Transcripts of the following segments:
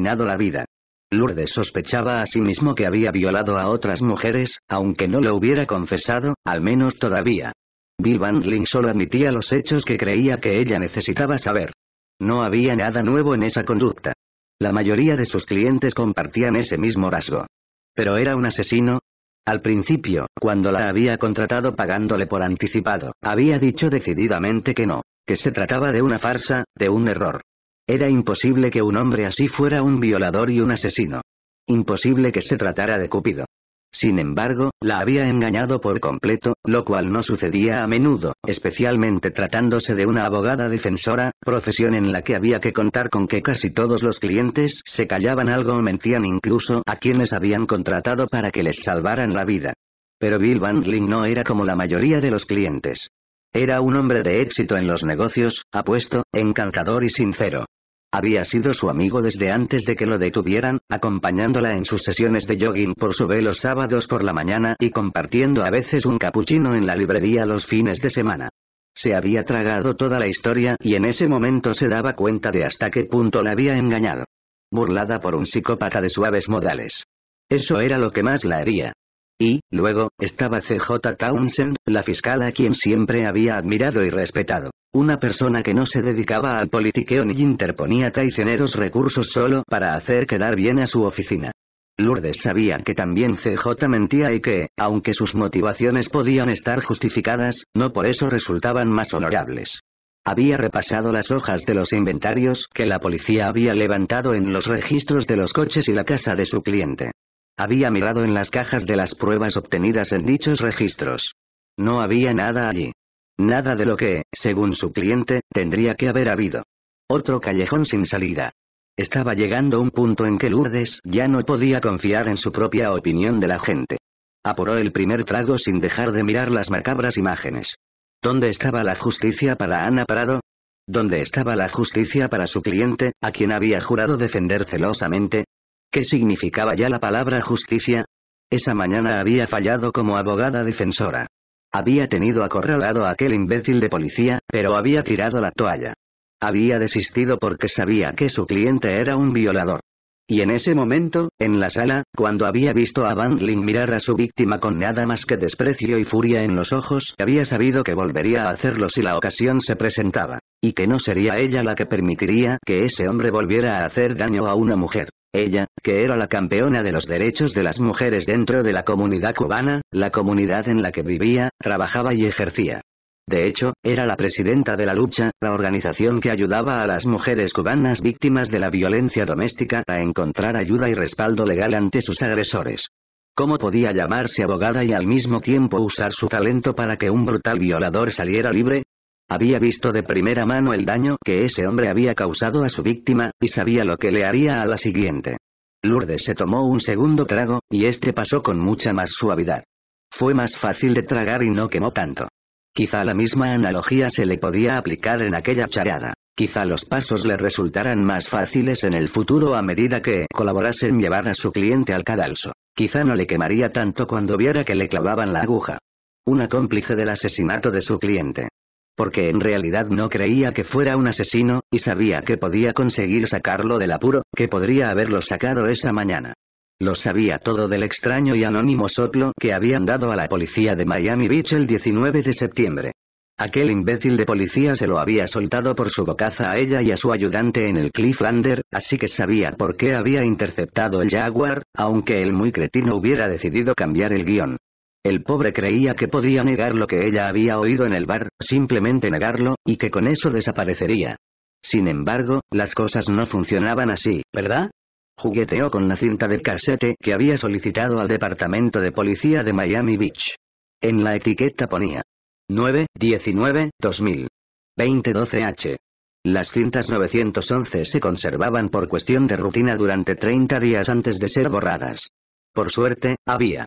la vida. Lourdes sospechaba a sí mismo que había violado a otras mujeres, aunque no lo hubiera confesado, al menos todavía. Bill Van Link solo admitía los hechos que creía que ella necesitaba saber. No había nada nuevo en esa conducta. La mayoría de sus clientes compartían ese mismo rasgo. Pero era un asesino, al principio, cuando la había contratado pagándole por anticipado, había dicho decididamente que no, que se trataba de una farsa, de un error. Era imposible que un hombre así fuera un violador y un asesino. Imposible que se tratara de Cupido. Sin embargo, la había engañado por completo, lo cual no sucedía a menudo, especialmente tratándose de una abogada defensora, profesión en la que había que contar con que casi todos los clientes se callaban algo o mentían incluso a quienes habían contratado para que les salvaran la vida. Pero Bill Van no era como la mayoría de los clientes. Era un hombre de éxito en los negocios, apuesto, encantador y sincero. Había sido su amigo desde antes de que lo detuvieran, acompañándola en sus sesiones de jogging por su los sábados por la mañana y compartiendo a veces un capuchino en la librería los fines de semana. Se había tragado toda la historia y en ese momento se daba cuenta de hasta qué punto la había engañado. Burlada por un psicópata de suaves modales. Eso era lo que más la hería. Y, luego, estaba CJ Townsend, la fiscal a quien siempre había admirado y respetado. Una persona que no se dedicaba al politiqueo ni interponía traicioneros recursos solo para hacer quedar bien a su oficina. Lourdes sabía que también CJ mentía y que, aunque sus motivaciones podían estar justificadas, no por eso resultaban más honorables. Había repasado las hojas de los inventarios que la policía había levantado en los registros de los coches y la casa de su cliente. Había mirado en las cajas de las pruebas obtenidas en dichos registros. No había nada allí. Nada de lo que, según su cliente, tendría que haber habido. Otro callejón sin salida. Estaba llegando un punto en que Lourdes ya no podía confiar en su propia opinión de la gente. Apuró el primer trago sin dejar de mirar las macabras imágenes. ¿Dónde estaba la justicia para Ana Prado? ¿Dónde estaba la justicia para su cliente, a quien había jurado defender celosamente? ¿Qué significaba ya la palabra justicia? Esa mañana había fallado como abogada defensora. Había tenido acorralado a aquel imbécil de policía, pero había tirado la toalla. Había desistido porque sabía que su cliente era un violador. Y en ese momento, en la sala, cuando había visto a Bandling mirar a su víctima con nada más que desprecio y furia en los ojos, había sabido que volvería a hacerlo si la ocasión se presentaba. Y que no sería ella la que permitiría que ese hombre volviera a hacer daño a una mujer. Ella, que era la campeona de los derechos de las mujeres dentro de la comunidad cubana, la comunidad en la que vivía, trabajaba y ejercía. De hecho, era la presidenta de la lucha, la organización que ayudaba a las mujeres cubanas víctimas de la violencia doméstica a encontrar ayuda y respaldo legal ante sus agresores. ¿Cómo podía llamarse abogada y al mismo tiempo usar su talento para que un brutal violador saliera libre? Había visto de primera mano el daño que ese hombre había causado a su víctima, y sabía lo que le haría a la siguiente. Lourdes se tomó un segundo trago, y este pasó con mucha más suavidad. Fue más fácil de tragar y no quemó tanto. Quizá la misma analogía se le podía aplicar en aquella charada. Quizá los pasos le resultaran más fáciles en el futuro a medida que colaborase en llevar a su cliente al cadalso. Quizá no le quemaría tanto cuando viera que le clavaban la aguja. Una cómplice del asesinato de su cliente porque en realidad no creía que fuera un asesino, y sabía que podía conseguir sacarlo del apuro, que podría haberlo sacado esa mañana. Lo sabía todo del extraño y anónimo soplo que habían dado a la policía de Miami Beach el 19 de septiembre. Aquel imbécil de policía se lo había soltado por su bocaza a ella y a su ayudante en el Clifflander, así que sabía por qué había interceptado el Jaguar, aunque el muy cretino hubiera decidido cambiar el guion. El pobre creía que podía negar lo que ella había oído en el bar, simplemente negarlo, y que con eso desaparecería. Sin embargo, las cosas no funcionaban así, ¿verdad? Jugueteó con la cinta de casete que había solicitado al Departamento de Policía de Miami Beach. En la etiqueta ponía 9, 19, 2000. 2012H. Las cintas 911 se conservaban por cuestión de rutina durante 30 días antes de ser borradas. Por suerte, había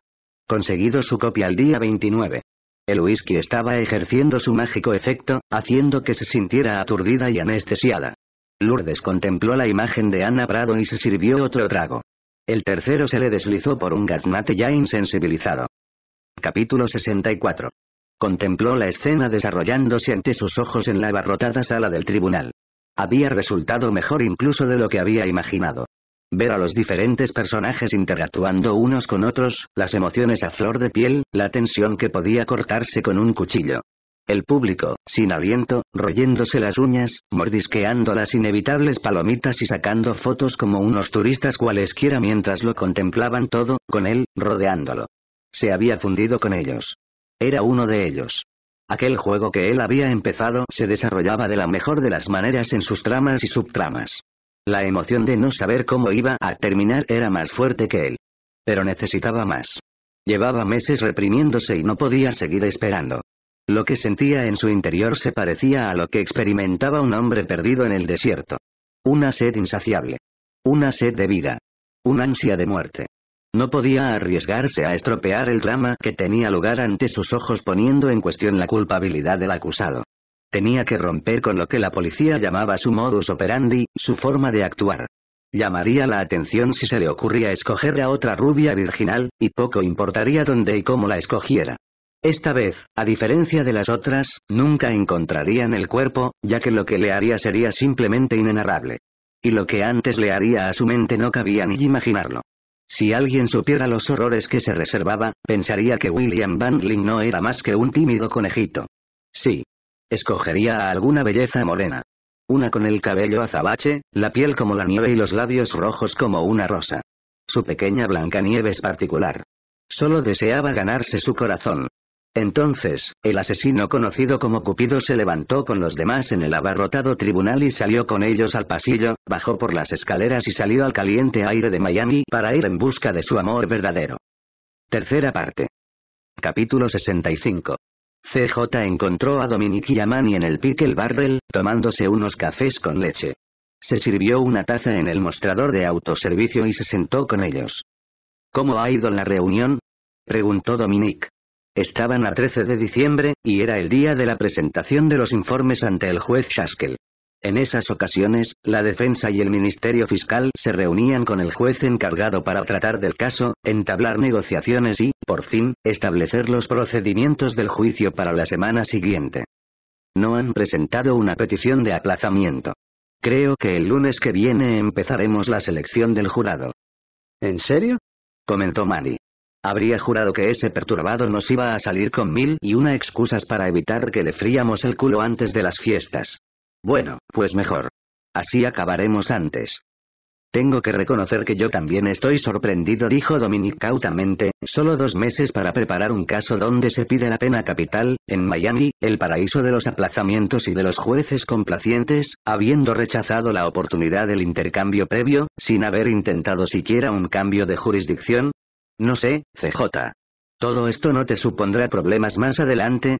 conseguido su copia al día 29. El whisky estaba ejerciendo su mágico efecto, haciendo que se sintiera aturdida y anestesiada. Lourdes contempló la imagen de Ana Prado y se sirvió otro trago. El tercero se le deslizó por un gaznate ya insensibilizado. Capítulo 64. Contempló la escena desarrollándose ante sus ojos en la abarrotada sala del tribunal. Había resultado mejor incluso de lo que había imaginado. Ver a los diferentes personajes interactuando unos con otros, las emociones a flor de piel, la tensión que podía cortarse con un cuchillo. El público, sin aliento, royéndose las uñas, mordisqueando las inevitables palomitas y sacando fotos como unos turistas cualesquiera mientras lo contemplaban todo, con él, rodeándolo. Se había fundido con ellos. Era uno de ellos. Aquel juego que él había empezado se desarrollaba de la mejor de las maneras en sus tramas y subtramas. La emoción de no saber cómo iba a terminar era más fuerte que él. Pero necesitaba más. Llevaba meses reprimiéndose y no podía seguir esperando. Lo que sentía en su interior se parecía a lo que experimentaba un hombre perdido en el desierto. Una sed insaciable. Una sed de vida. Una ansia de muerte. No podía arriesgarse a estropear el drama que tenía lugar ante sus ojos poniendo en cuestión la culpabilidad del acusado. Tenía que romper con lo que la policía llamaba su modus operandi, su forma de actuar. Llamaría la atención si se le ocurría escoger a otra rubia virginal, y poco importaría dónde y cómo la escogiera. Esta vez, a diferencia de las otras, nunca encontrarían el cuerpo, ya que lo que le haría sería simplemente inenarrable. Y lo que antes le haría a su mente no cabía ni imaginarlo. Si alguien supiera los horrores que se reservaba, pensaría que William Bandling no era más que un tímido conejito. Sí. Escogería a alguna belleza morena. Una con el cabello azabache, la piel como la nieve y los labios rojos como una rosa. Su pequeña Blancanieves particular. Solo deseaba ganarse su corazón. Entonces, el asesino conocido como Cupido se levantó con los demás en el abarrotado tribunal y salió con ellos al pasillo, bajó por las escaleras y salió al caliente aire de Miami para ir en busca de su amor verdadero. Tercera parte. Capítulo 65. CJ encontró a Dominic y a Manny en el Pickle Barrel, tomándose unos cafés con leche. Se sirvió una taza en el mostrador de autoservicio y se sentó con ellos. ¿Cómo ha ido la reunión? preguntó Dominic. Estaban a 13 de diciembre, y era el día de la presentación de los informes ante el juez Shaskel. En esas ocasiones, la defensa y el Ministerio Fiscal se reunían con el juez encargado para tratar del caso, entablar negociaciones y, por fin, establecer los procedimientos del juicio para la semana siguiente. No han presentado una petición de aplazamiento. Creo que el lunes que viene empezaremos la selección del jurado. ¿En serio? comentó Manny. Habría jurado que ese perturbado nos iba a salir con mil y una excusas para evitar que le fríamos el culo antes de las fiestas. Bueno, pues mejor. Así acabaremos antes. Tengo que reconocer que yo también estoy sorprendido, dijo Dominic cautamente, solo dos meses para preparar un caso donde se pide la pena capital, en Miami, el paraíso de los aplazamientos y de los jueces complacientes, habiendo rechazado la oportunidad del intercambio previo, sin haber intentado siquiera un cambio de jurisdicción, no sé, CJ. ¿Todo esto no te supondrá problemas más adelante?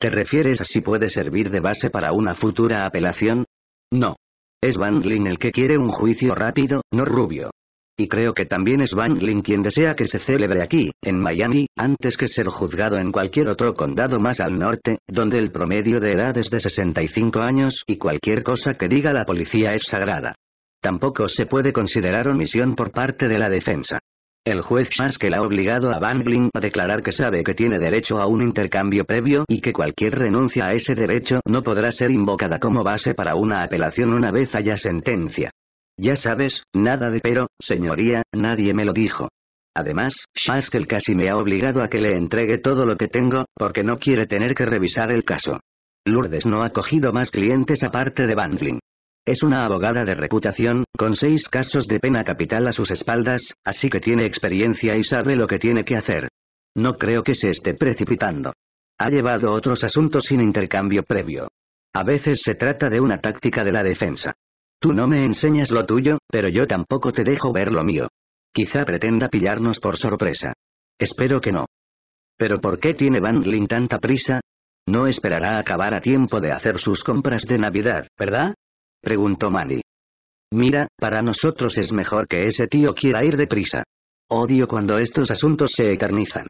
¿Te refieres a si puede servir de base para una futura apelación? No. Es Bandling el que quiere un juicio rápido, no rubio. Y creo que también es Bandling quien desea que se celebre aquí, en Miami, antes que ser juzgado en cualquier otro condado más al norte, donde el promedio de edad es de 65 años y cualquier cosa que diga la policía es sagrada. Tampoco se puede considerar omisión por parte de la defensa. El juez Haskell ha obligado a Bangling a declarar que sabe que tiene derecho a un intercambio previo y que cualquier renuncia a ese derecho no podrá ser invocada como base para una apelación una vez haya sentencia. Ya sabes, nada de pero, señoría, nadie me lo dijo. Además, Haskell casi me ha obligado a que le entregue todo lo que tengo, porque no quiere tener que revisar el caso. Lourdes no ha cogido más clientes aparte de Bangling. Es una abogada de reputación, con seis casos de pena capital a sus espaldas, así que tiene experiencia y sabe lo que tiene que hacer. No creo que se esté precipitando. Ha llevado otros asuntos sin intercambio previo. A veces se trata de una táctica de la defensa. Tú no me enseñas lo tuyo, pero yo tampoco te dejo ver lo mío. Quizá pretenda pillarnos por sorpresa. Espero que no. ¿Pero por qué tiene Van tanta prisa? No esperará acabar a tiempo de hacer sus compras de Navidad, ¿verdad? Preguntó Manny. Mira, para nosotros es mejor que ese tío quiera ir deprisa. Odio cuando estos asuntos se eternizan.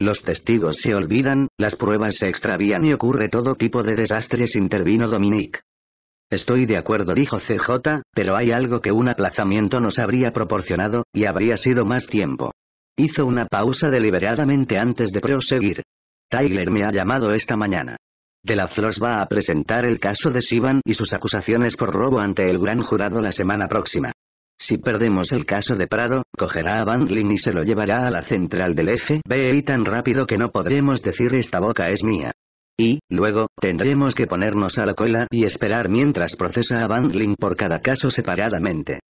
Los testigos se olvidan, las pruebas se extravían y ocurre todo tipo de desastres, intervino Dominique. Estoy de acuerdo, dijo CJ, pero hay algo que un aplazamiento nos habría proporcionado, y habría sido más tiempo. Hizo una pausa deliberadamente antes de proseguir. Tyler me ha llamado esta mañana. De la Flos va a presentar el caso de Sivan y sus acusaciones por robo ante el gran jurado la semana próxima. Si perdemos el caso de Prado, cogerá a Van Lin y se lo llevará a la central del FBI tan rápido que no podremos decir esta boca es mía. Y, luego, tendremos que ponernos a la cola y esperar mientras procesa a Van Lin por cada caso separadamente.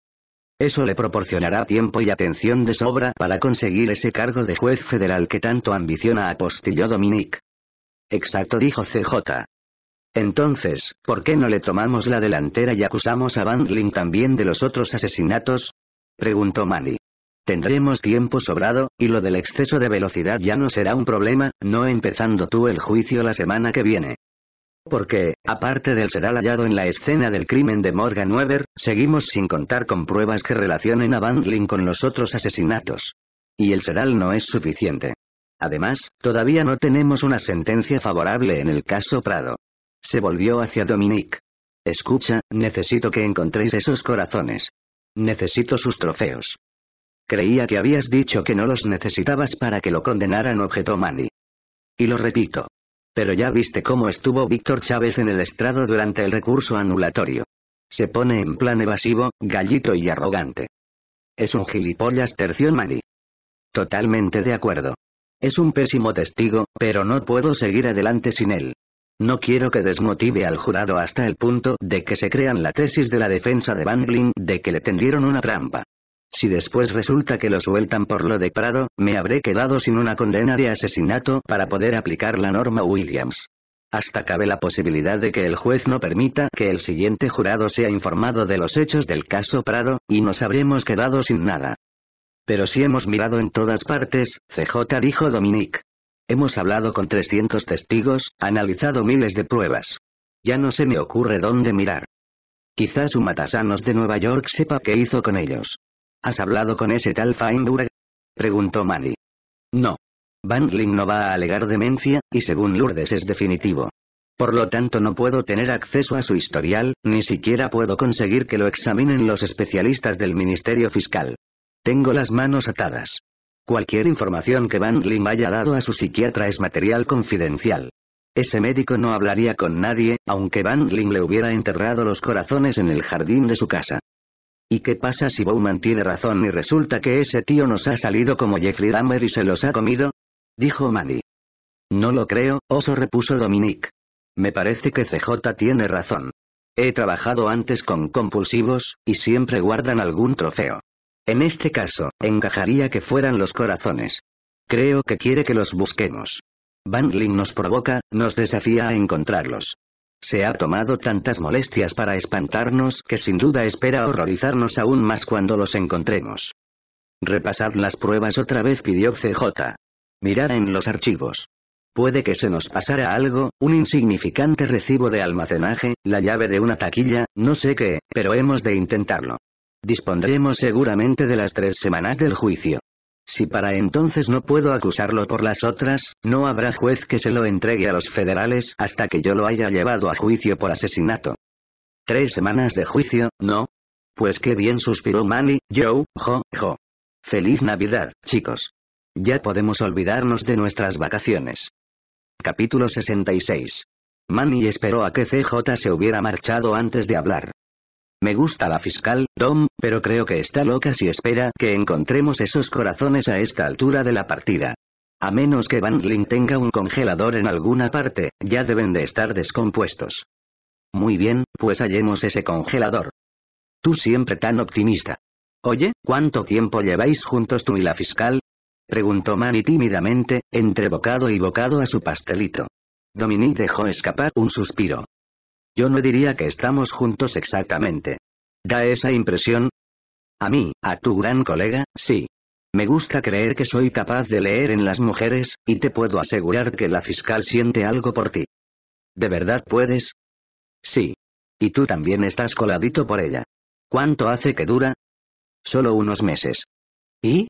Eso le proporcionará tiempo y atención de sobra para conseguir ese cargo de juez federal que tanto ambiciona apostilló Dominique. Exacto dijo CJ. Entonces, ¿por qué no le tomamos la delantera y acusamos a Van Lin también de los otros asesinatos? Preguntó Manny. Tendremos tiempo sobrado, y lo del exceso de velocidad ya no será un problema, no empezando tú el juicio la semana que viene. Porque, aparte del ser hallado en la escena del crimen de Morgan Weber, seguimos sin contar con pruebas que relacionen a Van Lin con los otros asesinatos. Y el seral no es suficiente. Además, todavía no tenemos una sentencia favorable en el caso Prado. Se volvió hacia Dominique. Escucha, necesito que encontréis esos corazones. Necesito sus trofeos. Creía que habías dicho que no los necesitabas para que lo condenaran, objetó Manny. Y lo repito. Pero ya viste cómo estuvo Víctor Chávez en el estrado durante el recurso anulatorio. Se pone en plan evasivo, gallito y arrogante. Es un gilipollas terció Manny. Totalmente de acuerdo. Es un pésimo testigo, pero no puedo seguir adelante sin él. No quiero que desmotive al jurado hasta el punto de que se crean la tesis de la defensa de Van de que le tendieron una trampa. Si después resulta que lo sueltan por lo de Prado, me habré quedado sin una condena de asesinato para poder aplicar la norma Williams. Hasta cabe la posibilidad de que el juez no permita que el siguiente jurado sea informado de los hechos del caso Prado, y nos habremos quedado sin nada. Pero si hemos mirado en todas partes, CJ dijo Dominique. Hemos hablado con 300 testigos, analizado miles de pruebas. Ya no se me ocurre dónde mirar. Quizás un matasanos de Nueva York sepa qué hizo con ellos. ¿Has hablado con ese tal Feinburg? Preguntó Manny. No. Van Lin no va a alegar demencia, y según Lourdes es definitivo. Por lo tanto no puedo tener acceso a su historial, ni siquiera puedo conseguir que lo examinen los especialistas del Ministerio Fiscal. Tengo las manos atadas. Cualquier información que Van Lin haya dado a su psiquiatra es material confidencial. Ese médico no hablaría con nadie, aunque Van Lin le hubiera enterrado los corazones en el jardín de su casa. ¿Y qué pasa si Bowman tiene razón y resulta que ese tío nos ha salido como Jeffrey Dahmer y se los ha comido? Dijo Manny. No lo creo, oso repuso Dominique. Me parece que CJ tiene razón. He trabajado antes con compulsivos, y siempre guardan algún trofeo. En este caso, encajaría que fueran los corazones. Creo que quiere que los busquemos. Van Lin nos provoca, nos desafía a encontrarlos. Se ha tomado tantas molestias para espantarnos que sin duda espera horrorizarnos aún más cuando los encontremos. Repasad las pruebas otra vez pidió CJ. Mirad en los archivos. Puede que se nos pasara algo, un insignificante recibo de almacenaje, la llave de una taquilla, no sé qué, pero hemos de intentarlo. Dispondremos seguramente de las tres semanas del juicio. Si para entonces no puedo acusarlo por las otras, no habrá juez que se lo entregue a los federales hasta que yo lo haya llevado a juicio por asesinato. ¿Tres semanas de juicio, no? Pues qué bien suspiró Manny, Joe, jo, jo. Feliz Navidad, chicos. Ya podemos olvidarnos de nuestras vacaciones. Capítulo 66. Manny esperó a que CJ se hubiera marchado antes de hablar. Me gusta la fiscal, Tom, pero creo que está loca si espera que encontremos esos corazones a esta altura de la partida. A menos que Van Lin tenga un congelador en alguna parte, ya deben de estar descompuestos. Muy bien, pues hallemos ese congelador. Tú siempre tan optimista. Oye, ¿cuánto tiempo lleváis juntos tú y la fiscal? Preguntó Manny tímidamente, entre bocado y bocado a su pastelito. Dominique dejó escapar un suspiro. Yo no diría que estamos juntos exactamente. ¿Da esa impresión? A mí, a tu gran colega, sí. Me gusta creer que soy capaz de leer en las mujeres, y te puedo asegurar que la fiscal siente algo por ti. ¿De verdad puedes? Sí. Y tú también estás coladito por ella. ¿Cuánto hace que dura? Solo unos meses. ¿Y?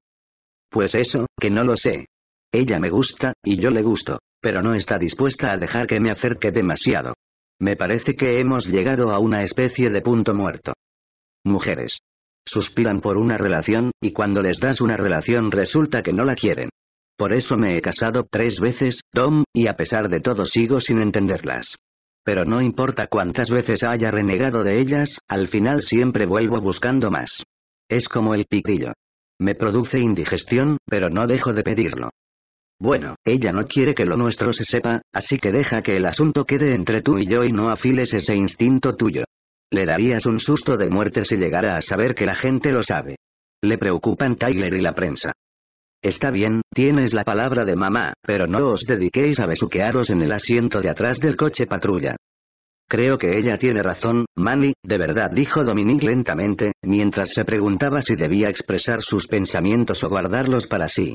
Pues eso, que no lo sé. Ella me gusta, y yo le gusto, pero no está dispuesta a dejar que me acerque demasiado. Me parece que hemos llegado a una especie de punto muerto. Mujeres. Suspiran por una relación, y cuando les das una relación resulta que no la quieren. Por eso me he casado tres veces, Tom, y a pesar de todo sigo sin entenderlas. Pero no importa cuántas veces haya renegado de ellas, al final siempre vuelvo buscando más. Es como el picrillo. Me produce indigestión, pero no dejo de pedirlo. Bueno, ella no quiere que lo nuestro se sepa, así que deja que el asunto quede entre tú y yo y no afiles ese instinto tuyo. Le darías un susto de muerte si llegara a saber que la gente lo sabe. Le preocupan Tyler y la prensa. Está bien, tienes la palabra de mamá, pero no os dediquéis a besuquearos en el asiento de atrás del coche patrulla. Creo que ella tiene razón, Manny, de verdad dijo Dominique lentamente, mientras se preguntaba si debía expresar sus pensamientos o guardarlos para sí.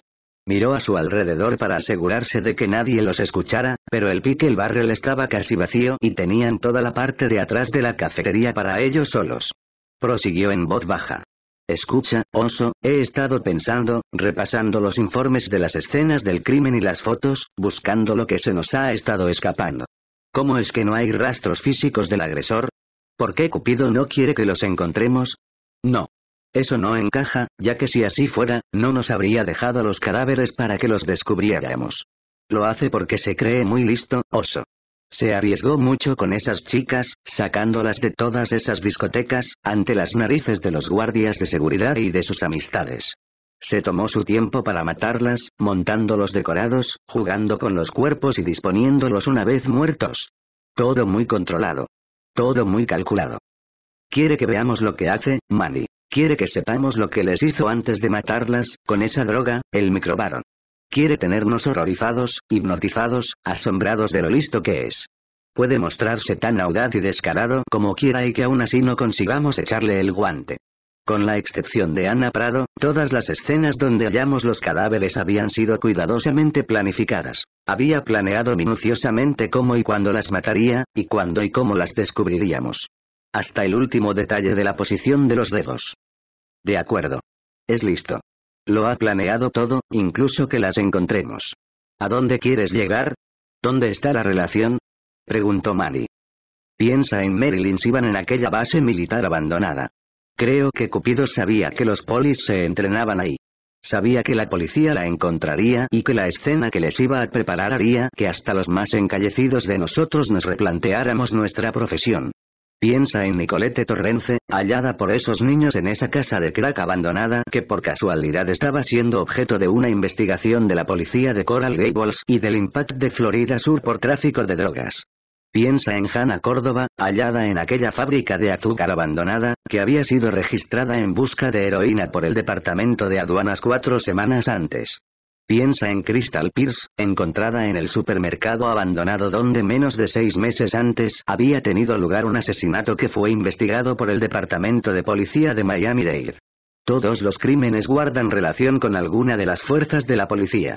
Miró a su alrededor para asegurarse de que nadie los escuchara, pero el pique el barrel estaba casi vacío y tenían toda la parte de atrás de la cafetería para ellos solos. Prosiguió en voz baja. Escucha, oso, he estado pensando, repasando los informes de las escenas del crimen y las fotos, buscando lo que se nos ha estado escapando. ¿Cómo es que no hay rastros físicos del agresor? ¿Por qué Cupido no quiere que los encontremos? No. Eso no encaja, ya que si así fuera, no nos habría dejado los cadáveres para que los descubriéramos. Lo hace porque se cree muy listo, oso. Se arriesgó mucho con esas chicas, sacándolas de todas esas discotecas, ante las narices de los guardias de seguridad y de sus amistades. Se tomó su tiempo para matarlas, montando los decorados, jugando con los cuerpos y disponiéndolos una vez muertos. Todo muy controlado. Todo muy calculado. Quiere que veamos lo que hace, Manny. Quiere que sepamos lo que les hizo antes de matarlas, con esa droga, el microbaron. Quiere tenernos horrorizados, hipnotizados, asombrados de lo listo que es. Puede mostrarse tan audaz y descarado como quiera y que aún así no consigamos echarle el guante. Con la excepción de Ana Prado, todas las escenas donde hallamos los cadáveres habían sido cuidadosamente planificadas. Había planeado minuciosamente cómo y cuándo las mataría, y cuándo y cómo las descubriríamos. Hasta el último detalle de la posición de los dedos. De acuerdo. Es listo. Lo ha planeado todo, incluso que las encontremos. ¿A dónde quieres llegar? ¿Dónde está la relación? Preguntó Manny. Piensa en Marilyn Sivan en aquella base militar abandonada. Creo que Cupido sabía que los polis se entrenaban ahí. Sabía que la policía la encontraría y que la escena que les iba a preparar haría que hasta los más encallecidos de nosotros nos replanteáramos nuestra profesión. Piensa en Nicolette Torrence, hallada por esos niños en esa casa de crack abandonada que por casualidad estaba siendo objeto de una investigación de la policía de Coral Gables y del Impact de Florida Sur por tráfico de drogas. Piensa en Hannah Córdoba, hallada en aquella fábrica de azúcar abandonada, que había sido registrada en busca de heroína por el Departamento de Aduanas cuatro semanas antes. Piensa en Crystal Pierce, encontrada en el supermercado abandonado donde menos de seis meses antes había tenido lugar un asesinato que fue investigado por el Departamento de Policía de Miami-Dade. Todos los crímenes guardan relación con alguna de las fuerzas de la policía.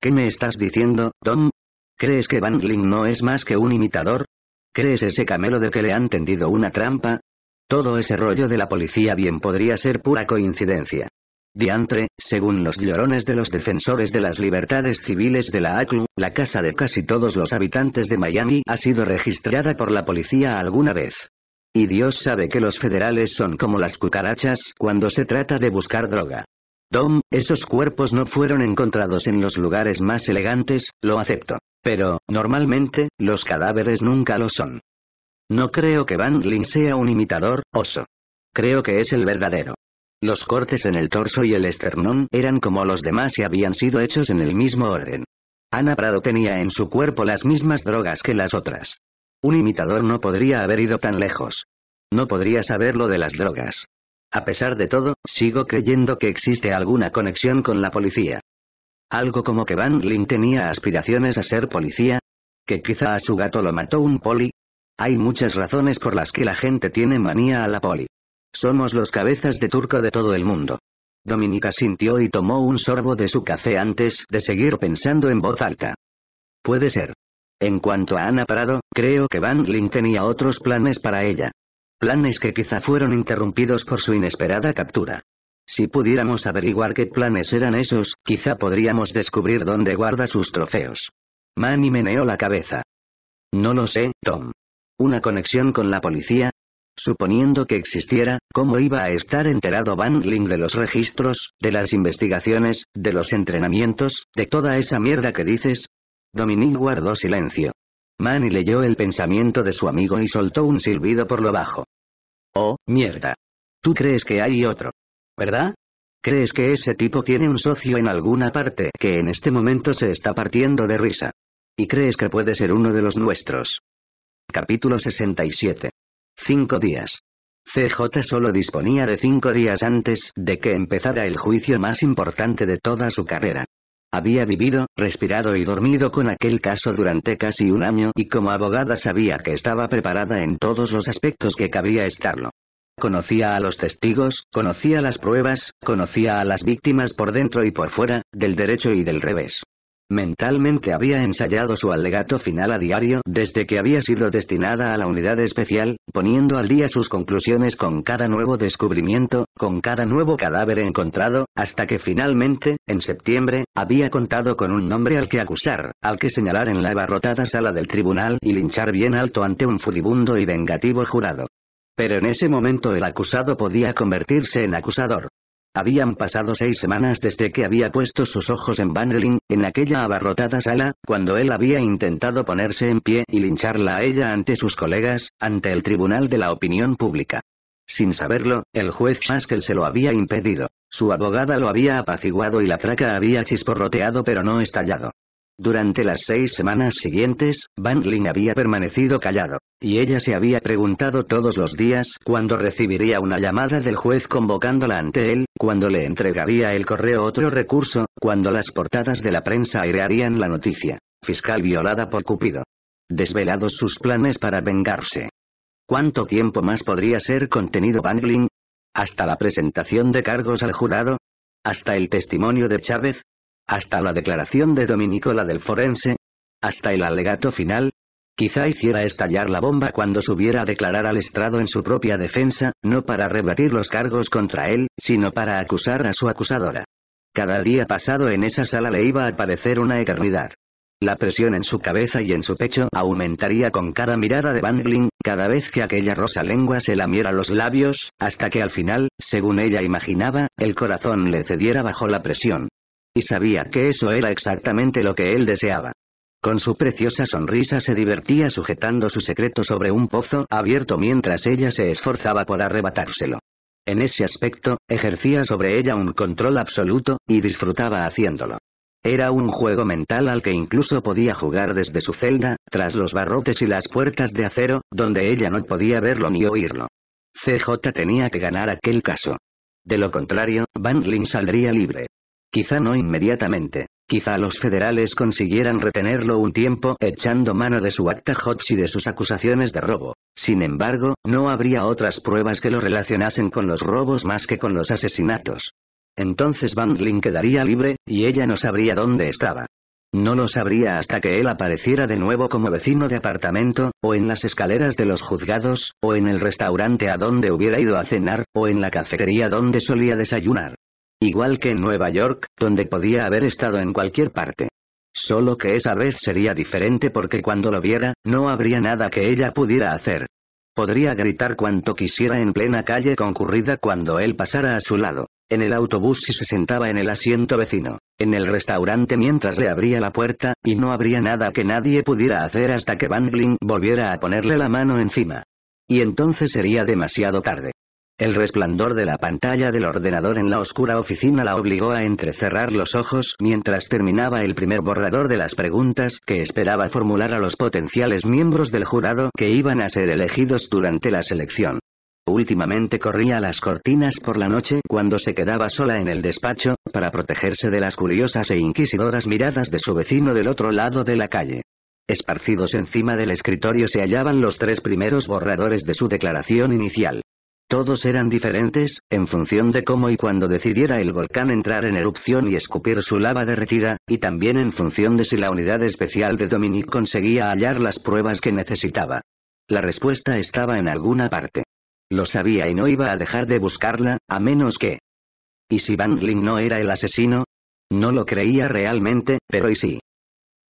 ¿Qué me estás diciendo, Tom? ¿Crees que Van no es más que un imitador? ¿Crees ese camelo de que le han tendido una trampa? Todo ese rollo de la policía bien podría ser pura coincidencia. Diantre, según los llorones de los defensores de las libertades civiles de la ACLU, la casa de casi todos los habitantes de Miami ha sido registrada por la policía alguna vez. Y Dios sabe que los federales son como las cucarachas cuando se trata de buscar droga. Dom, esos cuerpos no fueron encontrados en los lugares más elegantes, lo acepto. Pero, normalmente, los cadáveres nunca lo son. No creo que Van Lin sea un imitador, oso. Creo que es el verdadero. Los cortes en el torso y el esternón eran como los demás y habían sido hechos en el mismo orden. Ana Prado tenía en su cuerpo las mismas drogas que las otras. Un imitador no podría haber ido tan lejos. No podría saber lo de las drogas. A pesar de todo, sigo creyendo que existe alguna conexión con la policía. Algo como que Van Lin tenía aspiraciones a ser policía. Que quizá a su gato lo mató un poli. Hay muchas razones por las que la gente tiene manía a la poli. Somos los cabezas de turco de todo el mundo. Dominica sintió y tomó un sorbo de su café antes de seguir pensando en voz alta. Puede ser. En cuanto a Ana Prado, creo que Van Lin tenía otros planes para ella. Planes que quizá fueron interrumpidos por su inesperada captura. Si pudiéramos averiguar qué planes eran esos, quizá podríamos descubrir dónde guarda sus trofeos. Manny meneó la cabeza. No lo sé, Tom. ¿Una conexión con la policía? Suponiendo que existiera, ¿cómo iba a estar enterado Van Ling de los registros, de las investigaciones, de los entrenamientos, de toda esa mierda que dices? Dominique guardó silencio. Manny leyó el pensamiento de su amigo y soltó un silbido por lo bajo. Oh, mierda. ¿Tú crees que hay otro? ¿verdad? ¿Crees que ese tipo tiene un socio en alguna parte que en este momento se está partiendo de risa? ¿Y crees que puede ser uno de los nuestros? Capítulo 67. Cinco días. CJ solo disponía de cinco días antes de que empezara el juicio más importante de toda su carrera. Había vivido, respirado y dormido con aquel caso durante casi un año y como abogada sabía que estaba preparada en todos los aspectos que cabía estarlo. Conocía a los testigos, conocía las pruebas, conocía a las víctimas por dentro y por fuera, del derecho y del revés. Mentalmente había ensayado su alegato final a diario desde que había sido destinada a la unidad especial, poniendo al día sus conclusiones con cada nuevo descubrimiento, con cada nuevo cadáver encontrado, hasta que finalmente, en septiembre, había contado con un nombre al que acusar, al que señalar en la abarrotada sala del tribunal y linchar bien alto ante un furibundo y vengativo jurado. Pero en ese momento el acusado podía convertirse en acusador. Habían pasado seis semanas desde que había puesto sus ojos en Vandelin, en aquella abarrotada sala, cuando él había intentado ponerse en pie y lincharla a ella ante sus colegas, ante el tribunal de la opinión pública. Sin saberlo, el juez Haskell se lo había impedido. Su abogada lo había apaciguado y la traca había chisporroteado pero no estallado. Durante las seis semanas siguientes, Van había permanecido callado, y ella se había preguntado todos los días cuándo recibiría una llamada del juez convocándola ante él, cuándo le entregaría el correo otro recurso, cuándo las portadas de la prensa airearían la noticia. Fiscal violada por Cupido. Desvelados sus planes para vengarse. ¿Cuánto tiempo más podría ser contenido Van ¿Hasta la presentación de cargos al jurado? ¿Hasta el testimonio de Chávez? Hasta la declaración de Dominicola del forense, hasta el alegato final, quizá hiciera estallar la bomba cuando subiera a declarar al estrado en su propia defensa, no para rebatir los cargos contra él, sino para acusar a su acusadora. Cada día pasado en esa sala le iba a parecer una eternidad. La presión en su cabeza y en su pecho aumentaría con cada mirada de Bangling, cada vez que aquella rosa lengua se lamiera los labios, hasta que al final, según ella imaginaba, el corazón le cediera bajo la presión. Y sabía que eso era exactamente lo que él deseaba. Con su preciosa sonrisa se divertía sujetando su secreto sobre un pozo abierto mientras ella se esforzaba por arrebatárselo. En ese aspecto, ejercía sobre ella un control absoluto, y disfrutaba haciéndolo. Era un juego mental al que incluso podía jugar desde su celda, tras los barrotes y las puertas de acero, donde ella no podía verlo ni oírlo. CJ tenía que ganar aquel caso. De lo contrario, Van Lin saldría libre. Quizá no inmediatamente. Quizá los federales consiguieran retenerlo un tiempo echando mano de su acta Hodge y de sus acusaciones de robo. Sin embargo, no habría otras pruebas que lo relacionasen con los robos más que con los asesinatos. Entonces Van Lin quedaría libre, y ella no sabría dónde estaba. No lo sabría hasta que él apareciera de nuevo como vecino de apartamento, o en las escaleras de los juzgados, o en el restaurante a donde hubiera ido a cenar, o en la cafetería donde solía desayunar. Igual que en Nueva York, donde podía haber estado en cualquier parte. Solo que esa vez sería diferente porque cuando lo viera, no habría nada que ella pudiera hacer. Podría gritar cuanto quisiera en plena calle concurrida cuando él pasara a su lado. En el autobús si se sentaba en el asiento vecino. En el restaurante mientras le abría la puerta, y no habría nada que nadie pudiera hacer hasta que Bangling volviera a ponerle la mano encima. Y entonces sería demasiado tarde. El resplandor de la pantalla del ordenador en la oscura oficina la obligó a entrecerrar los ojos mientras terminaba el primer borrador de las preguntas que esperaba formular a los potenciales miembros del jurado que iban a ser elegidos durante la selección. Últimamente corría las cortinas por la noche cuando se quedaba sola en el despacho, para protegerse de las curiosas e inquisidoras miradas de su vecino del otro lado de la calle. Esparcidos encima del escritorio se hallaban los tres primeros borradores de su declaración inicial. Todos eran diferentes, en función de cómo y cuándo decidiera el volcán entrar en erupción y escupir su lava derretida, y también en función de si la unidad especial de Dominic conseguía hallar las pruebas que necesitaba. La respuesta estaba en alguna parte. Lo sabía y no iba a dejar de buscarla, a menos que... ¿Y si Van no era el asesino? No lo creía realmente, pero ¿y sí?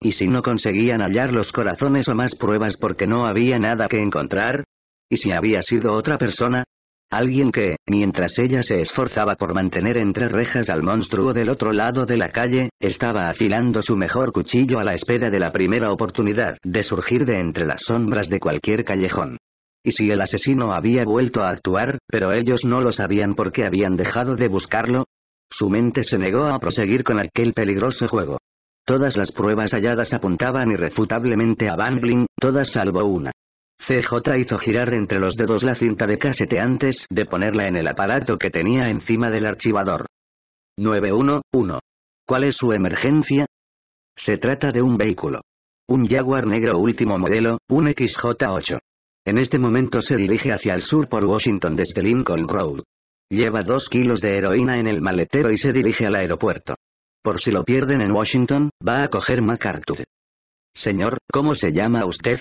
¿Y si no conseguían hallar los corazones o más pruebas porque no había nada que encontrar? ¿Y si había sido otra persona? Alguien que, mientras ella se esforzaba por mantener entre rejas al monstruo del otro lado de la calle, estaba afilando su mejor cuchillo a la espera de la primera oportunidad de surgir de entre las sombras de cualquier callejón. y si el asesino había vuelto a actuar, pero ellos no lo sabían porque habían dejado de buscarlo. Su mente se negó a proseguir con aquel peligroso juego. Todas las pruebas halladas apuntaban irrefutablemente a Bangling, todas salvo una. CJ hizo girar entre los dedos la cinta de casete antes de ponerla en el aparato que tenía encima del archivador. 911. ¿Cuál es su emergencia? Se trata de un vehículo. Un Jaguar negro último modelo, un XJ8. En este momento se dirige hacia el sur por Washington desde Lincoln Road. Lleva dos kilos de heroína en el maletero y se dirige al aeropuerto. Por si lo pierden en Washington, va a coger MacArthur. Señor, ¿cómo se llama usted?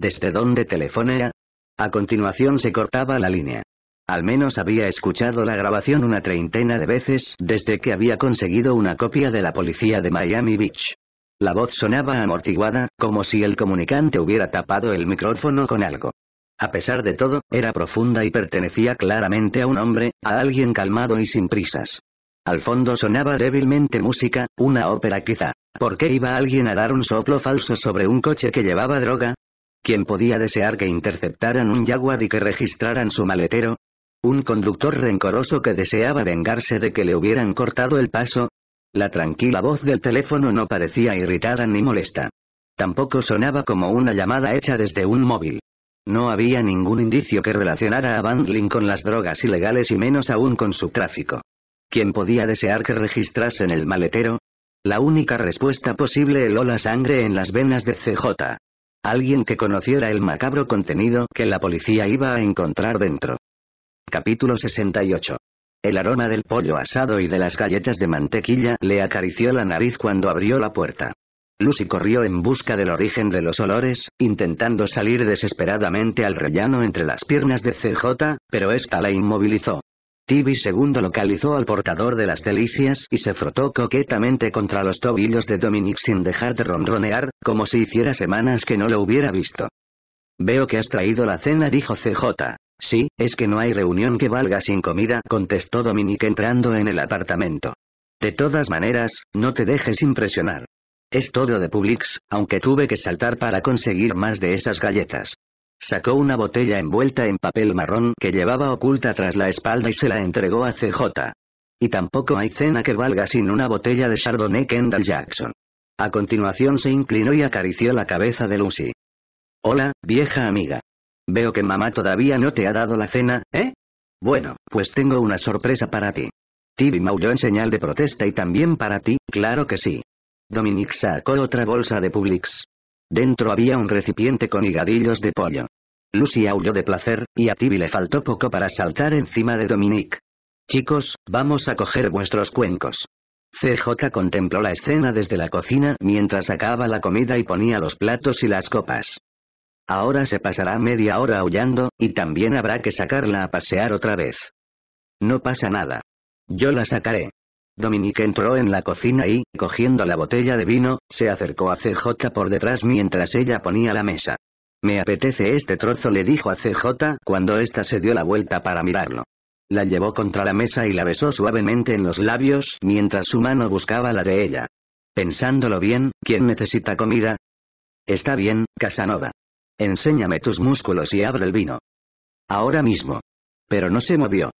¿Desde dónde telefonea? A continuación se cortaba la línea. Al menos había escuchado la grabación una treintena de veces desde que había conseguido una copia de la policía de Miami Beach. La voz sonaba amortiguada, como si el comunicante hubiera tapado el micrófono con algo. A pesar de todo, era profunda y pertenecía claramente a un hombre, a alguien calmado y sin prisas. Al fondo sonaba débilmente música, una ópera quizá. ¿Por qué iba alguien a dar un soplo falso sobre un coche que llevaba droga? ¿Quién podía desear que interceptaran un Jaguar y que registraran su maletero? ¿Un conductor rencoroso que deseaba vengarse de que le hubieran cortado el paso? La tranquila voz del teléfono no parecía irritada ni molesta. Tampoco sonaba como una llamada hecha desde un móvil. No había ningún indicio que relacionara a Bandling con las drogas ilegales y menos aún con su tráfico. ¿Quién podía desear que registrasen el maletero? La única respuesta posible heló la sangre en las venas de CJ. Alguien que conociera el macabro contenido que la policía iba a encontrar dentro. Capítulo 68. El aroma del pollo asado y de las galletas de mantequilla le acarició la nariz cuando abrió la puerta. Lucy corrió en busca del origen de los olores, intentando salir desesperadamente al rellano entre las piernas de CJ, pero ésta la inmovilizó. Tibi segundo localizó al portador de las delicias y se frotó coquetamente contra los tobillos de Dominic sin dejar de ronronear, como si hiciera semanas que no lo hubiera visto. Veo que has traído la cena, dijo CJ. Sí, es que no hay reunión que valga sin comida, contestó Dominic entrando en el apartamento. De todas maneras, no te dejes impresionar. Es todo de Publix, aunque tuve que saltar para conseguir más de esas galletas. Sacó una botella envuelta en papel marrón que llevaba oculta tras la espalda y se la entregó a CJ. Y tampoco hay cena que valga sin una botella de Chardonnay Kendall Jackson. A continuación se inclinó y acarició la cabeza de Lucy. Hola, vieja amiga. Veo que mamá todavía no te ha dado la cena, ¿eh? Bueno, pues tengo una sorpresa para ti. Tibi maulló en señal de protesta y también para ti, claro que sí. Dominic sacó otra bolsa de Publix. Dentro había un recipiente con higadillos de pollo. Lucy aulló de placer, y a Tibi le faltó poco para saltar encima de Dominic. Chicos, vamos a coger vuestros cuencos. CJ contempló la escena desde la cocina mientras sacaba la comida y ponía los platos y las copas. Ahora se pasará media hora aullando, y también habrá que sacarla a pasear otra vez. No pasa nada. Yo la sacaré. Dominique entró en la cocina y, cogiendo la botella de vino, se acercó a CJ por detrás mientras ella ponía la mesa. Me apetece este trozo, le dijo a CJ cuando ésta se dio la vuelta para mirarlo. La llevó contra la mesa y la besó suavemente en los labios mientras su mano buscaba la de ella. Pensándolo bien, ¿quién necesita comida? Está bien, Casanova. Enséñame tus músculos y abre el vino. Ahora mismo. Pero no se movió.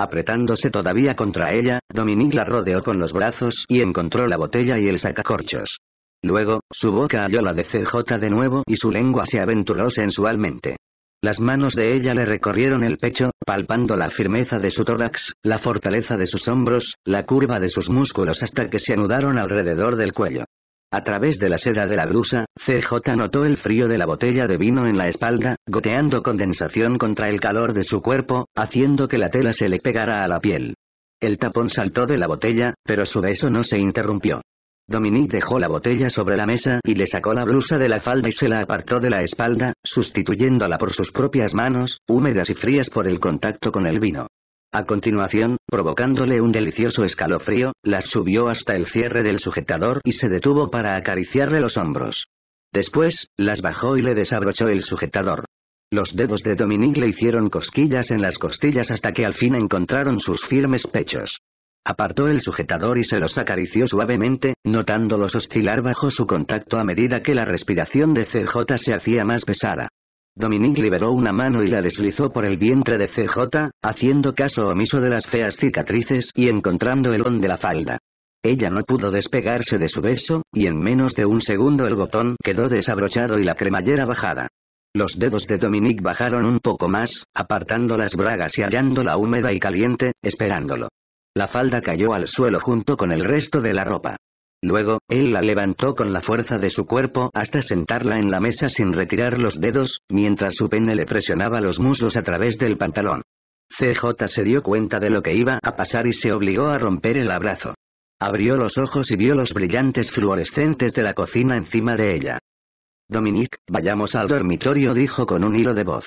Apretándose todavía contra ella, Dominique la rodeó con los brazos y encontró la botella y el sacacorchos. Luego, su boca halló la de CJ de nuevo y su lengua se aventuró sensualmente. Las manos de ella le recorrieron el pecho, palpando la firmeza de su tórax, la fortaleza de sus hombros, la curva de sus músculos hasta que se anudaron alrededor del cuello. A través de la seda de la blusa, CJ notó el frío de la botella de vino en la espalda, goteando condensación contra el calor de su cuerpo, haciendo que la tela se le pegara a la piel. El tapón saltó de la botella, pero su beso no se interrumpió. Dominique dejó la botella sobre la mesa y le sacó la blusa de la falda y se la apartó de la espalda, sustituyéndola por sus propias manos, húmedas y frías por el contacto con el vino. A continuación, provocándole un delicioso escalofrío, las subió hasta el cierre del sujetador y se detuvo para acariciarle los hombros. Después, las bajó y le desabrochó el sujetador. Los dedos de Dominique le hicieron cosquillas en las costillas hasta que al fin encontraron sus firmes pechos. Apartó el sujetador y se los acarició suavemente, notándolos oscilar bajo su contacto a medida que la respiración de CJ se hacía más pesada. Dominique liberó una mano y la deslizó por el vientre de CJ, haciendo caso omiso de las feas cicatrices y encontrando el on de la falda. Ella no pudo despegarse de su beso, y en menos de un segundo el botón quedó desabrochado y la cremallera bajada. Los dedos de Dominique bajaron un poco más, apartando las bragas y hallándola húmeda y caliente, esperándolo. La falda cayó al suelo junto con el resto de la ropa. Luego, él la levantó con la fuerza de su cuerpo hasta sentarla en la mesa sin retirar los dedos, mientras su pene le presionaba los muslos a través del pantalón. CJ se dio cuenta de lo que iba a pasar y se obligó a romper el abrazo. Abrió los ojos y vio los brillantes fluorescentes de la cocina encima de ella. Dominique, vayamos al dormitorio, dijo con un hilo de voz.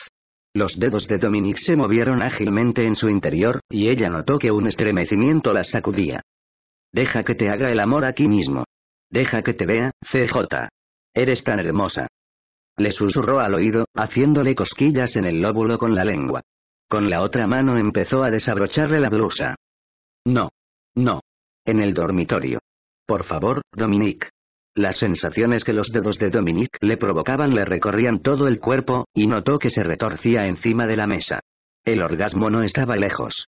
Los dedos de Dominique se movieron ágilmente en su interior, y ella notó que un estremecimiento la sacudía. Deja que te haga el amor aquí mismo. Deja que te vea, CJ. Eres tan hermosa. Le susurró al oído, haciéndole cosquillas en el lóbulo con la lengua. Con la otra mano empezó a desabrocharle la blusa. No. No. En el dormitorio. Por favor, Dominique. Las sensaciones que los dedos de Dominique le provocaban le recorrían todo el cuerpo, y notó que se retorcía encima de la mesa. El orgasmo no estaba lejos.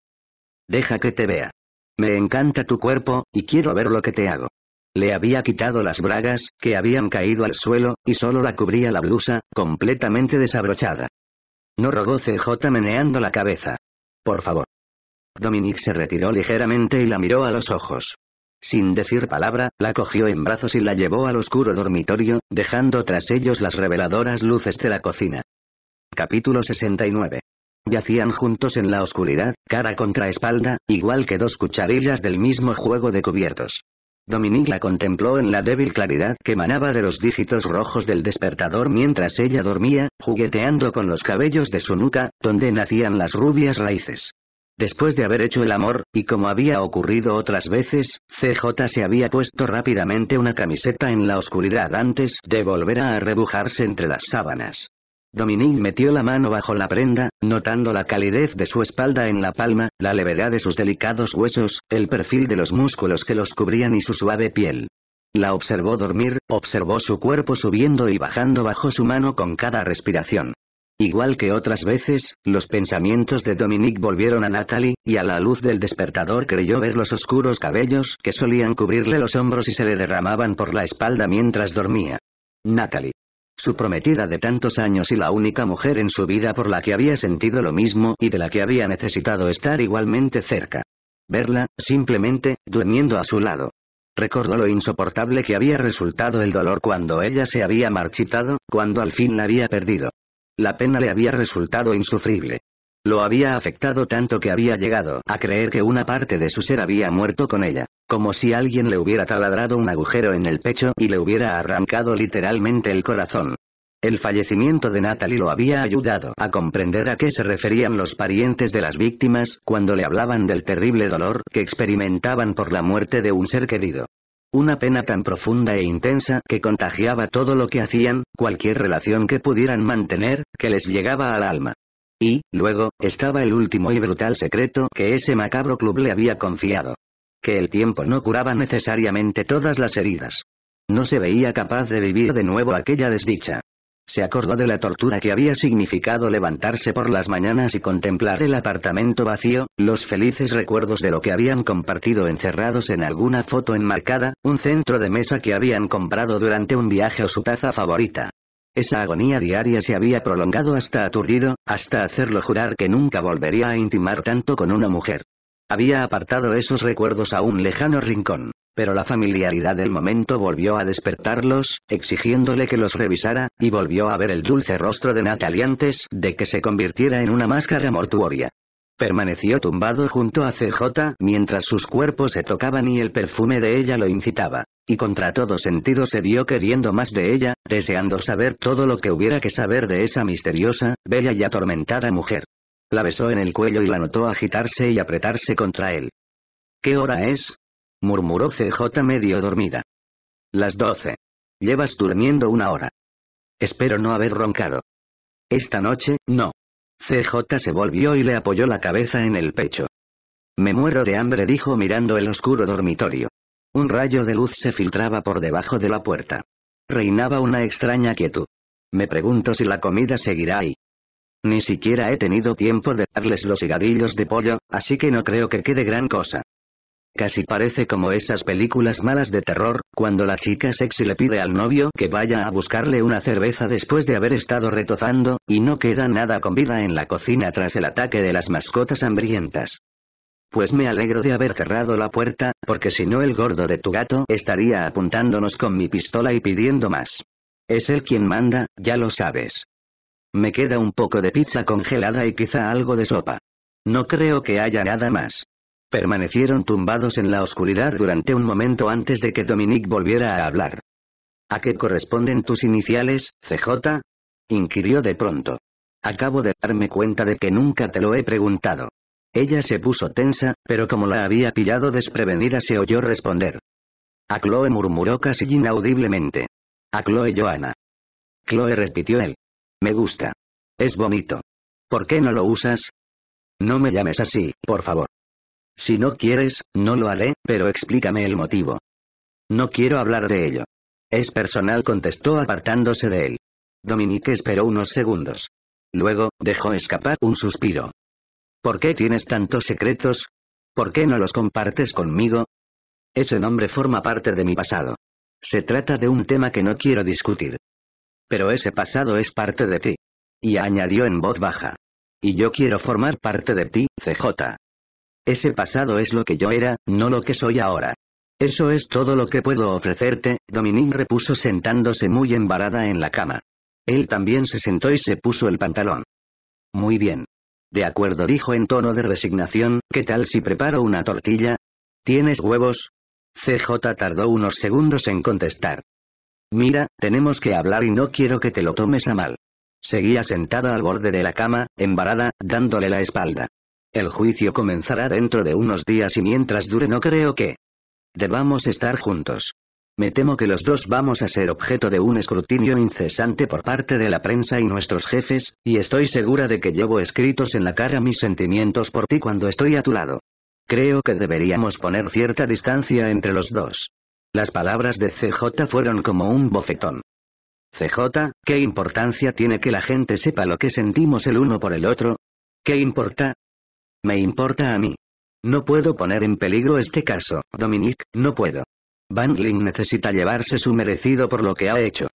Deja que te vea. Me encanta tu cuerpo, y quiero ver lo que te hago. Le había quitado las bragas, que habían caído al suelo, y solo la cubría la blusa, completamente desabrochada. No rogó CJ meneando la cabeza. Por favor. Dominique se retiró ligeramente y la miró a los ojos. Sin decir palabra, la cogió en brazos y la llevó al oscuro dormitorio, dejando tras ellos las reveladoras luces de la cocina. Capítulo 69. Yacían juntos en la oscuridad, cara contra espalda, igual que dos cucharillas del mismo juego de cubiertos. Dominique la contempló en la débil claridad que emanaba de los dígitos rojos del despertador mientras ella dormía, jugueteando con los cabellos de su nuca, donde nacían las rubias raíces. Después de haber hecho el amor, y como había ocurrido otras veces, CJ se había puesto rápidamente una camiseta en la oscuridad antes de volver a arrebujarse entre las sábanas. Dominique metió la mano bajo la prenda, notando la calidez de su espalda en la palma, la levedad de sus delicados huesos, el perfil de los músculos que los cubrían y su suave piel. La observó dormir, observó su cuerpo subiendo y bajando bajo su mano con cada respiración. Igual que otras veces, los pensamientos de Dominique volvieron a Natalie, y a la luz del despertador creyó ver los oscuros cabellos que solían cubrirle los hombros y se le derramaban por la espalda mientras dormía. Natalie. Su prometida de tantos años y la única mujer en su vida por la que había sentido lo mismo y de la que había necesitado estar igualmente cerca. Verla, simplemente, durmiendo a su lado. Recordó lo insoportable que había resultado el dolor cuando ella se había marchitado, cuando al fin la había perdido. La pena le había resultado insufrible. Lo había afectado tanto que había llegado a creer que una parte de su ser había muerto con ella, como si alguien le hubiera taladrado un agujero en el pecho y le hubiera arrancado literalmente el corazón. El fallecimiento de Natalie lo había ayudado a comprender a qué se referían los parientes de las víctimas cuando le hablaban del terrible dolor que experimentaban por la muerte de un ser querido. Una pena tan profunda e intensa que contagiaba todo lo que hacían, cualquier relación que pudieran mantener, que les llegaba al alma. Y, luego, estaba el último y brutal secreto que ese macabro club le había confiado. Que el tiempo no curaba necesariamente todas las heridas. No se veía capaz de vivir de nuevo aquella desdicha. Se acordó de la tortura que había significado levantarse por las mañanas y contemplar el apartamento vacío, los felices recuerdos de lo que habían compartido encerrados en alguna foto enmarcada, un centro de mesa que habían comprado durante un viaje o su taza favorita. Esa agonía diaria se había prolongado hasta aturdido, hasta hacerlo jurar que nunca volvería a intimar tanto con una mujer. Había apartado esos recuerdos a un lejano rincón. Pero la familiaridad del momento volvió a despertarlos, exigiéndole que los revisara, y volvió a ver el dulce rostro de Natalie antes de que se convirtiera en una máscara mortuoria. Permaneció tumbado junto a CJ mientras sus cuerpos se tocaban y el perfume de ella lo incitaba. Y contra todo sentido se vio queriendo más de ella, deseando saber todo lo que hubiera que saber de esa misteriosa, bella y atormentada mujer. La besó en el cuello y la notó agitarse y apretarse contra él. ¿Qué hora es? murmuró CJ medio dormida. Las doce. Llevas durmiendo una hora. Espero no haber roncado. Esta noche, no. CJ se volvió y le apoyó la cabeza en el pecho. Me muero de hambre, dijo mirando el oscuro dormitorio. Un rayo de luz se filtraba por debajo de la puerta. Reinaba una extraña quietud. Me pregunto si la comida seguirá ahí. Ni siquiera he tenido tiempo de darles los higadillos de pollo, así que no creo que quede gran cosa. Casi parece como esas películas malas de terror, cuando la chica sexy le pide al novio que vaya a buscarle una cerveza después de haber estado retozando, y no queda nada con vida en la cocina tras el ataque de las mascotas hambrientas. Pues me alegro de haber cerrado la puerta, porque si no el gordo de tu gato estaría apuntándonos con mi pistola y pidiendo más. Es él quien manda, ya lo sabes. Me queda un poco de pizza congelada y quizá algo de sopa. No creo que haya nada más. Permanecieron tumbados en la oscuridad durante un momento antes de que Dominique volviera a hablar. ¿A qué corresponden tus iniciales, CJ? inquirió de pronto. Acabo de darme cuenta de que nunca te lo he preguntado. Ella se puso tensa, pero como la había pillado desprevenida se oyó responder. A Chloe murmuró casi inaudiblemente. A Chloe Joana. Chloe repitió él. Me gusta. Es bonito. ¿Por qué no lo usas? No me llames así, por favor. Si no quieres, no lo haré, pero explícame el motivo. No quiero hablar de ello. Es personal, contestó apartándose de él. Dominique esperó unos segundos. Luego, dejó escapar un suspiro. ¿Por qué tienes tantos secretos? ¿Por qué no los compartes conmigo? Ese nombre forma parte de mi pasado. Se trata de un tema que no quiero discutir. Pero ese pasado es parte de ti. Y añadió en voz baja. Y yo quiero formar parte de ti, CJ. Ese pasado es lo que yo era, no lo que soy ahora. Eso es todo lo que puedo ofrecerte, Dominique repuso sentándose muy embarada en la cama. Él también se sentó y se puso el pantalón. Muy bien. De acuerdo, dijo en tono de resignación, ¿qué tal si preparo una tortilla? ¿Tienes huevos? CJ tardó unos segundos en contestar. Mira, tenemos que hablar y no quiero que te lo tomes a mal. Seguía sentada al borde de la cama, embarada, dándole la espalda. El juicio comenzará dentro de unos días y mientras dure no creo que debamos estar juntos. Me temo que los dos vamos a ser objeto de un escrutinio incesante por parte de la prensa y nuestros jefes, y estoy segura de que llevo escritos en la cara mis sentimientos por ti cuando estoy a tu lado. Creo que deberíamos poner cierta distancia entre los dos. Las palabras de CJ fueron como un bofetón. CJ, ¿qué importancia tiene que la gente sepa lo que sentimos el uno por el otro? ¿Qué importa? Me importa a mí. No puedo poner en peligro este caso, Dominique, no puedo. Van necesita llevarse su merecido por lo que ha hecho.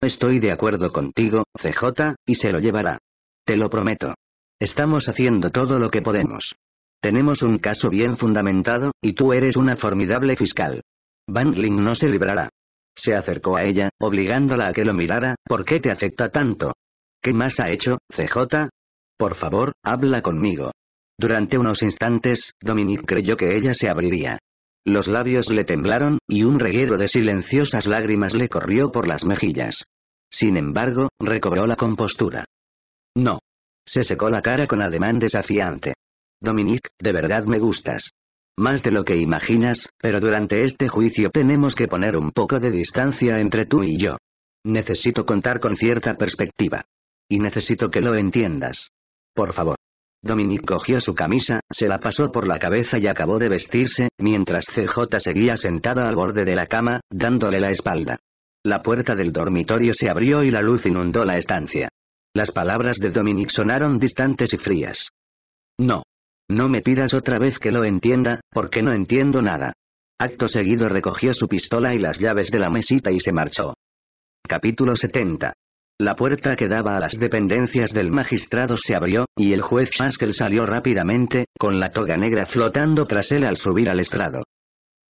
Estoy de acuerdo contigo, CJ, y se lo llevará. Te lo prometo. Estamos haciendo todo lo que podemos. Tenemos un caso bien fundamentado, y tú eres una formidable fiscal. Van no se librará. Se acercó a ella, obligándola a que lo mirara, ¿por qué te afecta tanto? ¿Qué más ha hecho, CJ? Por favor, habla conmigo. Durante unos instantes, Dominique creyó que ella se abriría. Los labios le temblaron, y un reguero de silenciosas lágrimas le corrió por las mejillas. Sin embargo, recobró la compostura. No. Se secó la cara con ademán desafiante. Dominique, de verdad me gustas. Más de lo que imaginas, pero durante este juicio tenemos que poner un poco de distancia entre tú y yo. Necesito contar con cierta perspectiva. Y necesito que lo entiendas. Por favor. Dominique cogió su camisa, se la pasó por la cabeza y acabó de vestirse, mientras CJ seguía sentada al borde de la cama, dándole la espalda. La puerta del dormitorio se abrió y la luz inundó la estancia. Las palabras de Dominique sonaron distantes y frías. No. No me pidas otra vez que lo entienda, porque no entiendo nada. Acto seguido recogió su pistola y las llaves de la mesita y se marchó. Capítulo 70. La puerta que daba a las dependencias del magistrado se abrió, y el juez Haskell salió rápidamente, con la toga negra flotando tras él al subir al estrado.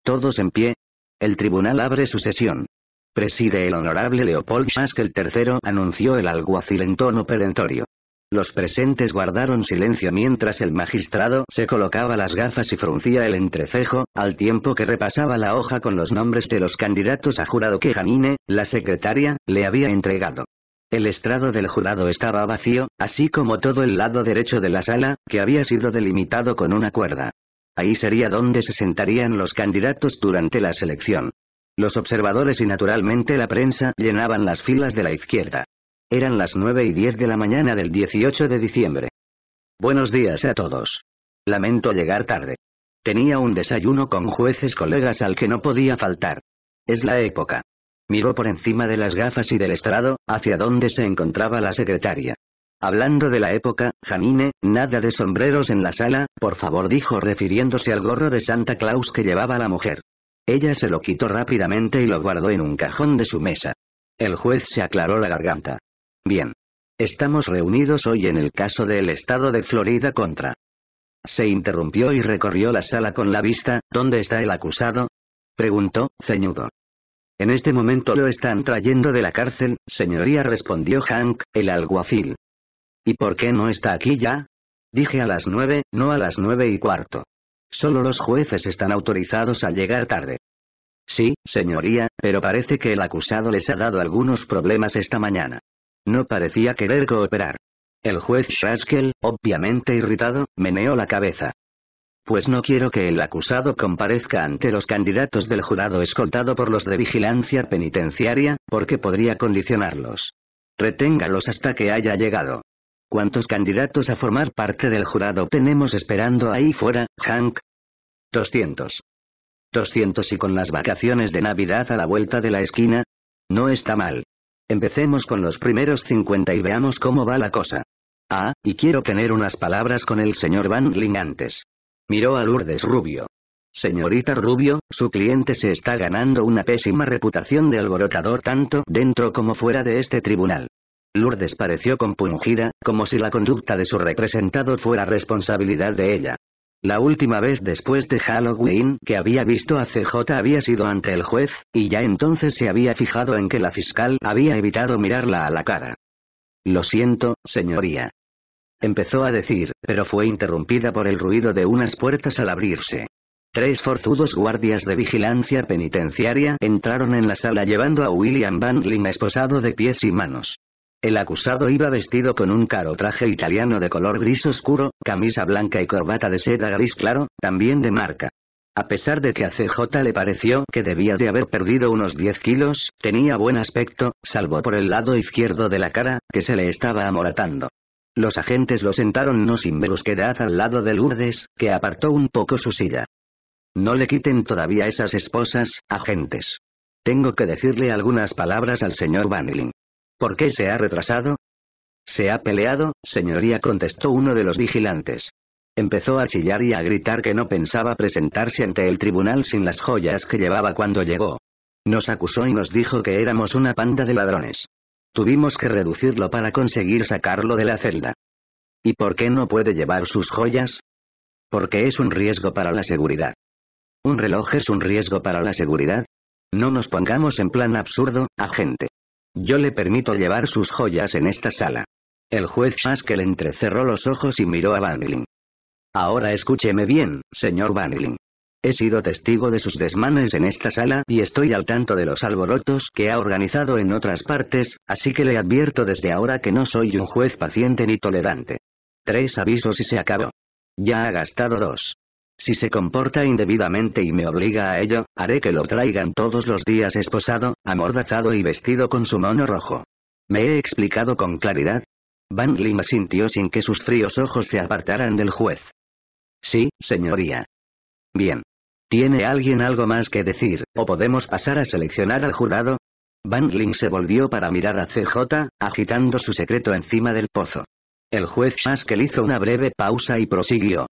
Todos en pie. El tribunal abre su sesión. Preside el honorable Leopold Haskell III, anunció el alguacil en tono perentorio. Los presentes guardaron silencio mientras el magistrado se colocaba las gafas y fruncía el entrecejo, al tiempo que repasaba la hoja con los nombres de los candidatos a jurado que Janine, la secretaria, le había entregado. El estrado del jurado estaba vacío, así como todo el lado derecho de la sala, que había sido delimitado con una cuerda. Ahí sería donde se sentarían los candidatos durante la selección. Los observadores y naturalmente la prensa llenaban las filas de la izquierda. Eran las 9 y 10 de la mañana del 18 de diciembre. Buenos días a todos. Lamento llegar tarde. Tenía un desayuno con jueces colegas al que no podía faltar. Es la época. Miró por encima de las gafas y del estrado, hacia donde se encontraba la secretaria. Hablando de la época, Janine, nada de sombreros en la sala, por favor dijo refiriéndose al gorro de Santa Claus que llevaba la mujer. Ella se lo quitó rápidamente y lo guardó en un cajón de su mesa. El juez se aclaró la garganta. Bien. Estamos reunidos hoy en el caso del estado de Florida contra. Se interrumpió y recorrió la sala con la vista, ¿dónde está el acusado? Preguntó, ceñudo. En este momento lo están trayendo de la cárcel, señoría respondió Hank, el alguacil. ¿Y por qué no está aquí ya? Dije a las nueve, no a las nueve y cuarto. Solo los jueces están autorizados a llegar tarde. Sí, señoría, pero parece que el acusado les ha dado algunos problemas esta mañana. No parecía querer cooperar. El juez Schaskel, obviamente irritado, meneó la cabeza. Pues no quiero que el acusado comparezca ante los candidatos del jurado escoltado por los de vigilancia penitenciaria, porque podría condicionarlos. Reténgalos hasta que haya llegado. ¿Cuántos candidatos a formar parte del jurado tenemos esperando ahí fuera, Hank? 200. 200 y con las vacaciones de Navidad a la vuelta de la esquina. No está mal. Empecemos con los primeros 50 y veamos cómo va la cosa. Ah, y quiero tener unas palabras con el señor Van Ling antes. Miró a Lourdes Rubio. Señorita Rubio, su cliente se está ganando una pésima reputación de alborotador tanto dentro como fuera de este tribunal. Lourdes pareció compungida, como si la conducta de su representado fuera responsabilidad de ella. La última vez después de Halloween que había visto a CJ había sido ante el juez, y ya entonces se había fijado en que la fiscal había evitado mirarla a la cara. Lo siento, señoría. Empezó a decir, pero fue interrumpida por el ruido de unas puertas al abrirse. Tres forzudos guardias de vigilancia penitenciaria entraron en la sala llevando a William Van esposado de pies y manos. El acusado iba vestido con un caro traje italiano de color gris oscuro, camisa blanca y corbata de seda gris claro, también de marca. A pesar de que a CJ le pareció que debía de haber perdido unos 10 kilos, tenía buen aspecto, salvo por el lado izquierdo de la cara, que se le estaba amoratando. Los agentes lo sentaron no sin brusquedad al lado de Lourdes, que apartó un poco su silla. No le quiten todavía esas esposas, agentes. Tengo que decirle algunas palabras al señor Vanilling. ¿Por qué se ha retrasado? Se ha peleado, señoría, contestó uno de los vigilantes. Empezó a chillar y a gritar que no pensaba presentarse ante el tribunal sin las joyas que llevaba cuando llegó. Nos acusó y nos dijo que éramos una panda de ladrones. Tuvimos que reducirlo para conseguir sacarlo de la celda. ¿Y por qué no puede llevar sus joyas? Porque es un riesgo para la seguridad. ¿Un reloj es un riesgo para la seguridad? No nos pongamos en plan absurdo, agente. Yo le permito llevar sus joyas en esta sala. El juez Haskell entrecerró los ojos y miró a Vanilling. Ahora escúcheme bien, señor Vanilling. He sido testigo de sus desmanes en esta sala y estoy al tanto de los alborotos que ha organizado en otras partes, así que le advierto desde ahora que no soy un juez paciente ni tolerante. Tres avisos y se acabó. Ya ha gastado dos. Si se comporta indebidamente y me obliga a ello, haré que lo traigan todos los días esposado, amordazado y vestido con su mono rojo. ¿Me he explicado con claridad? Van Lim sintió sin que sus fríos ojos se apartaran del juez. Sí, señoría. Bien. ¿Tiene alguien algo más que decir, o podemos pasar a seleccionar al jurado? Van se volvió para mirar a CJ, agitando su secreto encima del pozo. El juez Haskell hizo una breve pausa y prosiguió.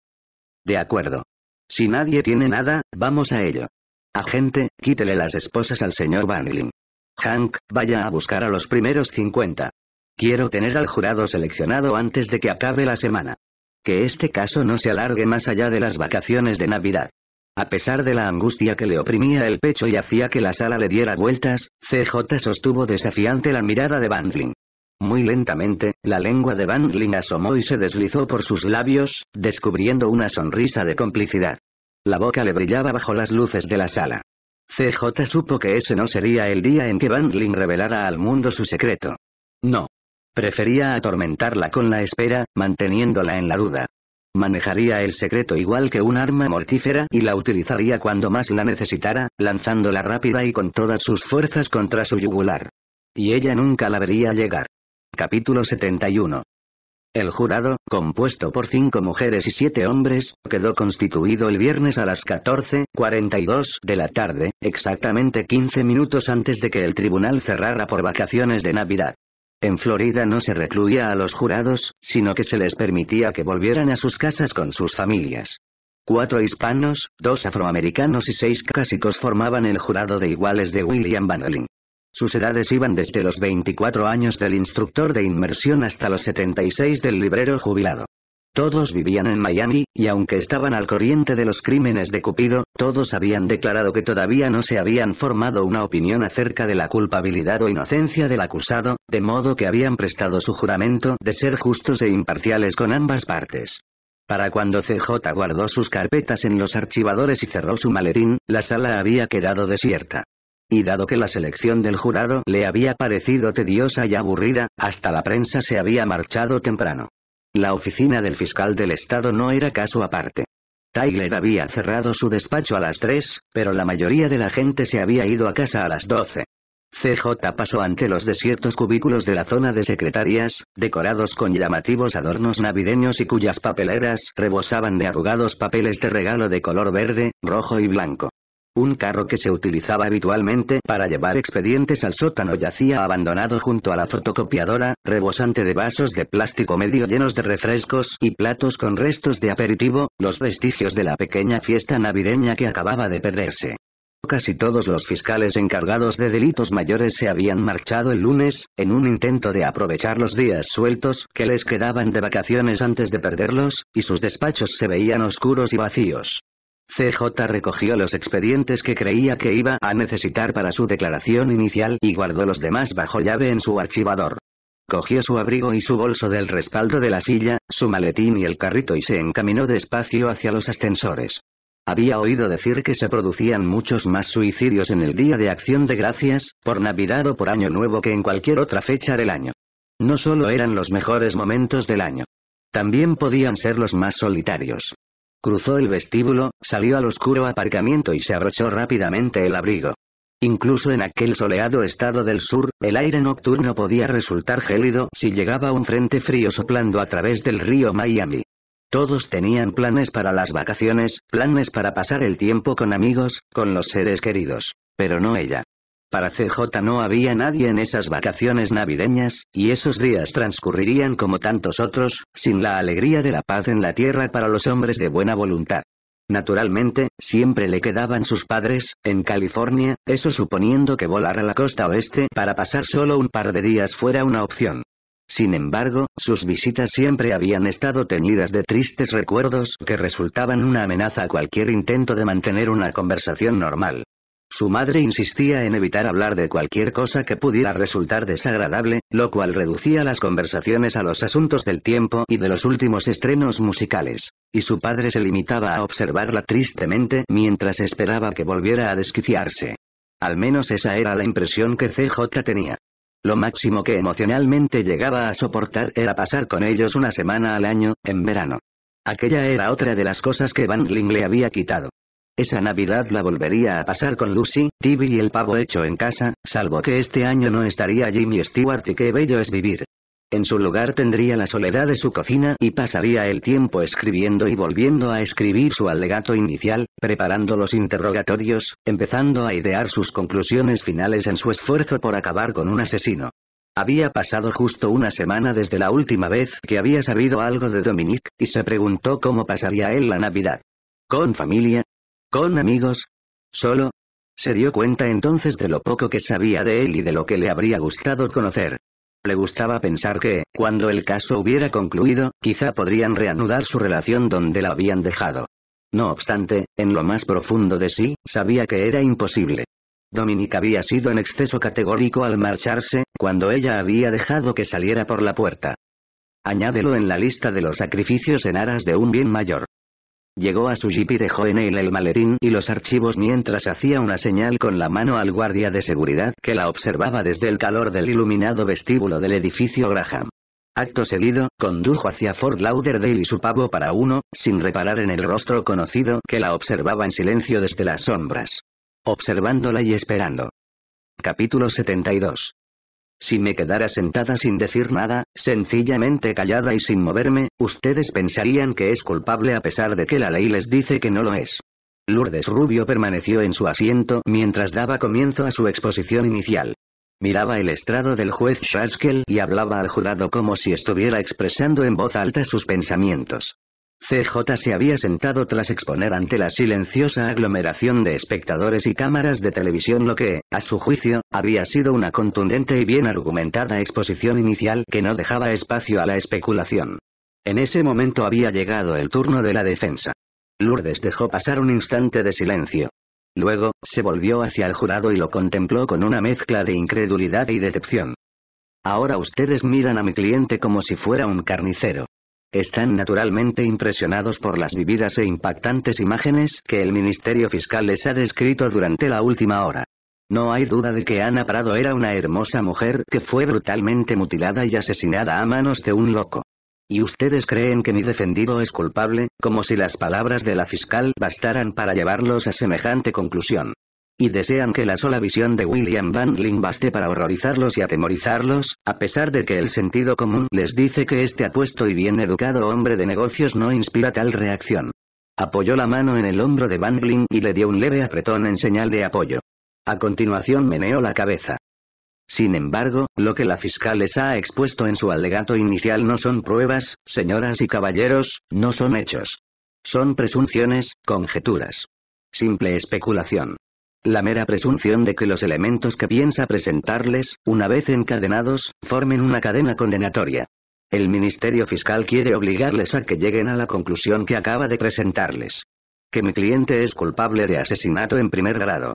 De acuerdo. Si nadie tiene nada, vamos a ello. Agente, quítele las esposas al señor Vanilling. Hank, vaya a buscar a los primeros 50. Quiero tener al jurado seleccionado antes de que acabe la semana. Que este caso no se alargue más allá de las vacaciones de Navidad. A pesar de la angustia que le oprimía el pecho y hacía que la sala le diera vueltas, CJ sostuvo desafiante la mirada de Vanling. Muy lentamente, la lengua de Van Ling asomó y se deslizó por sus labios, descubriendo una sonrisa de complicidad. La boca le brillaba bajo las luces de la sala. CJ supo que ese no sería el día en que Van Ling revelara al mundo su secreto. No. Prefería atormentarla con la espera, manteniéndola en la duda. Manejaría el secreto igual que un arma mortífera y la utilizaría cuando más la necesitara, lanzándola rápida y con todas sus fuerzas contra su yugular. Y ella nunca la vería llegar. Capítulo 71. El jurado, compuesto por cinco mujeres y siete hombres, quedó constituido el viernes a las 14.42 de la tarde, exactamente 15 minutos antes de que el tribunal cerrara por vacaciones de Navidad. En Florida no se recluía a los jurados, sino que se les permitía que volvieran a sus casas con sus familias. Cuatro hispanos, dos afroamericanos y seis clásicos formaban el jurado de iguales de William Bannerling. Sus edades iban desde los 24 años del instructor de inmersión hasta los 76 del librero jubilado. Todos vivían en Miami, y aunque estaban al corriente de los crímenes de Cupido, todos habían declarado que todavía no se habían formado una opinión acerca de la culpabilidad o inocencia del acusado, de modo que habían prestado su juramento de ser justos e imparciales con ambas partes. Para cuando CJ guardó sus carpetas en los archivadores y cerró su maletín, la sala había quedado desierta. Y dado que la selección del jurado le había parecido tediosa y aburrida, hasta la prensa se había marchado temprano. La oficina del fiscal del estado no era caso aparte. Tyler había cerrado su despacho a las 3, pero la mayoría de la gente se había ido a casa a las 12. CJ pasó ante los desiertos cubículos de la zona de secretarias, decorados con llamativos adornos navideños y cuyas papeleras rebosaban de arrugados papeles de regalo de color verde, rojo y blanco. Un carro que se utilizaba habitualmente para llevar expedientes al sótano yacía abandonado junto a la fotocopiadora, rebosante de vasos de plástico medio llenos de refrescos y platos con restos de aperitivo, los vestigios de la pequeña fiesta navideña que acababa de perderse. Casi todos los fiscales encargados de delitos mayores se habían marchado el lunes, en un intento de aprovechar los días sueltos que les quedaban de vacaciones antes de perderlos, y sus despachos se veían oscuros y vacíos. CJ recogió los expedientes que creía que iba a necesitar para su declaración inicial y guardó los demás bajo llave en su archivador. Cogió su abrigo y su bolso del respaldo de la silla, su maletín y el carrito y se encaminó despacio hacia los ascensores. Había oído decir que se producían muchos más suicidios en el Día de Acción de Gracias, por Navidad o por Año Nuevo que en cualquier otra fecha del año. No solo eran los mejores momentos del año. También podían ser los más solitarios. Cruzó el vestíbulo, salió al oscuro aparcamiento y se abrochó rápidamente el abrigo. Incluso en aquel soleado estado del sur, el aire nocturno podía resultar gélido si llegaba un frente frío soplando a través del río Miami. Todos tenían planes para las vacaciones, planes para pasar el tiempo con amigos, con los seres queridos. Pero no ella. Para CJ no había nadie en esas vacaciones navideñas, y esos días transcurrirían como tantos otros, sin la alegría de la paz en la tierra para los hombres de buena voluntad. Naturalmente, siempre le quedaban sus padres, en California, eso suponiendo que volar a la costa oeste para pasar solo un par de días fuera una opción. Sin embargo, sus visitas siempre habían estado teñidas de tristes recuerdos que resultaban una amenaza a cualquier intento de mantener una conversación normal. Su madre insistía en evitar hablar de cualquier cosa que pudiera resultar desagradable, lo cual reducía las conversaciones a los asuntos del tiempo y de los últimos estrenos musicales. Y su padre se limitaba a observarla tristemente mientras esperaba que volviera a desquiciarse. Al menos esa era la impresión que CJ tenía. Lo máximo que emocionalmente llegaba a soportar era pasar con ellos una semana al año, en verano. Aquella era otra de las cosas que Van Ling le había quitado. Esa Navidad la volvería a pasar con Lucy, Tibi y el pavo hecho en casa, salvo que este año no estaría Jimmy Stewart y qué bello es vivir. En su lugar tendría la soledad de su cocina y pasaría el tiempo escribiendo y volviendo a escribir su alegato inicial, preparando los interrogatorios, empezando a idear sus conclusiones finales en su esfuerzo por acabar con un asesino. Había pasado justo una semana desde la última vez que había sabido algo de Dominique, y se preguntó cómo pasaría él la Navidad. ¿Con familia? ¿Con amigos? ¿Solo? Se dio cuenta entonces de lo poco que sabía de él y de lo que le habría gustado conocer. Le gustaba pensar que, cuando el caso hubiera concluido, quizá podrían reanudar su relación donde la habían dejado. No obstante, en lo más profundo de sí, sabía que era imposible. Dominique había sido en exceso categórico al marcharse, cuando ella había dejado que saliera por la puerta. Añádelo en la lista de los sacrificios en aras de un bien mayor. Llegó a su jeep y dejó en él el maletín y los archivos mientras hacía una señal con la mano al guardia de seguridad que la observaba desde el calor del iluminado vestíbulo del edificio Graham. Acto seguido, condujo hacia Fort Lauderdale y su pavo para uno, sin reparar en el rostro conocido que la observaba en silencio desde las sombras. Observándola y esperando. Capítulo 72. Si me quedara sentada sin decir nada, sencillamente callada y sin moverme, ustedes pensarían que es culpable a pesar de que la ley les dice que no lo es. Lourdes Rubio permaneció en su asiento mientras daba comienzo a su exposición inicial. Miraba el estrado del juez Shaskel y hablaba al jurado como si estuviera expresando en voz alta sus pensamientos. CJ se había sentado tras exponer ante la silenciosa aglomeración de espectadores y cámaras de televisión lo que, a su juicio, había sido una contundente y bien argumentada exposición inicial que no dejaba espacio a la especulación. En ese momento había llegado el turno de la defensa. Lourdes dejó pasar un instante de silencio. Luego, se volvió hacia el jurado y lo contempló con una mezcla de incredulidad y decepción. Ahora ustedes miran a mi cliente como si fuera un carnicero. Están naturalmente impresionados por las vividas e impactantes imágenes que el Ministerio Fiscal les ha descrito durante la última hora. No hay duda de que Ana Prado era una hermosa mujer que fue brutalmente mutilada y asesinada a manos de un loco. Y ustedes creen que mi defendido es culpable, como si las palabras de la fiscal bastaran para llevarlos a semejante conclusión. Y desean que la sola visión de William Bandling baste para horrorizarlos y atemorizarlos, a pesar de que el sentido común les dice que este apuesto y bien educado hombre de negocios no inspira tal reacción. Apoyó la mano en el hombro de Bandling y le dio un leve apretón en señal de apoyo. A continuación meneó la cabeza. Sin embargo, lo que la fiscal les ha expuesto en su alegato inicial no son pruebas, señoras y caballeros, no son hechos. Son presunciones, conjeturas. Simple especulación. La mera presunción de que los elementos que piensa presentarles, una vez encadenados, formen una cadena condenatoria. El Ministerio Fiscal quiere obligarles a que lleguen a la conclusión que acaba de presentarles. Que mi cliente es culpable de asesinato en primer grado.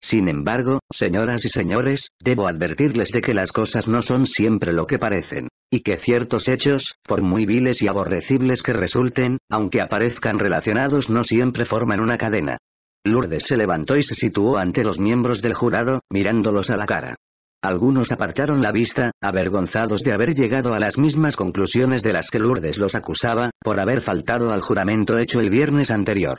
Sin embargo, señoras y señores, debo advertirles de que las cosas no son siempre lo que parecen, y que ciertos hechos, por muy viles y aborrecibles que resulten, aunque aparezcan relacionados no siempre forman una cadena. Lourdes se levantó y se situó ante los miembros del jurado, mirándolos a la cara. Algunos apartaron la vista, avergonzados de haber llegado a las mismas conclusiones de las que Lourdes los acusaba, por haber faltado al juramento hecho el viernes anterior.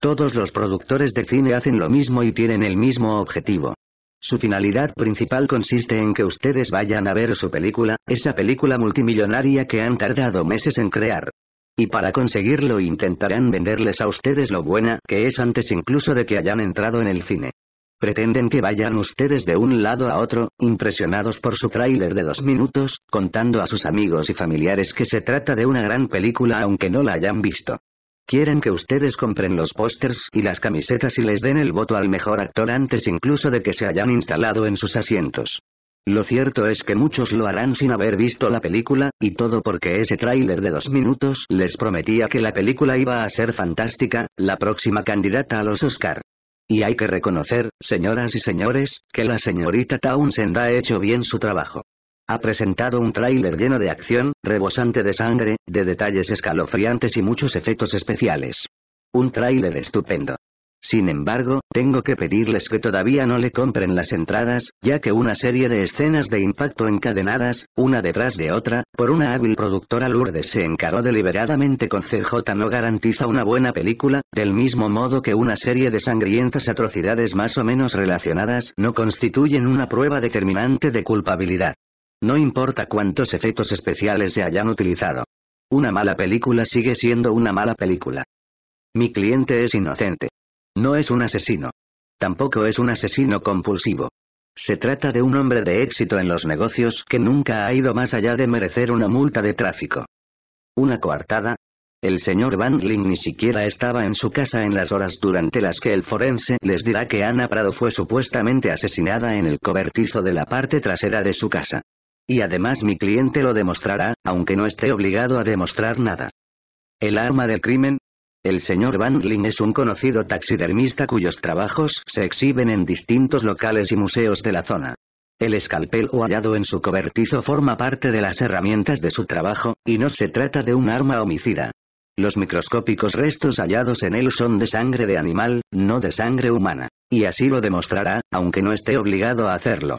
Todos los productores de cine hacen lo mismo y tienen el mismo objetivo. Su finalidad principal consiste en que ustedes vayan a ver su película, esa película multimillonaria que han tardado meses en crear. Y para conseguirlo intentarán venderles a ustedes lo buena que es antes incluso de que hayan entrado en el cine. Pretenden que vayan ustedes de un lado a otro, impresionados por su tráiler de dos minutos, contando a sus amigos y familiares que se trata de una gran película aunque no la hayan visto. Quieren que ustedes compren los pósters y las camisetas y les den el voto al mejor actor antes incluso de que se hayan instalado en sus asientos. Lo cierto es que muchos lo harán sin haber visto la película, y todo porque ese tráiler de dos minutos les prometía que la película iba a ser fantástica, la próxima candidata a los Oscar. Y hay que reconocer, señoras y señores, que la señorita Townsend ha hecho bien su trabajo. Ha presentado un tráiler lleno de acción, rebosante de sangre, de detalles escalofriantes y muchos efectos especiales. Un tráiler estupendo. Sin embargo, tengo que pedirles que todavía no le compren las entradas, ya que una serie de escenas de impacto encadenadas, una detrás de otra, por una hábil productora Lourdes se encaró deliberadamente con CJ no garantiza una buena película, del mismo modo que una serie de sangrientas atrocidades más o menos relacionadas no constituyen una prueba determinante de culpabilidad. No importa cuántos efectos especiales se hayan utilizado. Una mala película sigue siendo una mala película. Mi cliente es inocente. No es un asesino. Tampoco es un asesino compulsivo. Se trata de un hombre de éxito en los negocios que nunca ha ido más allá de merecer una multa de tráfico. Una coartada. El señor Van Ling ni siquiera estaba en su casa en las horas durante las que el forense les dirá que Ana Prado fue supuestamente asesinada en el cobertizo de la parte trasera de su casa. Y además mi cliente lo demostrará, aunque no esté obligado a demostrar nada. El arma del crimen, el señor Van Ling es un conocido taxidermista cuyos trabajos se exhiben en distintos locales y museos de la zona. El escalpelo hallado en su cobertizo forma parte de las herramientas de su trabajo, y no se trata de un arma homicida. Los microscópicos restos hallados en él son de sangre de animal, no de sangre humana. Y así lo demostrará, aunque no esté obligado a hacerlo.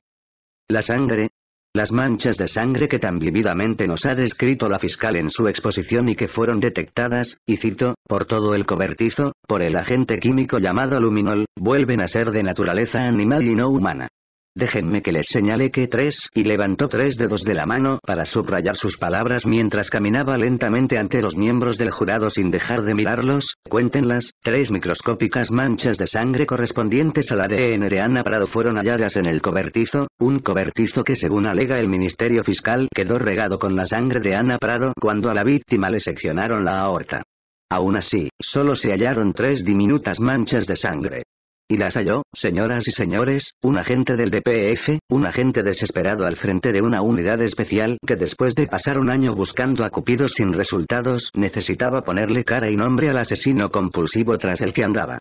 La sangre, las manchas de sangre que tan vividamente nos ha descrito la fiscal en su exposición y que fueron detectadas, y cito, por todo el cobertizo, por el agente químico llamado luminol, vuelven a ser de naturaleza animal y no humana. Déjenme que les señale que tres, y levantó tres dedos de la mano para subrayar sus palabras mientras caminaba lentamente ante los miembros del jurado sin dejar de mirarlos, cuéntenlas, tres microscópicas manchas de sangre correspondientes al ADN de Ana Prado fueron halladas en el cobertizo, un cobertizo que según alega el Ministerio Fiscal quedó regado con la sangre de Ana Prado cuando a la víctima le seccionaron la aorta. Aún así, solo se hallaron tres diminutas manchas de sangre. Y las halló, señoras y señores, un agente del DPF, un agente desesperado al frente de una unidad especial que después de pasar un año buscando a Cupido sin resultados necesitaba ponerle cara y nombre al asesino compulsivo tras el que andaba.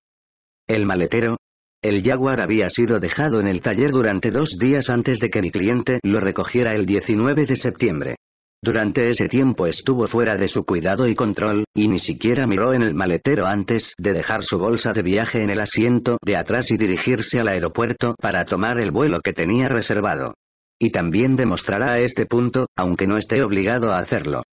El maletero. El Jaguar había sido dejado en el taller durante dos días antes de que mi cliente lo recogiera el 19 de septiembre. Durante ese tiempo estuvo fuera de su cuidado y control, y ni siquiera miró en el maletero antes de dejar su bolsa de viaje en el asiento de atrás y dirigirse al aeropuerto para tomar el vuelo que tenía reservado. Y también demostrará a este punto, aunque no esté obligado a hacerlo.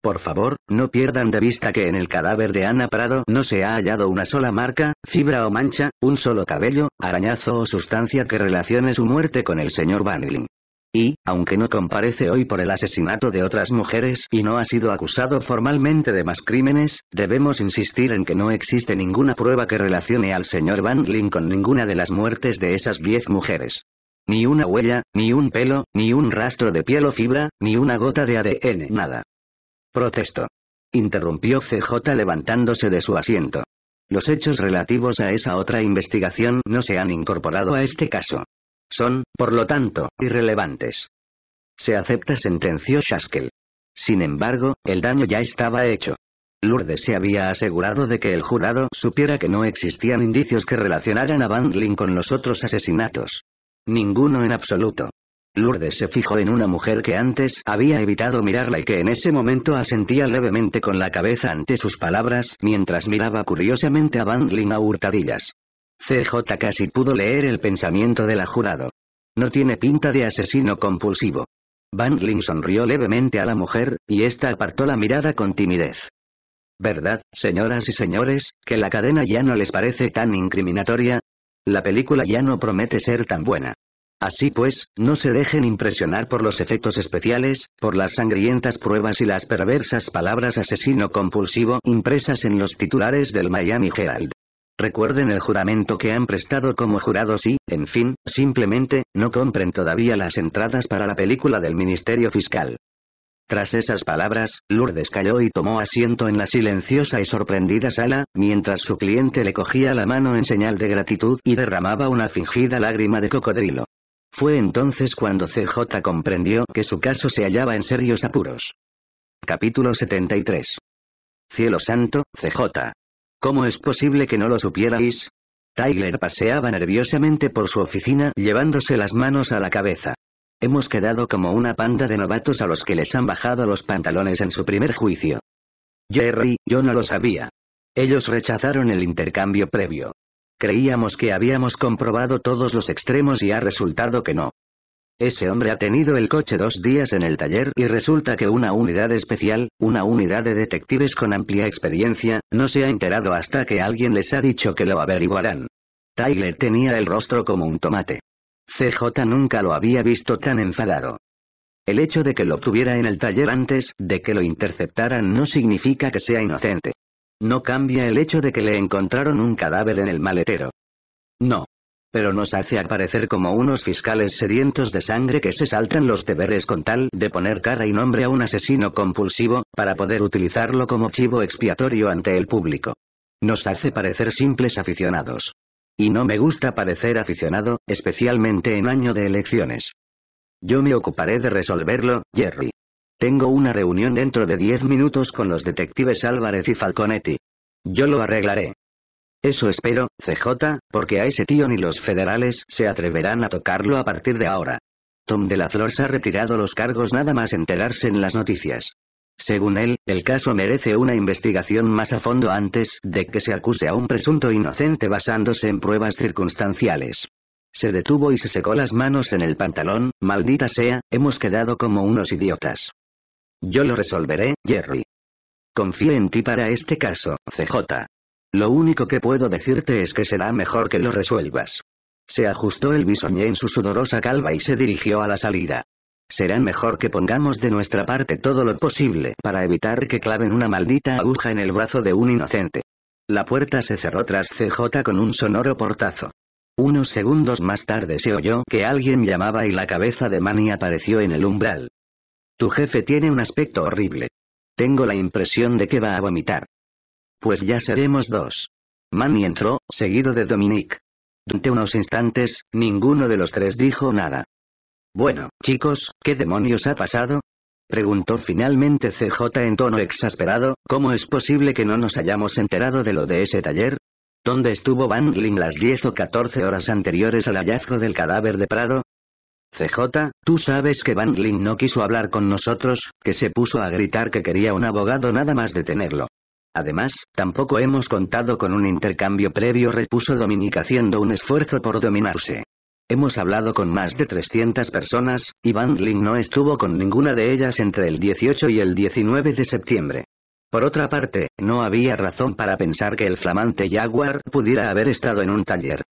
Por favor, no pierdan de vista que en el cadáver de Ana Prado no se ha hallado una sola marca, fibra o mancha, un solo cabello, arañazo o sustancia que relacione su muerte con el señor Vanilling. Y, aunque no comparece hoy por el asesinato de otras mujeres y no ha sido acusado formalmente de más crímenes, debemos insistir en que no existe ninguna prueba que relacione al señor Van con ninguna de las muertes de esas diez mujeres. Ni una huella, ni un pelo, ni un rastro de piel o fibra, ni una gota de ADN, nada. Protesto. Interrumpió CJ levantándose de su asiento. Los hechos relativos a esa otra investigación no se han incorporado a este caso. Son, por lo tanto, irrelevantes. Se acepta, sentenció Shaskel. Sin embargo, el daño ya estaba hecho. Lourdes se había asegurado de que el jurado supiera que no existían indicios que relacionaran a Bandling con los otros asesinatos. Ninguno en absoluto. Lourdes se fijó en una mujer que antes había evitado mirarla y que en ese momento asentía levemente con la cabeza ante sus palabras mientras miraba curiosamente a Bandling a hurtadillas. CJ casi pudo leer el pensamiento de la jurado. No tiene pinta de asesino compulsivo. Van Ling sonrió levemente a la mujer, y ésta apartó la mirada con timidez. ¿Verdad, señoras y señores, que la cadena ya no les parece tan incriminatoria? La película ya no promete ser tan buena. Así pues, no se dejen impresionar por los efectos especiales, por las sangrientas pruebas y las perversas palabras asesino compulsivo impresas en los titulares del Miami Herald. Recuerden el juramento que han prestado como jurados y, en fin, simplemente, no compren todavía las entradas para la película del Ministerio Fiscal. Tras esas palabras, Lourdes cayó y tomó asiento en la silenciosa y sorprendida sala, mientras su cliente le cogía la mano en señal de gratitud y derramaba una fingida lágrima de cocodrilo. Fue entonces cuando CJ comprendió que su caso se hallaba en serios apuros. Capítulo 73. Cielo santo, CJ. ¿Cómo es posible que no lo supierais? Tyler paseaba nerviosamente por su oficina llevándose las manos a la cabeza. Hemos quedado como una panda de novatos a los que les han bajado los pantalones en su primer juicio. Jerry, yo no lo sabía. Ellos rechazaron el intercambio previo. Creíamos que habíamos comprobado todos los extremos y ha resultado que no. Ese hombre ha tenido el coche dos días en el taller y resulta que una unidad especial, una unidad de detectives con amplia experiencia, no se ha enterado hasta que alguien les ha dicho que lo averiguarán. Tyler tenía el rostro como un tomate. CJ nunca lo había visto tan enfadado. El hecho de que lo tuviera en el taller antes de que lo interceptaran no significa que sea inocente. No cambia el hecho de que le encontraron un cadáver en el maletero. No, pero nos hace aparecer como unos fiscales sedientos de sangre que se saltan los deberes con tal de poner cara y nombre a un asesino compulsivo, para poder utilizarlo como chivo expiatorio ante el público. Nos hace parecer simples aficionados. Y no me gusta parecer aficionado, especialmente en año de elecciones. Yo me ocuparé de resolverlo, Jerry. Tengo una reunión dentro de diez minutos con los detectives Álvarez y Falconetti. Yo lo arreglaré. Eso espero, CJ, porque a ese tío ni los federales se atreverán a tocarlo a partir de ahora. Tom de la Flor se ha retirado los cargos nada más enterarse en las noticias. Según él, el caso merece una investigación más a fondo antes de que se acuse a un presunto inocente basándose en pruebas circunstanciales. Se detuvo y se secó las manos en el pantalón, maldita sea, hemos quedado como unos idiotas. Yo lo resolveré, Jerry. Confío en ti para este caso, CJ. Lo único que puedo decirte es que será mejor que lo resuelvas. Se ajustó el bisoñé en su sudorosa calva y se dirigió a la salida. Será mejor que pongamos de nuestra parte todo lo posible para evitar que claven una maldita aguja en el brazo de un inocente. La puerta se cerró tras CJ con un sonoro portazo. Unos segundos más tarde se oyó que alguien llamaba y la cabeza de Manny apareció en el umbral. Tu jefe tiene un aspecto horrible. Tengo la impresión de que va a vomitar. Pues ya seremos dos. Manny entró, seguido de Dominique. Durante unos instantes, ninguno de los tres dijo nada. Bueno, chicos, ¿qué demonios ha pasado? Preguntó finalmente CJ en tono exasperado, ¿cómo es posible que no nos hayamos enterado de lo de ese taller? ¿Dónde estuvo Van Ling las 10 o 14 horas anteriores al hallazgo del cadáver de Prado? CJ, tú sabes que Van Ling no quiso hablar con nosotros, que se puso a gritar que quería un abogado nada más detenerlo. Además, tampoco hemos contado con un intercambio previo, repuso Dominic haciendo un esfuerzo por dominarse. Hemos hablado con más de 300 personas, y Van Ling no estuvo con ninguna de ellas entre el 18 y el 19 de septiembre. Por otra parte, no había razón para pensar que el flamante Jaguar pudiera haber estado en un taller.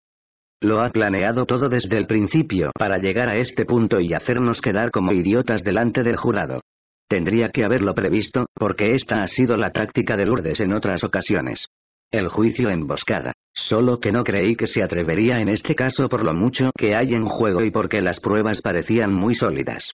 Lo ha planeado todo desde el principio para llegar a este punto y hacernos quedar como idiotas delante del jurado. Tendría que haberlo previsto, porque esta ha sido la táctica de Lourdes en otras ocasiones. El juicio emboscada. Solo que no creí que se atrevería en este caso por lo mucho que hay en juego y porque las pruebas parecían muy sólidas.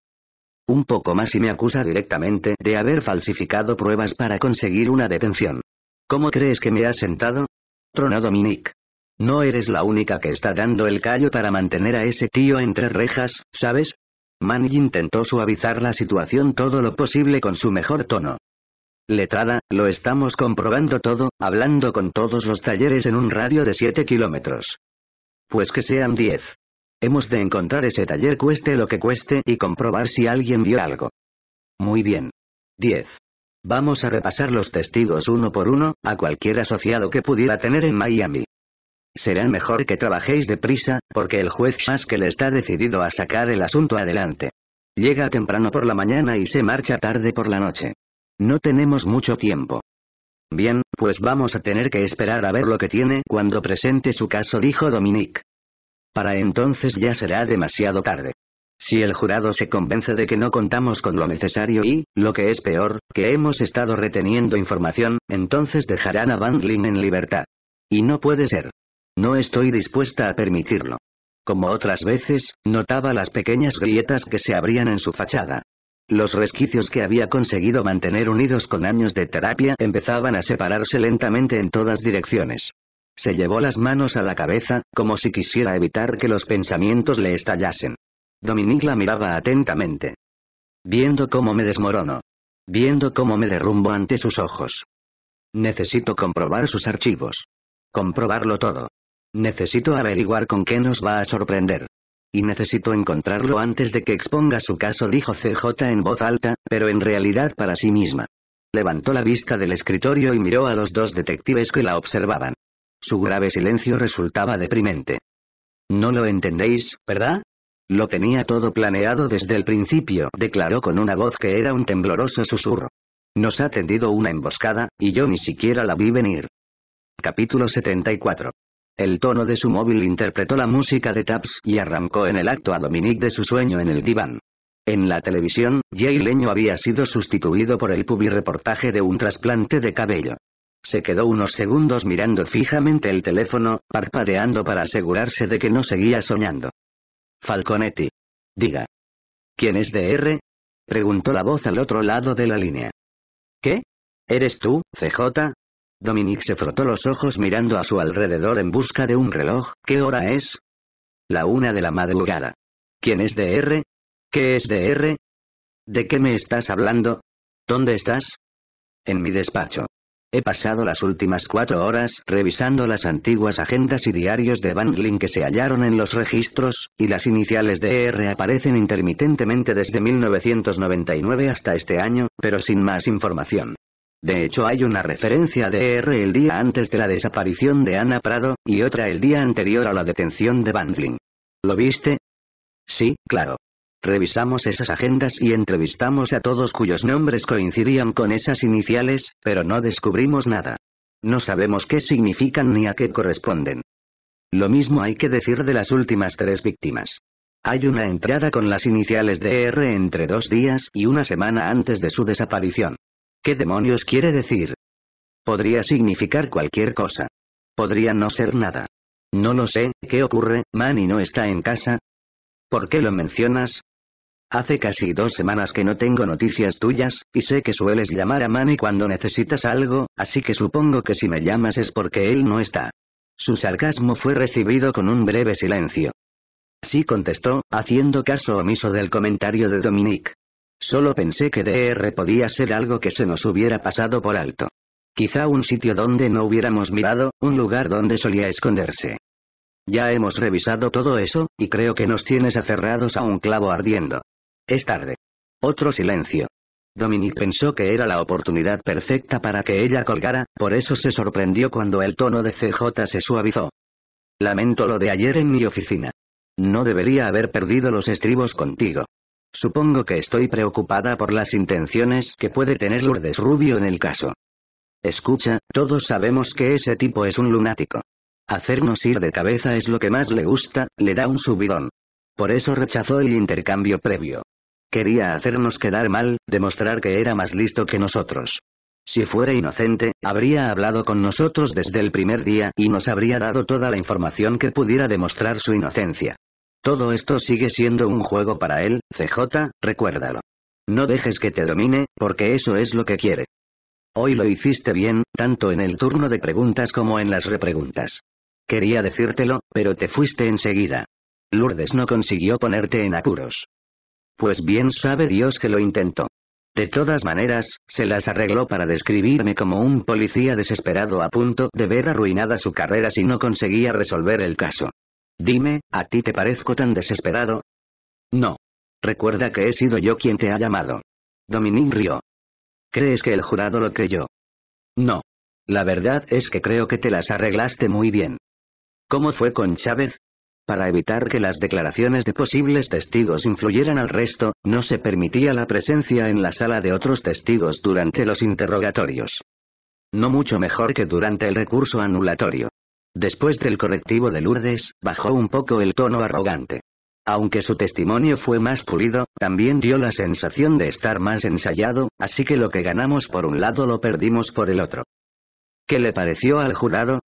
Un poco más y me acusa directamente de haber falsificado pruebas para conseguir una detención. ¿Cómo crees que me has sentado? Tronó Dominique. No eres la única que está dando el callo para mantener a ese tío entre rejas, ¿sabes? Manny intentó suavizar la situación todo lo posible con su mejor tono. Letrada, lo estamos comprobando todo, hablando con todos los talleres en un radio de 7 kilómetros. Pues que sean 10. Hemos de encontrar ese taller cueste lo que cueste y comprobar si alguien vio algo. Muy bien. 10. Vamos a repasar los testigos uno por uno, a cualquier asociado que pudiera tener en Miami. Será mejor que trabajéis deprisa, porque el juez Haskell está decidido a sacar el asunto adelante. Llega temprano por la mañana y se marcha tarde por la noche. No tenemos mucho tiempo. Bien, pues vamos a tener que esperar a ver lo que tiene cuando presente su caso, dijo Dominique. Para entonces ya será demasiado tarde. Si el jurado se convence de que no contamos con lo necesario y, lo que es peor, que hemos estado reteniendo información, entonces dejarán a Van Lin en libertad. Y no puede ser. No estoy dispuesta a permitirlo. Como otras veces, notaba las pequeñas grietas que se abrían en su fachada. Los resquicios que había conseguido mantener unidos con años de terapia empezaban a separarse lentamente en todas direcciones. Se llevó las manos a la cabeza, como si quisiera evitar que los pensamientos le estallasen. Dominique la miraba atentamente. Viendo cómo me desmorono. Viendo cómo me derrumbo ante sus ojos. Necesito comprobar sus archivos. Comprobarlo todo. Necesito averiguar con qué nos va a sorprender. Y necesito encontrarlo antes de que exponga su caso, dijo CJ en voz alta, pero en realidad para sí misma. Levantó la vista del escritorio y miró a los dos detectives que la observaban. Su grave silencio resultaba deprimente. No lo entendéis, ¿verdad? Lo tenía todo planeado desde el principio, declaró con una voz que era un tembloroso susurro. Nos ha tendido una emboscada, y yo ni siquiera la vi venir. Capítulo 74. El tono de su móvil interpretó la música de Taps y arrancó en el acto a Dominique de su sueño en el diván. En la televisión, Jay Leño había sido sustituido por el reportaje de un trasplante de cabello. Se quedó unos segundos mirando fijamente el teléfono, parpadeando para asegurarse de que no seguía soñando. Falconetti. Diga. ¿Quién es DR? Preguntó la voz al otro lado de la línea. ¿Qué? ¿Eres tú, CJ? Dominique se frotó los ojos mirando a su alrededor en busca de un reloj. ¿Qué hora es? La una de la madrugada. ¿Quién es DR? ¿Qué es DR? ¿De qué me estás hablando? ¿Dónde estás? En mi despacho. He pasado las últimas cuatro horas revisando las antiguas agendas y diarios de Van que se hallaron en los registros, y las iniciales de ER aparecen intermitentemente desde 1999 hasta este año, pero sin más información. De hecho hay una referencia de R el día antes de la desaparición de Ana Prado, y otra el día anterior a la detención de Bandling. ¿Lo viste? Sí, claro. Revisamos esas agendas y entrevistamos a todos cuyos nombres coincidían con esas iniciales, pero no descubrimos nada. No sabemos qué significan ni a qué corresponden. Lo mismo hay que decir de las últimas tres víctimas. Hay una entrada con las iniciales de ER entre dos días y una semana antes de su desaparición. ¿Qué demonios quiere decir? Podría significar cualquier cosa. Podría no ser nada. No lo sé, ¿qué ocurre? Manny no está en casa. ¿Por qué lo mencionas? Hace casi dos semanas que no tengo noticias tuyas, y sé que sueles llamar a Manny cuando necesitas algo, así que supongo que si me llamas es porque él no está. Su sarcasmo fue recibido con un breve silencio. Sí contestó, haciendo caso omiso del comentario de Dominique. Solo pensé que DR podía ser algo que se nos hubiera pasado por alto. Quizá un sitio donde no hubiéramos mirado, un lugar donde solía esconderse. Ya hemos revisado todo eso, y creo que nos tienes aferrados a un clavo ardiendo. Es tarde. Otro silencio. Dominique pensó que era la oportunidad perfecta para que ella colgara, por eso se sorprendió cuando el tono de CJ se suavizó. Lamento lo de ayer en mi oficina. No debería haber perdido los estribos contigo. Supongo que estoy preocupada por las intenciones que puede tener Lourdes Rubio en el caso. Escucha, todos sabemos que ese tipo es un lunático. Hacernos ir de cabeza es lo que más le gusta, le da un subidón. Por eso rechazó el intercambio previo. Quería hacernos quedar mal, demostrar que era más listo que nosotros. Si fuera inocente, habría hablado con nosotros desde el primer día y nos habría dado toda la información que pudiera demostrar su inocencia. Todo esto sigue siendo un juego para él, CJ, recuérdalo. No dejes que te domine, porque eso es lo que quiere. Hoy lo hiciste bien, tanto en el turno de preguntas como en las repreguntas. Quería decírtelo, pero te fuiste enseguida. Lourdes no consiguió ponerte en apuros. Pues bien sabe Dios que lo intentó. De todas maneras, se las arregló para describirme como un policía desesperado a punto de ver arruinada su carrera si no conseguía resolver el caso. Dime, ¿a ti te parezco tan desesperado? No. Recuerda que he sido yo quien te ha llamado. Dominique rió. ¿Crees que el jurado lo creyó? No. La verdad es que creo que te las arreglaste muy bien. ¿Cómo fue con Chávez? Para evitar que las declaraciones de posibles testigos influyeran al resto, no se permitía la presencia en la sala de otros testigos durante los interrogatorios. No mucho mejor que durante el recurso anulatorio. Después del correctivo de Lourdes, bajó un poco el tono arrogante. Aunque su testimonio fue más pulido, también dio la sensación de estar más ensayado, así que lo que ganamos por un lado lo perdimos por el otro. ¿Qué le pareció al jurado?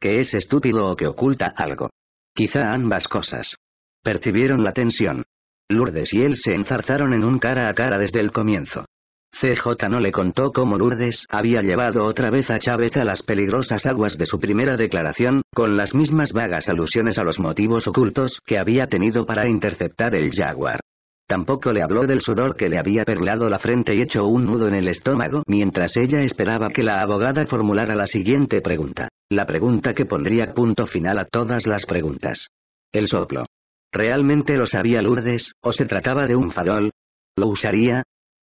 Que es estúpido o que oculta algo. Quizá ambas cosas. Percibieron la tensión. Lourdes y él se enzarzaron en un cara a cara desde el comienzo. CJ no le contó cómo Lourdes había llevado otra vez a Chávez a las peligrosas aguas de su primera declaración, con las mismas vagas alusiones a los motivos ocultos que había tenido para interceptar el Jaguar. Tampoco le habló del sudor que le había perlado la frente y hecho un nudo en el estómago mientras ella esperaba que la abogada formulara la siguiente pregunta. La pregunta que pondría punto final a todas las preguntas. El soplo. ¿Realmente lo sabía Lourdes, o se trataba de un farol? ¿Lo usaría?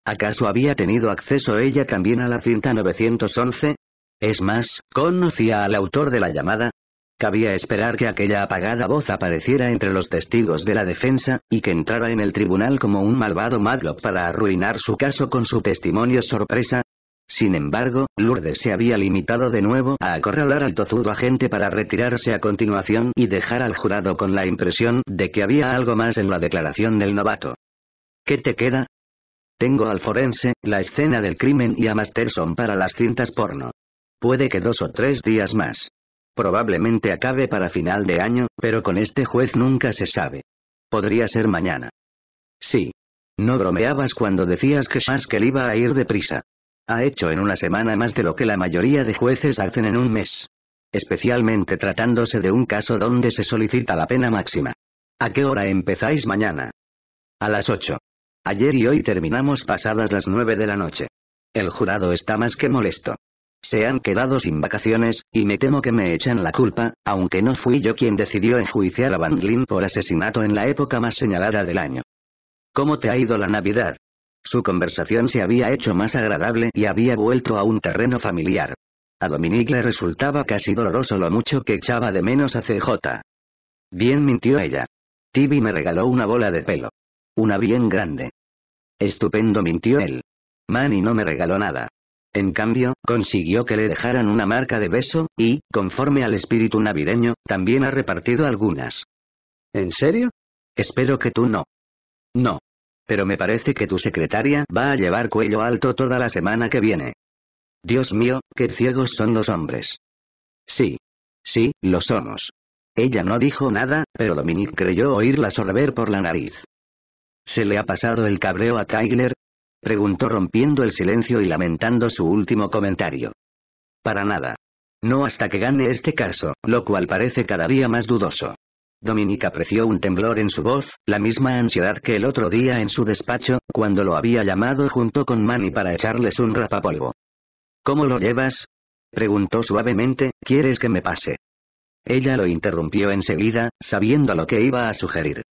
¿Acaso había tenido acceso ella también a la cinta 911? Es más, ¿conocía al autor de la llamada? Cabía esperar que aquella apagada voz apareciera entre los testigos de la defensa, y que entrara en el tribunal como un malvado Madlock para arruinar su caso con su testimonio sorpresa. Sin embargo, Lourdes se había limitado de nuevo a acorralar al tozudo agente para retirarse a continuación y dejar al jurado con la impresión de que había algo más en la declaración del novato. ¿Qué te queda? Tengo al forense, la escena del crimen y a Masterson para las cintas porno. Puede que dos o tres días más. Probablemente acabe para final de año, pero con este juez nunca se sabe. Podría ser mañana. Sí. No bromeabas cuando decías que Haskell iba a ir deprisa. Ha hecho en una semana más de lo que la mayoría de jueces hacen en un mes. Especialmente tratándose de un caso donde se solicita la pena máxima. ¿A qué hora empezáis mañana? A las 8. Ayer y hoy terminamos pasadas las 9 de la noche. El jurado está más que molesto. Se han quedado sin vacaciones, y me temo que me echan la culpa, aunque no fui yo quien decidió enjuiciar a Van Lin por asesinato en la época más señalada del año. ¿Cómo te ha ido la Navidad? Su conversación se había hecho más agradable y había vuelto a un terreno familiar. A Dominique le resultaba casi doloroso lo mucho que echaba de menos a CJ. Bien mintió ella. Tibi me regaló una bola de pelo. Una bien grande. Estupendo mintió él. Manny no me regaló nada. En cambio, consiguió que le dejaran una marca de beso, y, conforme al espíritu navideño, también ha repartido algunas. ¿En serio? Espero que tú no. No. Pero me parece que tu secretaria va a llevar cuello alto toda la semana que viene. Dios mío, qué ciegos son los hombres. Sí. Sí, lo somos. Ella no dijo nada, pero Dominique creyó oírla sorber por la nariz. ¿Se le ha pasado el cabreo a Tyler? Preguntó rompiendo el silencio y lamentando su último comentario. Para nada. No hasta que gane este caso, lo cual parece cada día más dudoso. Dominique apreció un temblor en su voz, la misma ansiedad que el otro día en su despacho, cuando lo había llamado junto con Manny para echarles un rapapolvo. ¿Cómo lo llevas? Preguntó suavemente, ¿quieres que me pase? Ella lo interrumpió enseguida, sabiendo lo que iba a sugerir.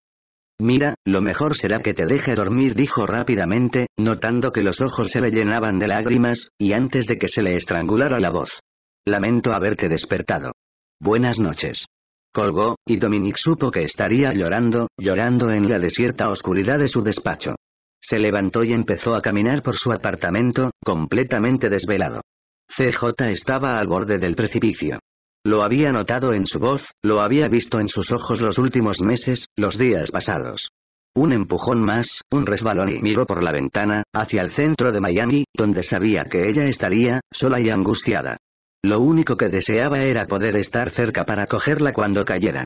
Mira, lo mejor será que te deje dormir, dijo rápidamente, notando que los ojos se le llenaban de lágrimas, y antes de que se le estrangulara la voz. Lamento haberte despertado. Buenas noches. Colgó, y Dominique supo que estaría llorando, llorando en la desierta oscuridad de su despacho. Se levantó y empezó a caminar por su apartamento, completamente desvelado. CJ estaba al borde del precipicio. Lo había notado en su voz, lo había visto en sus ojos los últimos meses, los días pasados. Un empujón más, un resbalón y miró por la ventana, hacia el centro de Miami, donde sabía que ella estaría, sola y angustiada. Lo único que deseaba era poder estar cerca para cogerla cuando cayera.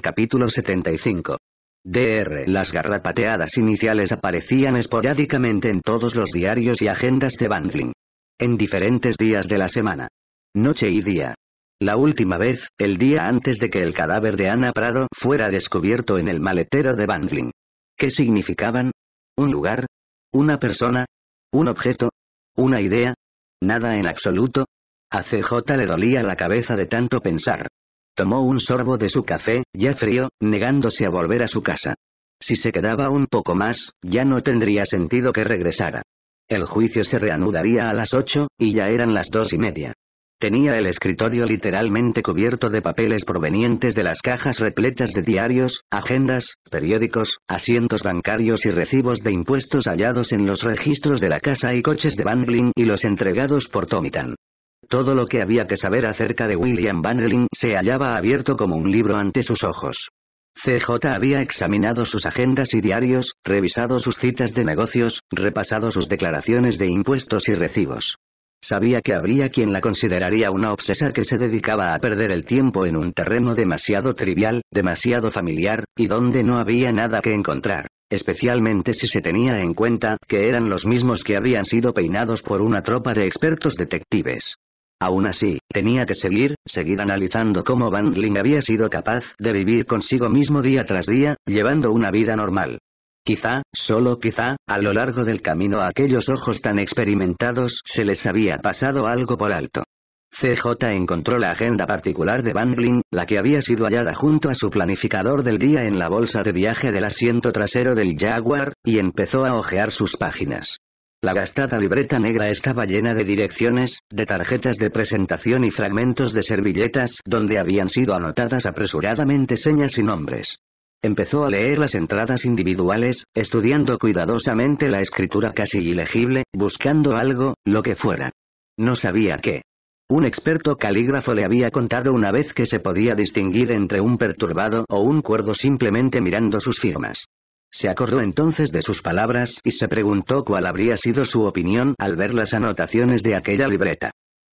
Capítulo 75. Dr. Las garrapateadas iniciales aparecían esporádicamente en todos los diarios y agendas de Bandling. En diferentes días de la semana. Noche y día. La última vez, el día antes de que el cadáver de Ana Prado fuera descubierto en el maletero de Bandling. ¿Qué significaban? ¿Un lugar? ¿Una persona? ¿Un objeto? ¿Una idea? Nada en absoluto. A CJ le dolía la cabeza de tanto pensar. Tomó un sorbo de su café, ya frío, negándose a volver a su casa. Si se quedaba un poco más, ya no tendría sentido que regresara. El juicio se reanudaría a las ocho, y ya eran las dos y media. Tenía el escritorio literalmente cubierto de papeles provenientes de las cajas repletas de diarios, agendas, periódicos, asientos bancarios y recibos de impuestos hallados en los registros de la casa y coches de Bandling y los entregados por Tomitan. Todo lo que había que saber acerca de William Bandling se hallaba abierto como un libro ante sus ojos. CJ había examinado sus agendas y diarios, revisado sus citas de negocios, repasado sus declaraciones de impuestos y recibos. Sabía que habría quien la consideraría una obsesa que se dedicaba a perder el tiempo en un terreno demasiado trivial, demasiado familiar, y donde no había nada que encontrar, especialmente si se tenía en cuenta que eran los mismos que habían sido peinados por una tropa de expertos detectives. Aún así, tenía que seguir, seguir analizando cómo Bandling había sido capaz de vivir consigo mismo día tras día, llevando una vida normal. Quizá, solo quizá, a lo largo del camino a aquellos ojos tan experimentados se les había pasado algo por alto. CJ encontró la agenda particular de Bangling, la que había sido hallada junto a su planificador del día en la bolsa de viaje del asiento trasero del Jaguar, y empezó a hojear sus páginas. La gastada libreta negra estaba llena de direcciones, de tarjetas de presentación y fragmentos de servilletas donde habían sido anotadas apresuradamente señas y nombres. Empezó a leer las entradas individuales, estudiando cuidadosamente la escritura casi ilegible, buscando algo, lo que fuera. No sabía qué. Un experto calígrafo le había contado una vez que se podía distinguir entre un perturbado o un cuerdo simplemente mirando sus firmas. Se acordó entonces de sus palabras y se preguntó cuál habría sido su opinión al ver las anotaciones de aquella libreta.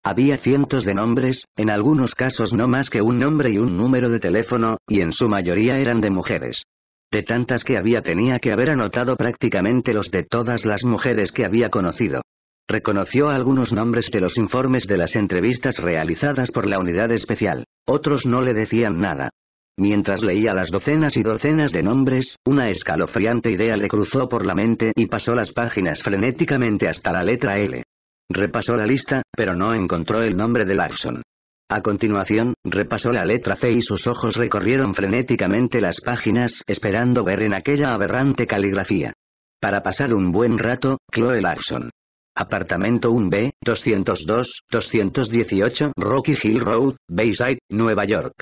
Había cientos de nombres, en algunos casos no más que un nombre y un número de teléfono, y en su mayoría eran de mujeres. De tantas que había tenía que haber anotado prácticamente los de todas las mujeres que había conocido. Reconoció algunos nombres de los informes de las entrevistas realizadas por la unidad especial, otros no le decían nada. Mientras leía las docenas y docenas de nombres, una escalofriante idea le cruzó por la mente y pasó las páginas frenéticamente hasta la letra L. Repasó la lista, pero no encontró el nombre de Larson. A continuación, repasó la letra C y sus ojos recorrieron frenéticamente las páginas esperando ver en aquella aberrante caligrafía. Para pasar un buen rato, Chloe Larson. Apartamento 1B, 202, 218 Rocky Hill Road, Bayside, Nueva York.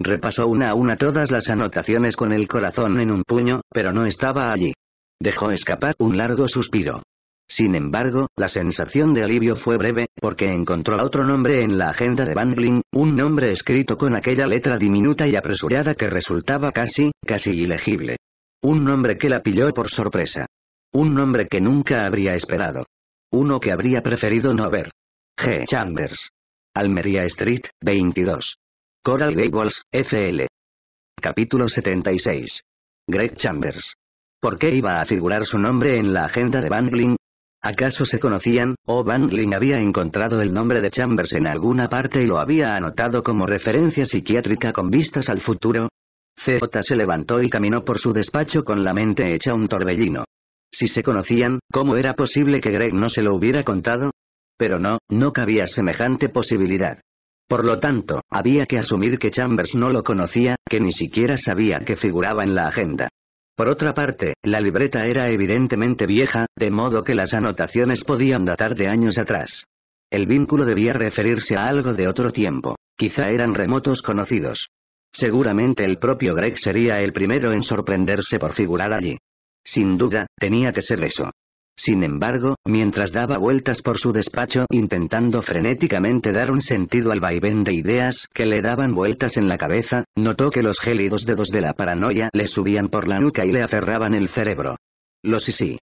Repasó una a una todas las anotaciones con el corazón en un puño, pero no estaba allí. Dejó escapar un largo suspiro. Sin embargo, la sensación de alivio fue breve, porque encontró otro nombre en la agenda de Bangling, un nombre escrito con aquella letra diminuta y apresurada que resultaba casi, casi ilegible. Un nombre que la pilló por sorpresa. Un nombre que nunca habría esperado. Uno que habría preferido no ver. G. Chambers. Almería Street, 22. Coral Gables, FL. Capítulo 76. Greg Chambers. ¿Por qué iba a figurar su nombre en la agenda de Bangling? ¿Acaso se conocían, o Bangling había encontrado el nombre de Chambers en alguna parte y lo había anotado como referencia psiquiátrica con vistas al futuro? CJ se levantó y caminó por su despacho con la mente hecha un torbellino. Si se conocían, ¿cómo era posible que Greg no se lo hubiera contado? Pero no, no cabía semejante posibilidad. Por lo tanto, había que asumir que Chambers no lo conocía, que ni siquiera sabía que figuraba en la agenda. Por otra parte, la libreta era evidentemente vieja, de modo que las anotaciones podían datar de años atrás. El vínculo debía referirse a algo de otro tiempo. Quizá eran remotos conocidos. Seguramente el propio Greg sería el primero en sorprenderse por figurar allí. Sin duda, tenía que ser eso. Sin embargo, mientras daba vueltas por su despacho intentando frenéticamente dar un sentido al vaivén de ideas que le daban vueltas en la cabeza, notó que los gélidos dedos de la paranoia le subían por la nuca y le aferraban el cerebro. Los sí.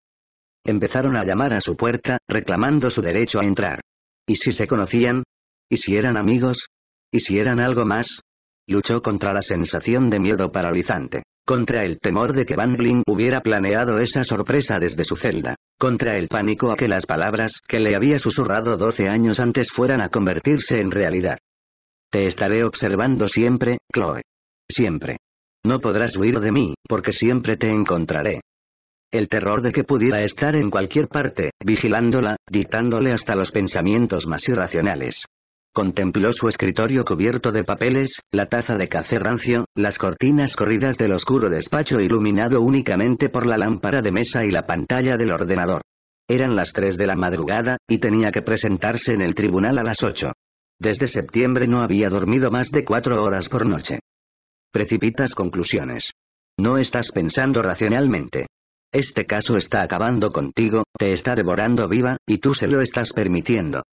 Empezaron a llamar a su puerta, reclamando su derecho a entrar. ¿Y si se conocían? ¿Y si eran amigos? ¿Y si eran algo más? Luchó contra la sensación de miedo paralizante. Contra el temor de que Van hubiera planeado esa sorpresa desde su celda. Contra el pánico a que las palabras que le había susurrado 12 años antes fueran a convertirse en realidad. Te estaré observando siempre, Chloe. Siempre. No podrás huir de mí, porque siempre te encontraré. El terror de que pudiera estar en cualquier parte, vigilándola, dictándole hasta los pensamientos más irracionales. Contempló su escritorio cubierto de papeles, la taza de café rancio, las cortinas corridas del oscuro despacho iluminado únicamente por la lámpara de mesa y la pantalla del ordenador. Eran las 3 de la madrugada, y tenía que presentarse en el tribunal a las 8. Desde septiembre no había dormido más de cuatro horas por noche. Precipitas conclusiones. No estás pensando racionalmente. Este caso está acabando contigo, te está devorando viva, y tú se lo estás permitiendo.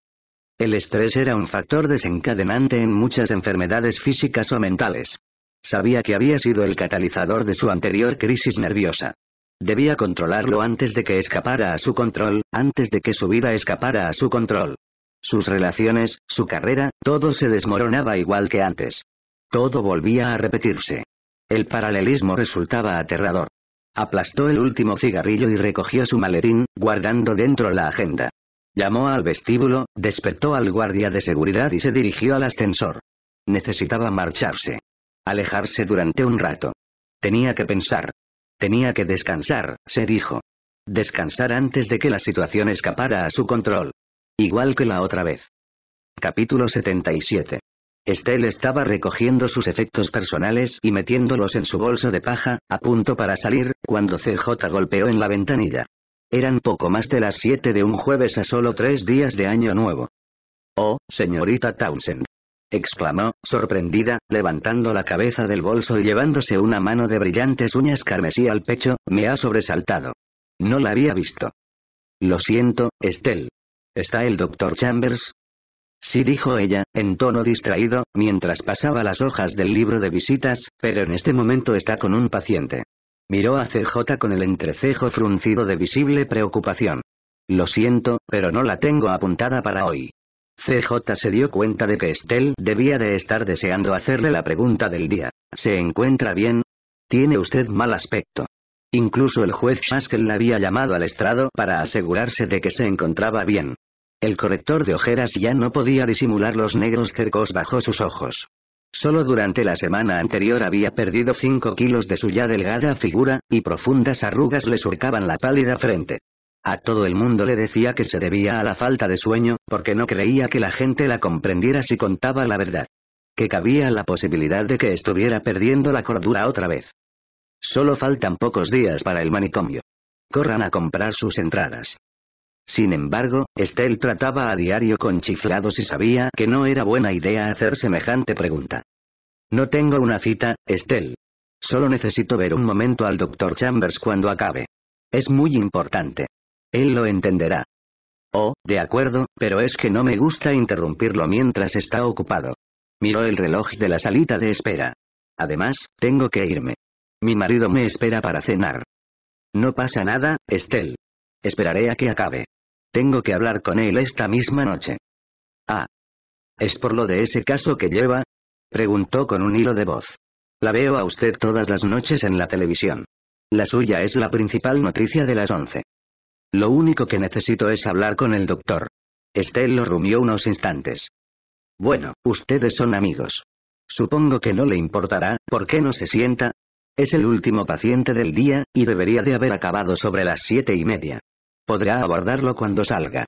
El estrés era un factor desencadenante en muchas enfermedades físicas o mentales. Sabía que había sido el catalizador de su anterior crisis nerviosa. Debía controlarlo antes de que escapara a su control, antes de que su vida escapara a su control. Sus relaciones, su carrera, todo se desmoronaba igual que antes. Todo volvía a repetirse. El paralelismo resultaba aterrador. Aplastó el último cigarrillo y recogió su maletín, guardando dentro la agenda. Llamó al vestíbulo, despertó al guardia de seguridad y se dirigió al ascensor. Necesitaba marcharse. Alejarse durante un rato. Tenía que pensar. Tenía que descansar, se dijo. Descansar antes de que la situación escapara a su control. Igual que la otra vez. Capítulo 77. Estelle estaba recogiendo sus efectos personales y metiéndolos en su bolso de paja, a punto para salir, cuando CJ golpeó en la ventanilla. Eran poco más de las siete de un jueves a solo tres días de Año Nuevo. Oh, señorita Townsend. exclamó, sorprendida, levantando la cabeza del bolso y llevándose una mano de brillantes uñas carmesí al pecho, me ha sobresaltado. No la había visto. Lo siento, Estelle. ¿Está el doctor Chambers? Sí dijo ella, en tono distraído, mientras pasaba las hojas del libro de visitas, pero en este momento está con un paciente. Miró a CJ con el entrecejo fruncido de visible preocupación. Lo siento, pero no la tengo apuntada para hoy. CJ se dio cuenta de que Estelle debía de estar deseando hacerle la pregunta del día. ¿Se encuentra bien? Tiene usted mal aspecto. Incluso el juez Haskell la había llamado al estrado para asegurarse de que se encontraba bien. El corrector de ojeras ya no podía disimular los negros cercos bajo sus ojos. Solo durante la semana anterior había perdido 5 kilos de su ya delgada figura, y profundas arrugas le surcaban la pálida frente. A todo el mundo le decía que se debía a la falta de sueño, porque no creía que la gente la comprendiera si contaba la verdad. Que cabía la posibilidad de que estuviera perdiendo la cordura otra vez. Solo faltan pocos días para el manicomio. Corran a comprar sus entradas. Sin embargo, Estelle trataba a diario con chiflados y sabía que no era buena idea hacer semejante pregunta. No tengo una cita, Estelle. Solo necesito ver un momento al doctor Chambers cuando acabe. Es muy importante. Él lo entenderá. Oh, de acuerdo, pero es que no me gusta interrumpirlo mientras está ocupado. Miró el reloj de la salita de espera. Además, tengo que irme. Mi marido me espera para cenar. No pasa nada, Estel. Esperaré a que acabe. Tengo que hablar con él esta misma noche. Ah. ¿Es por lo de ese caso que lleva? Preguntó con un hilo de voz. La veo a usted todas las noches en la televisión. La suya es la principal noticia de las once. Lo único que necesito es hablar con el doctor. Estel lo rumió unos instantes. Bueno, ustedes son amigos. Supongo que no le importará, ¿por qué no se sienta? Es el último paciente del día, y debería de haber acabado sobre las siete y media. Podrá abordarlo cuando salga.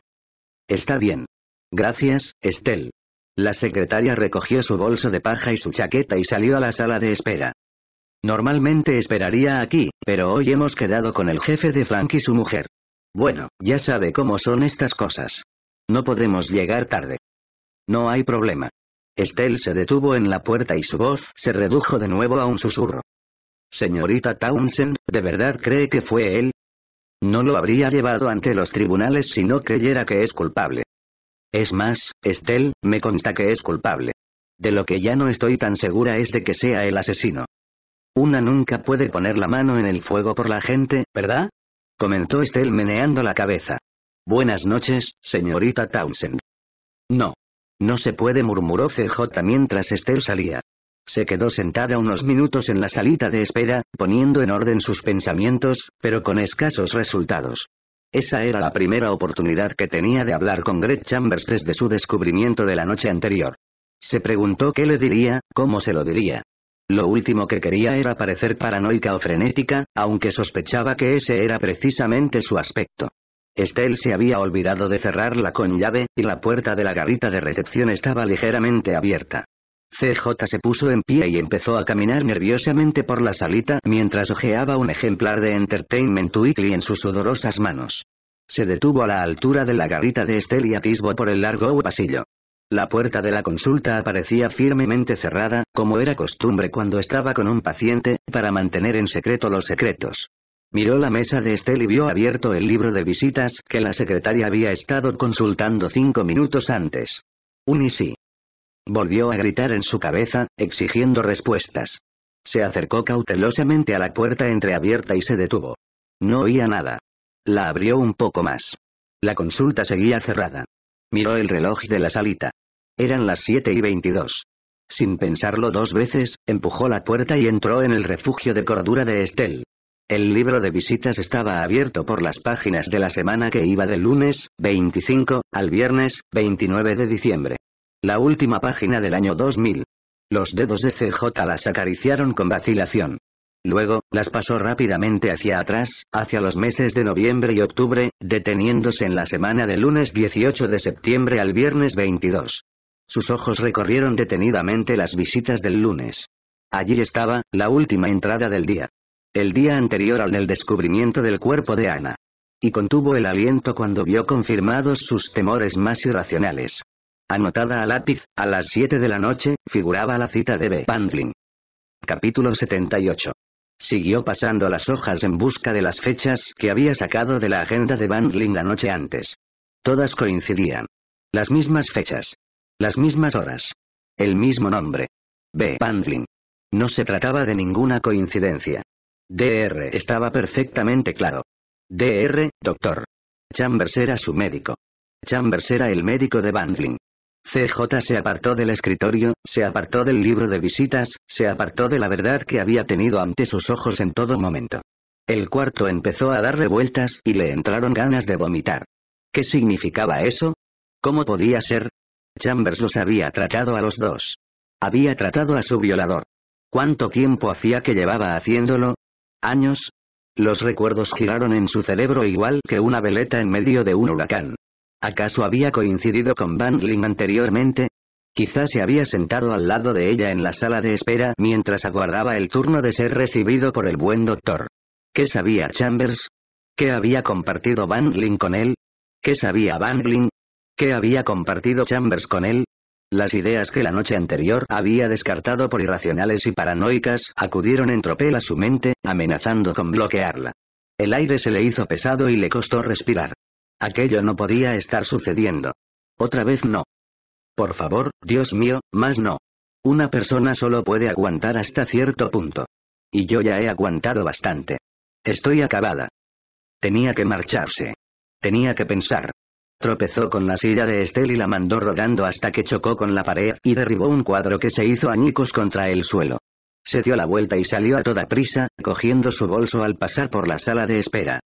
Está bien. Gracias, Estel. La secretaria recogió su bolso de paja y su chaqueta y salió a la sala de espera. Normalmente esperaría aquí, pero hoy hemos quedado con el jefe de Frank y su mujer. Bueno, ya sabe cómo son estas cosas. No podemos llegar tarde. No hay problema. Estelle se detuvo en la puerta y su voz se redujo de nuevo a un susurro. Señorita Townsend, ¿de verdad cree que fue él? No lo habría llevado ante los tribunales si no creyera que es culpable. Es más, Estelle, me consta que es culpable. De lo que ya no estoy tan segura es de que sea el asesino. Una nunca puede poner la mano en el fuego por la gente, ¿verdad? comentó Estelle meneando la cabeza. Buenas noches, señorita Townsend. No. No se puede, murmuró CJ mientras Estelle salía. Se quedó sentada unos minutos en la salita de espera, poniendo en orden sus pensamientos, pero con escasos resultados. Esa era la primera oportunidad que tenía de hablar con Greg Chambers desde su descubrimiento de la noche anterior. Se preguntó qué le diría, cómo se lo diría. Lo último que quería era parecer paranoica o frenética, aunque sospechaba que ese era precisamente su aspecto. Estelle se había olvidado de cerrarla con llave, y la puerta de la garita de recepción estaba ligeramente abierta. CJ se puso en pie y empezó a caminar nerviosamente por la salita mientras hojeaba un ejemplar de Entertainment Weekly en sus sudorosas manos. Se detuvo a la altura de la garita de Estelle y atisbó por el largo pasillo. La puerta de la consulta aparecía firmemente cerrada, como era costumbre cuando estaba con un paciente, para mantener en secreto los secretos. Miró la mesa de Estelle y vio abierto el libro de visitas que la secretaria había estado consultando cinco minutos antes. Un y sí. Volvió a gritar en su cabeza, exigiendo respuestas. Se acercó cautelosamente a la puerta entreabierta y se detuvo. No oía nada. La abrió un poco más. La consulta seguía cerrada. Miró el reloj de la salita. Eran las 7 y 22. Sin pensarlo dos veces, empujó la puerta y entró en el refugio de cordura de Estelle. El libro de visitas estaba abierto por las páginas de la semana que iba del lunes, 25, al viernes, 29 de diciembre. La última página del año 2000. Los dedos de CJ las acariciaron con vacilación. Luego, las pasó rápidamente hacia atrás, hacia los meses de noviembre y octubre, deteniéndose en la semana del lunes 18 de septiembre al viernes 22. Sus ojos recorrieron detenidamente las visitas del lunes. Allí estaba, la última entrada del día. El día anterior al del descubrimiento del cuerpo de Ana. Y contuvo el aliento cuando vio confirmados sus temores más irracionales. Anotada a lápiz, a las 7 de la noche, figuraba la cita de B. Pandling. Capítulo 78. Siguió pasando las hojas en busca de las fechas que había sacado de la agenda de Bandling la noche antes. Todas coincidían. Las mismas fechas. Las mismas horas. El mismo nombre. B. Bandling. No se trataba de ninguna coincidencia. DR estaba perfectamente claro. DR, doctor. Chambers era su médico. Chambers era el médico de Bandling. CJ se apartó del escritorio, se apartó del libro de visitas, se apartó de la verdad que había tenido ante sus ojos en todo momento. El cuarto empezó a darle vueltas y le entraron ganas de vomitar. ¿Qué significaba eso? ¿Cómo podía ser? Chambers los había tratado a los dos. Había tratado a su violador. ¿Cuánto tiempo hacía que llevaba haciéndolo? ¿Años? Los recuerdos giraron en su cerebro igual que una veleta en medio de un huracán. ¿Acaso había coincidido con Bandling anteriormente? Quizás se había sentado al lado de ella en la sala de espera mientras aguardaba el turno de ser recibido por el buen doctor. ¿Qué sabía Chambers? ¿Qué había compartido Bandling con él? ¿Qué sabía Bandling? ¿Qué había compartido Chambers con él? Las ideas que la noche anterior había descartado por irracionales y paranoicas acudieron en tropel a su mente, amenazando con bloquearla. El aire se le hizo pesado y le costó respirar. Aquello no podía estar sucediendo. Otra vez no. Por favor, Dios mío, más no. Una persona solo puede aguantar hasta cierto punto. Y yo ya he aguantado bastante. Estoy acabada. Tenía que marcharse. Tenía que pensar. Tropezó con la silla de Estel y la mandó rodando hasta que chocó con la pared y derribó un cuadro que se hizo añicos contra el suelo. Se dio la vuelta y salió a toda prisa, cogiendo su bolso al pasar por la sala de espera.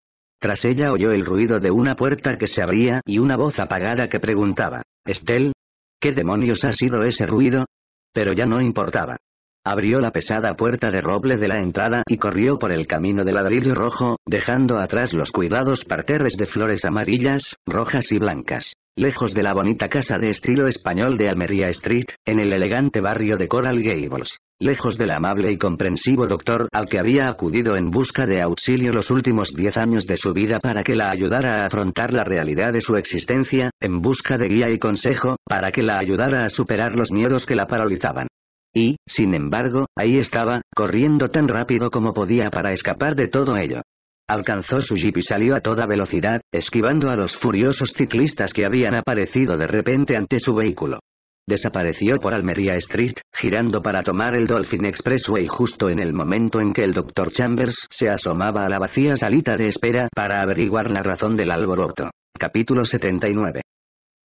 Tras ella oyó el ruido de una puerta que se abría y una voz apagada que preguntaba, ¿Estel? ¿Qué demonios ha sido ese ruido? Pero ya no importaba. Abrió la pesada puerta de roble de la entrada y corrió por el camino de ladrillo rojo, dejando atrás los cuidados parterres de flores amarillas, rojas y blancas. Lejos de la bonita casa de estilo español de Almería Street, en el elegante barrio de Coral Gables. Lejos del amable y comprensivo doctor al que había acudido en busca de auxilio los últimos diez años de su vida para que la ayudara a afrontar la realidad de su existencia, en busca de guía y consejo, para que la ayudara a superar los miedos que la paralizaban. Y, sin embargo, ahí estaba, corriendo tan rápido como podía para escapar de todo ello. Alcanzó su jeep y salió a toda velocidad, esquivando a los furiosos ciclistas que habían aparecido de repente ante su vehículo. Desapareció por Almería Street, girando para tomar el Dolphin Expressway justo en el momento en que el Dr. Chambers se asomaba a la vacía salita de espera para averiguar la razón del alboroto. Capítulo 79.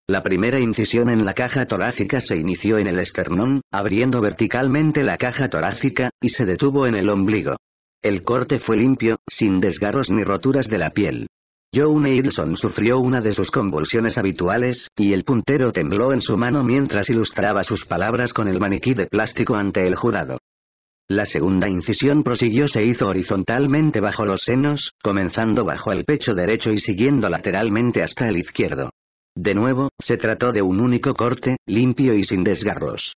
La primera incisión en la caja torácica se inició en el esternón, abriendo verticalmente la caja torácica, y se detuvo en el ombligo. El corte fue limpio, sin desgarros ni roturas de la piel. Joe Neilson sufrió una de sus convulsiones habituales, y el puntero tembló en su mano mientras ilustraba sus palabras con el maniquí de plástico ante el jurado. La segunda incisión prosiguió se hizo horizontalmente bajo los senos, comenzando bajo el pecho derecho y siguiendo lateralmente hasta el izquierdo. De nuevo, se trató de un único corte, limpio y sin desgarros.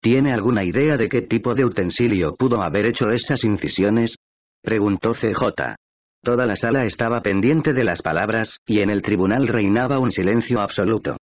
¿Tiene alguna idea de qué tipo de utensilio pudo haber hecho esas incisiones? Preguntó CJ. Toda la sala estaba pendiente de las palabras, y en el tribunal reinaba un silencio absoluto.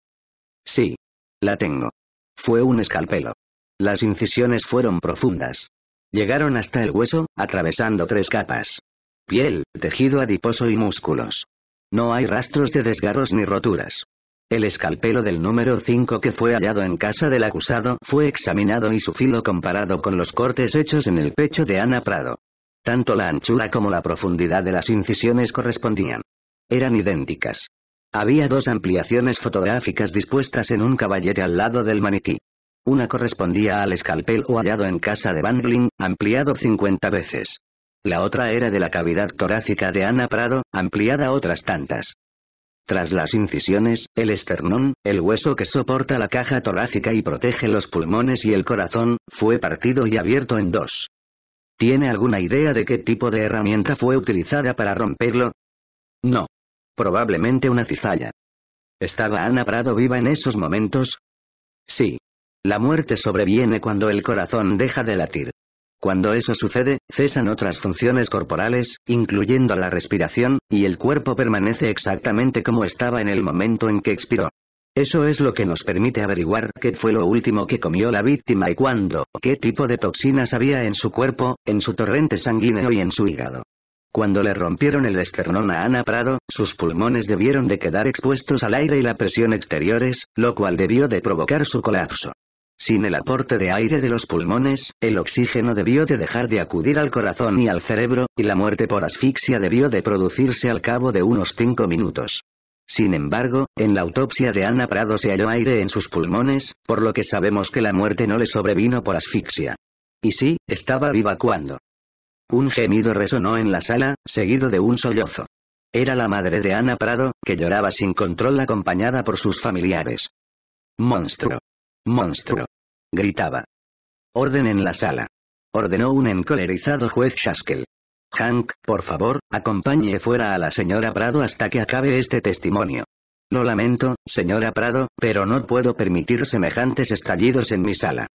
Sí. La tengo. Fue un escalpelo. Las incisiones fueron profundas. Llegaron hasta el hueso, atravesando tres capas. Piel, tejido adiposo y músculos. No hay rastros de desgarros ni roturas. El escalpelo del número 5 que fue hallado en casa del acusado fue examinado y su filo comparado con los cortes hechos en el pecho de Ana Prado. Tanto la anchura como la profundidad de las incisiones correspondían. Eran idénticas. Había dos ampliaciones fotográficas dispuestas en un caballete al lado del maniquí. Una correspondía al escalpelo hallado en casa de Bandling, ampliado 50 veces. La otra era de la cavidad torácica de Ana Prado, ampliada otras tantas. Tras las incisiones, el esternón, el hueso que soporta la caja torácica y protege los pulmones y el corazón, fue partido y abierto en dos. ¿Tiene alguna idea de qué tipo de herramienta fue utilizada para romperlo? No. Probablemente una cizalla. ¿Estaba Ana Prado viva en esos momentos? Sí. La muerte sobreviene cuando el corazón deja de latir. Cuando eso sucede, cesan otras funciones corporales, incluyendo la respiración, y el cuerpo permanece exactamente como estaba en el momento en que expiró. Eso es lo que nos permite averiguar qué fue lo último que comió la víctima y cuándo, qué tipo de toxinas había en su cuerpo, en su torrente sanguíneo y en su hígado. Cuando le rompieron el esternón a Ana Prado, sus pulmones debieron de quedar expuestos al aire y la presión exteriores, lo cual debió de provocar su colapso. Sin el aporte de aire de los pulmones, el oxígeno debió de dejar de acudir al corazón y al cerebro, y la muerte por asfixia debió de producirse al cabo de unos cinco minutos. Sin embargo, en la autopsia de Ana Prado se halló aire en sus pulmones, por lo que sabemos que la muerte no le sobrevino por asfixia. Y sí, estaba viva cuando. Un gemido resonó en la sala, seguido de un sollozo. Era la madre de Ana Prado, que lloraba sin control acompañada por sus familiares. Monstruo. Monstruo. Gritaba. Orden en la sala. Ordenó un encolerizado juez Shaskel. Hank, por favor, acompañe fuera a la señora Prado hasta que acabe este testimonio. Lo lamento, señora Prado, pero no puedo permitir semejantes estallidos en mi sala.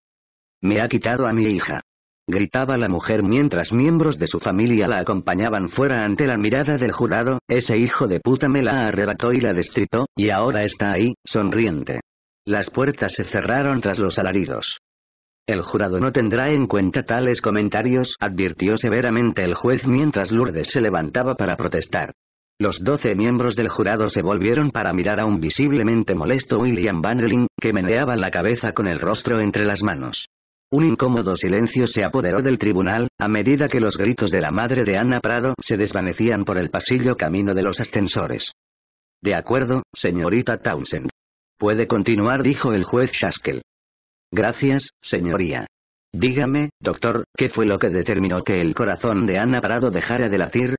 Me ha quitado a mi hija. Gritaba la mujer mientras miembros de su familia la acompañaban fuera ante la mirada del jurado, ese hijo de puta me la arrebató y la destritó, y ahora está ahí, sonriente. Las puertas se cerraron tras los alaridos. El jurado no tendrá en cuenta tales comentarios, advirtió severamente el juez mientras Lourdes se levantaba para protestar. Los doce miembros del jurado se volvieron para mirar a un visiblemente molesto William Vandeling, que meneaba la cabeza con el rostro entre las manos. Un incómodo silencio se apoderó del tribunal, a medida que los gritos de la madre de Ana Prado se desvanecían por el pasillo camino de los ascensores. De acuerdo, señorita Townsend. Puede continuar, dijo el juez Shaskel. Gracias, señoría. Dígame, doctor, ¿qué fue lo que determinó que el corazón de Ana Prado dejara de latir?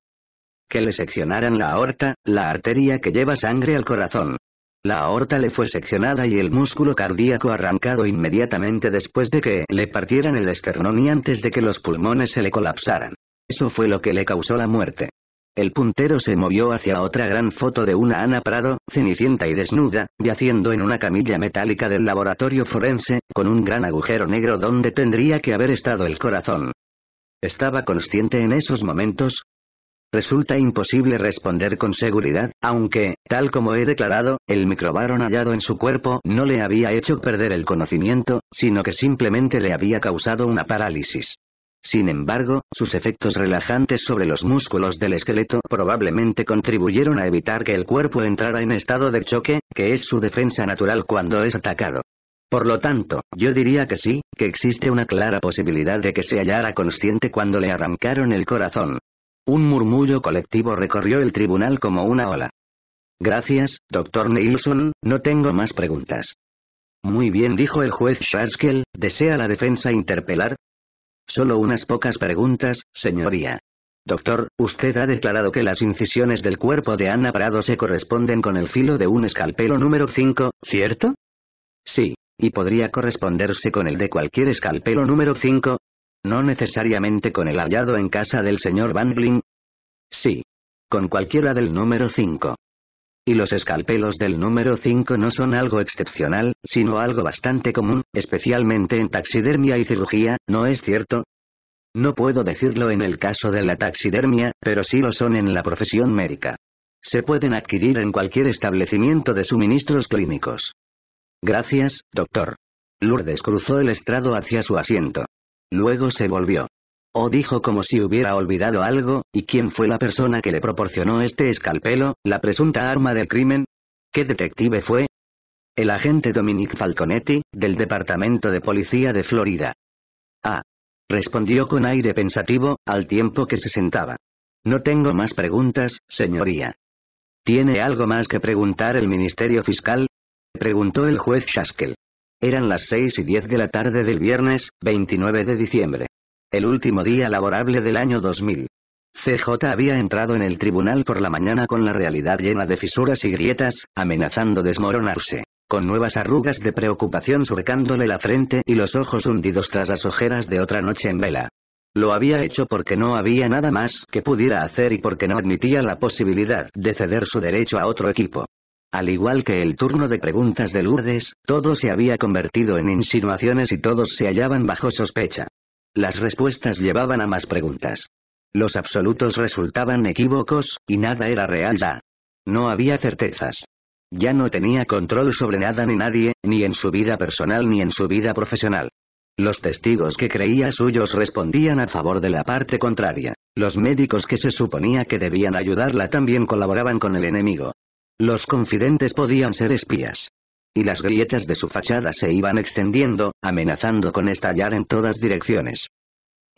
que le seccionaran la aorta, la arteria que lleva sangre al corazón. La aorta le fue seccionada y el músculo cardíaco arrancado inmediatamente después de que le partieran el esternón y antes de que los pulmones se le colapsaran. Eso fue lo que le causó la muerte. El puntero se movió hacia otra gran foto de una Ana Prado, cenicienta y desnuda, yaciendo en una camilla metálica del laboratorio forense, con un gran agujero negro donde tendría que haber estado el corazón. Estaba consciente en esos momentos, Resulta imposible responder con seguridad, aunque, tal como he declarado, el microbarón hallado en su cuerpo no le había hecho perder el conocimiento, sino que simplemente le había causado una parálisis. Sin embargo, sus efectos relajantes sobre los músculos del esqueleto probablemente contribuyeron a evitar que el cuerpo entrara en estado de choque, que es su defensa natural cuando es atacado. Por lo tanto, yo diría que sí, que existe una clara posibilidad de que se hallara consciente cuando le arrancaron el corazón. Un murmullo colectivo recorrió el tribunal como una ola. Gracias, doctor Neilson, no tengo más preguntas. Muy bien, dijo el juez Shaskel, ¿desea la defensa interpelar? Solo unas pocas preguntas, señoría. Doctor, usted ha declarado que las incisiones del cuerpo de Ana Prado se corresponden con el filo de un escalpelo número 5, ¿cierto? Sí, y podría corresponderse con el de cualquier escalpelo número 5, no necesariamente con el hallado en casa del señor Van Sí. Con cualquiera del número 5. Y los escalpelos del número 5 no son algo excepcional, sino algo bastante común, especialmente en taxidermia y cirugía, ¿no es cierto? No puedo decirlo en el caso de la taxidermia, pero sí lo son en la profesión médica. Se pueden adquirir en cualquier establecimiento de suministros clínicos. Gracias, doctor. Lourdes cruzó el estrado hacia su asiento. Luego se volvió. O dijo como si hubiera olvidado algo, ¿y quién fue la persona que le proporcionó este escalpelo, la presunta arma del crimen? ¿Qué detective fue? El agente Dominic Falconetti, del Departamento de Policía de Florida. Ah. Respondió con aire pensativo, al tiempo que se sentaba. No tengo más preguntas, señoría. ¿Tiene algo más que preguntar el Ministerio Fiscal? Preguntó el juez Shaskel. Eran las seis y diez de la tarde del viernes, 29 de diciembre. El último día laborable del año 2000. CJ había entrado en el tribunal por la mañana con la realidad llena de fisuras y grietas, amenazando desmoronarse, con nuevas arrugas de preocupación surcándole la frente y los ojos hundidos tras las ojeras de otra noche en vela. Lo había hecho porque no había nada más que pudiera hacer y porque no admitía la posibilidad de ceder su derecho a otro equipo. Al igual que el turno de preguntas de Lourdes, todo se había convertido en insinuaciones y todos se hallaban bajo sospecha. Las respuestas llevaban a más preguntas. Los absolutos resultaban equívocos, y nada era real ya. No había certezas. Ya no tenía control sobre nada ni nadie, ni en su vida personal ni en su vida profesional. Los testigos que creía suyos respondían a favor de la parte contraria. Los médicos que se suponía que debían ayudarla también colaboraban con el enemigo. Los confidentes podían ser espías. Y las grietas de su fachada se iban extendiendo, amenazando con estallar en todas direcciones.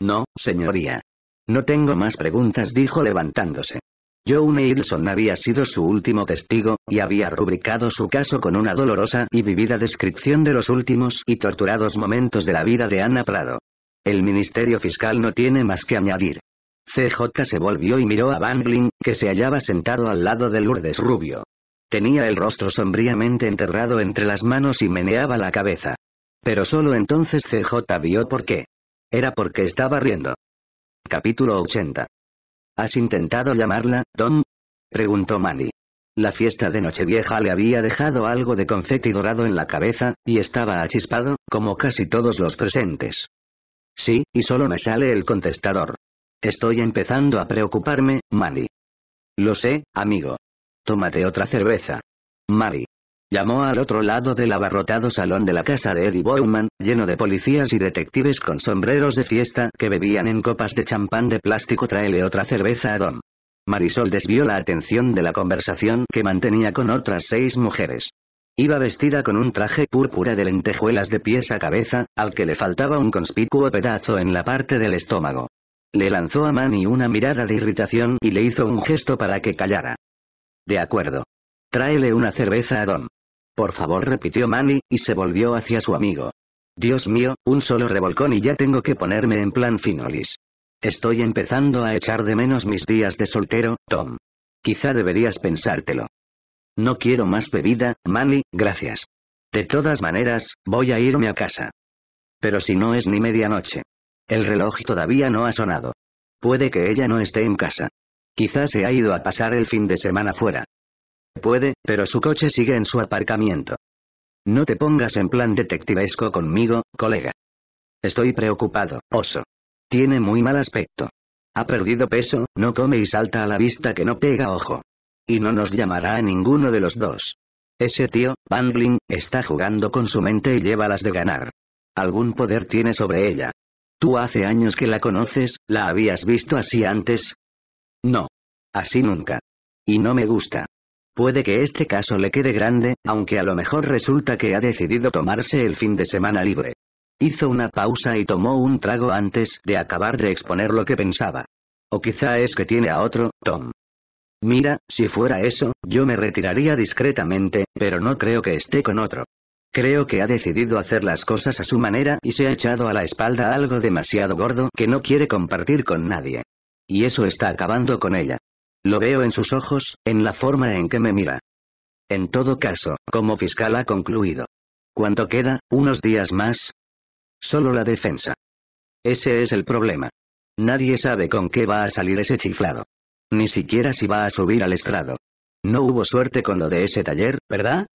No, señoría. No tengo más preguntas, dijo levantándose. Joe Neilson había sido su último testigo, y había rubricado su caso con una dolorosa y vivida descripción de los últimos y torturados momentos de la vida de Ana Prado. El Ministerio Fiscal no tiene más que añadir. CJ se volvió y miró a Bangling, que se hallaba sentado al lado de Lourdes Rubio. Tenía el rostro sombríamente enterrado entre las manos y meneaba la cabeza. Pero solo entonces CJ vio por qué. Era porque estaba riendo. Capítulo 80. ¿Has intentado llamarla, Don? preguntó Manny. La fiesta de Nochevieja le había dejado algo de confeti dorado en la cabeza, y estaba achispado, como casi todos los presentes. Sí, y solo me sale el contestador. Estoy empezando a preocuparme, Manny. Lo sé, amigo. Tómate otra cerveza. Mari. Llamó al otro lado del abarrotado salón de la casa de Eddie Bowman, lleno de policías y detectives con sombreros de fiesta que bebían en copas de champán de plástico. Tráele otra cerveza a Dom. Marisol desvió la atención de la conversación que mantenía con otras seis mujeres. Iba vestida con un traje púrpura de lentejuelas de pies a cabeza, al que le faltaba un conspicuo pedazo en la parte del estómago. Le lanzó a Manny una mirada de irritación y le hizo un gesto para que callara. De acuerdo. Tráele una cerveza a Dom. Por favor, repitió Manny, y se volvió hacia su amigo. Dios mío, un solo revolcón y ya tengo que ponerme en plan finolis. Estoy empezando a echar de menos mis días de soltero, Tom. Quizá deberías pensártelo. No quiero más bebida, Manny, gracias. De todas maneras, voy a irme a casa. Pero si no es ni medianoche. El reloj todavía no ha sonado. Puede que ella no esté en casa. Quizá se ha ido a pasar el fin de semana fuera. Puede, pero su coche sigue en su aparcamiento. No te pongas en plan detectivesco conmigo, colega. Estoy preocupado, oso. Tiene muy mal aspecto. Ha perdido peso, no come y salta a la vista que no pega ojo. Y no nos llamará a ninguno de los dos. Ese tío, Bangling, está jugando con su mente y lleva las de ganar. Algún poder tiene sobre ella. Tú hace años que la conoces, ¿la habías visto así antes? No. Así nunca. Y no me gusta. Puede que este caso le quede grande, aunque a lo mejor resulta que ha decidido tomarse el fin de semana libre. Hizo una pausa y tomó un trago antes de acabar de exponer lo que pensaba. O quizá es que tiene a otro, Tom. Mira, si fuera eso, yo me retiraría discretamente, pero no creo que esté con otro. Creo que ha decidido hacer las cosas a su manera y se ha echado a la espalda algo demasiado gordo que no quiere compartir con nadie. Y eso está acabando con ella. Lo veo en sus ojos, en la forma en que me mira. En todo caso, como fiscal ha concluido. ¿Cuánto queda? ¿Unos días más? Solo la defensa. Ese es el problema. Nadie sabe con qué va a salir ese chiflado. Ni siquiera si va a subir al estrado. No hubo suerte con lo de ese taller, ¿verdad?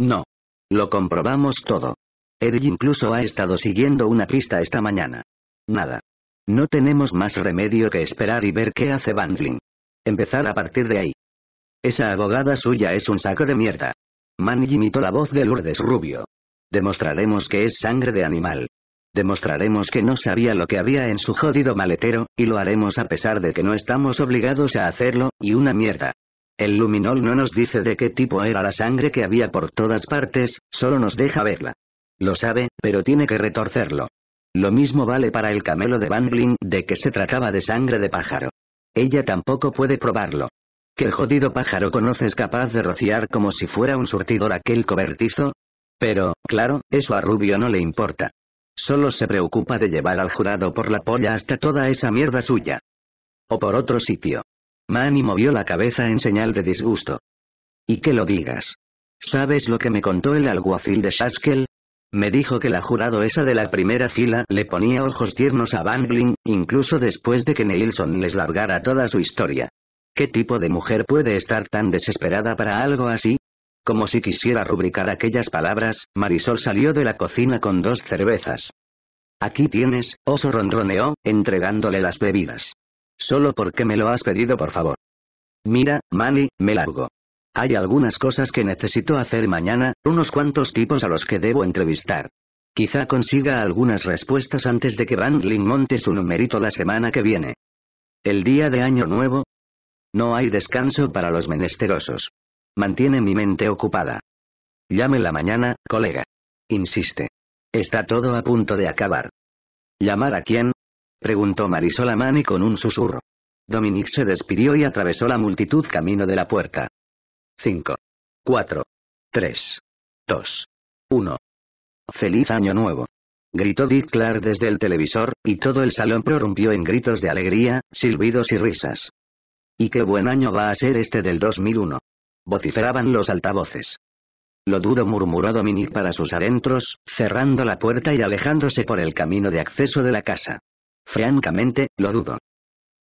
No. Lo comprobamos todo. Eddie incluso ha estado siguiendo una pista esta mañana. Nada. No tenemos más remedio que esperar y ver qué hace Bandling. Empezar a partir de ahí. Esa abogada suya es un saco de mierda. Manny imitó la voz de Lourdes Rubio. Demostraremos que es sangre de animal. Demostraremos que no sabía lo que había en su jodido maletero, y lo haremos a pesar de que no estamos obligados a hacerlo, y una mierda. El luminol no nos dice de qué tipo era la sangre que había por todas partes, solo nos deja verla. Lo sabe, pero tiene que retorcerlo. Lo mismo vale para el camelo de Bangling, de que se trataba de sangre de pájaro. Ella tampoco puede probarlo. ¿Que el jodido pájaro conoces capaz de rociar como si fuera un surtidor aquel cobertizo? Pero, claro, eso a Rubio no le importa. Solo se preocupa de llevar al jurado por la polla hasta toda esa mierda suya. O por otro sitio. Manny movió la cabeza en señal de disgusto. Y que lo digas. ¿Sabes lo que me contó el alguacil de Shaskel? Me dijo que la jurado esa de la primera fila le ponía ojos tiernos a Bangling, incluso después de que Neilson les largara toda su historia. ¿Qué tipo de mujer puede estar tan desesperada para algo así? Como si quisiera rubricar aquellas palabras, Marisol salió de la cocina con dos cervezas. Aquí tienes, oso ronroneó, entregándole las bebidas. Solo porque me lo has pedido por favor. Mira, Manny, me largo. Hay algunas cosas que necesito hacer mañana, unos cuantos tipos a los que debo entrevistar. Quizá consiga algunas respuestas antes de que Van monte su numerito la semana que viene. El día de Año Nuevo. No hay descanso para los menesterosos. Mantiene mi mente ocupada. Llame la mañana, colega. Insiste. Está todo a punto de acabar. ¿Llamar a quién? preguntó Marisol a Manny con un susurro. Dominique se despidió y atravesó la multitud camino de la puerta. 5. 4. 3. 2. 1. Feliz año nuevo. Gritó Dick Clark desde el televisor, y todo el salón prorrumpió en gritos de alegría, silbidos y risas. Y qué buen año va a ser este del 2001. Vociferaban los altavoces. Lo dudo murmuró Dominique para sus adentros, cerrando la puerta y alejándose por el camino de acceso de la casa. Francamente, lo dudo.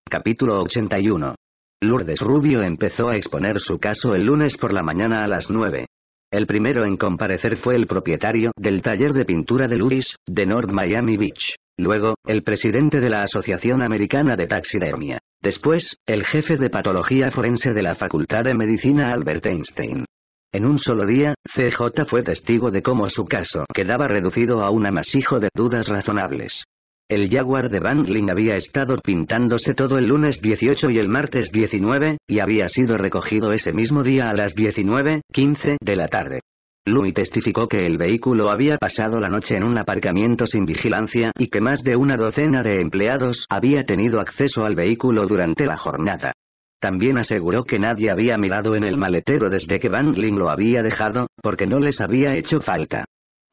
Capítulo 81. Lourdes Rubio empezó a exponer su caso el lunes por la mañana a las 9. El primero en comparecer fue el propietario del taller de pintura de Luis, de North Miami Beach. Luego, el presidente de la Asociación Americana de Taxidermia. Después, el jefe de patología forense de la Facultad de Medicina Albert Einstein. En un solo día, CJ fue testigo de cómo su caso quedaba reducido a un amasijo de dudas razonables. El Jaguar de Bandling había estado pintándose todo el lunes 18 y el martes 19, y había sido recogido ese mismo día a las 19.15 de la tarde. Louis testificó que el vehículo había pasado la noche en un aparcamiento sin vigilancia y que más de una docena de empleados había tenido acceso al vehículo durante la jornada. También aseguró que nadie había mirado en el maletero desde que Bandling lo había dejado, porque no les había hecho falta.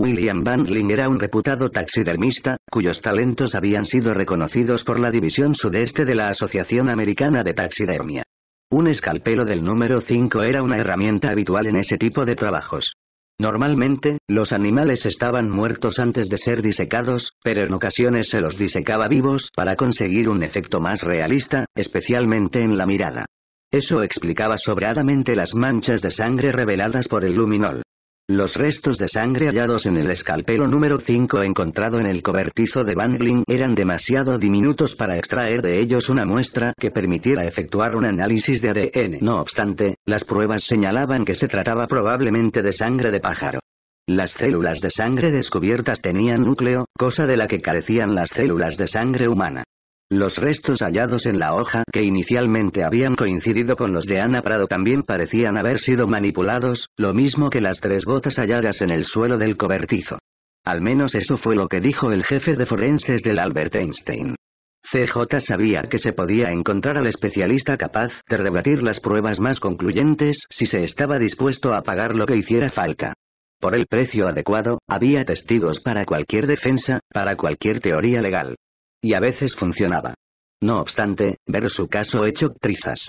William Bandling era un reputado taxidermista, cuyos talentos habían sido reconocidos por la División Sudeste de la Asociación Americana de Taxidermia. Un escalpelo del número 5 era una herramienta habitual en ese tipo de trabajos. Normalmente, los animales estaban muertos antes de ser disecados, pero en ocasiones se los disecaba vivos para conseguir un efecto más realista, especialmente en la mirada. Eso explicaba sobradamente las manchas de sangre reveladas por el luminol. Los restos de sangre hallados en el escalpelo número 5 encontrado en el cobertizo de Bangling eran demasiado diminutos para extraer de ellos una muestra que permitiera efectuar un análisis de ADN. No obstante, las pruebas señalaban que se trataba probablemente de sangre de pájaro. Las células de sangre descubiertas tenían núcleo, cosa de la que carecían las células de sangre humana. Los restos hallados en la hoja que inicialmente habían coincidido con los de Ana Prado también parecían haber sido manipulados, lo mismo que las tres gotas halladas en el suelo del cobertizo. Al menos eso fue lo que dijo el jefe de forenses del Albert Einstein. CJ sabía que se podía encontrar al especialista capaz de rebatir las pruebas más concluyentes si se estaba dispuesto a pagar lo que hiciera falta. Por el precio adecuado, había testigos para cualquier defensa, para cualquier teoría legal. Y a veces funcionaba. No obstante, ver su caso hecho trizas.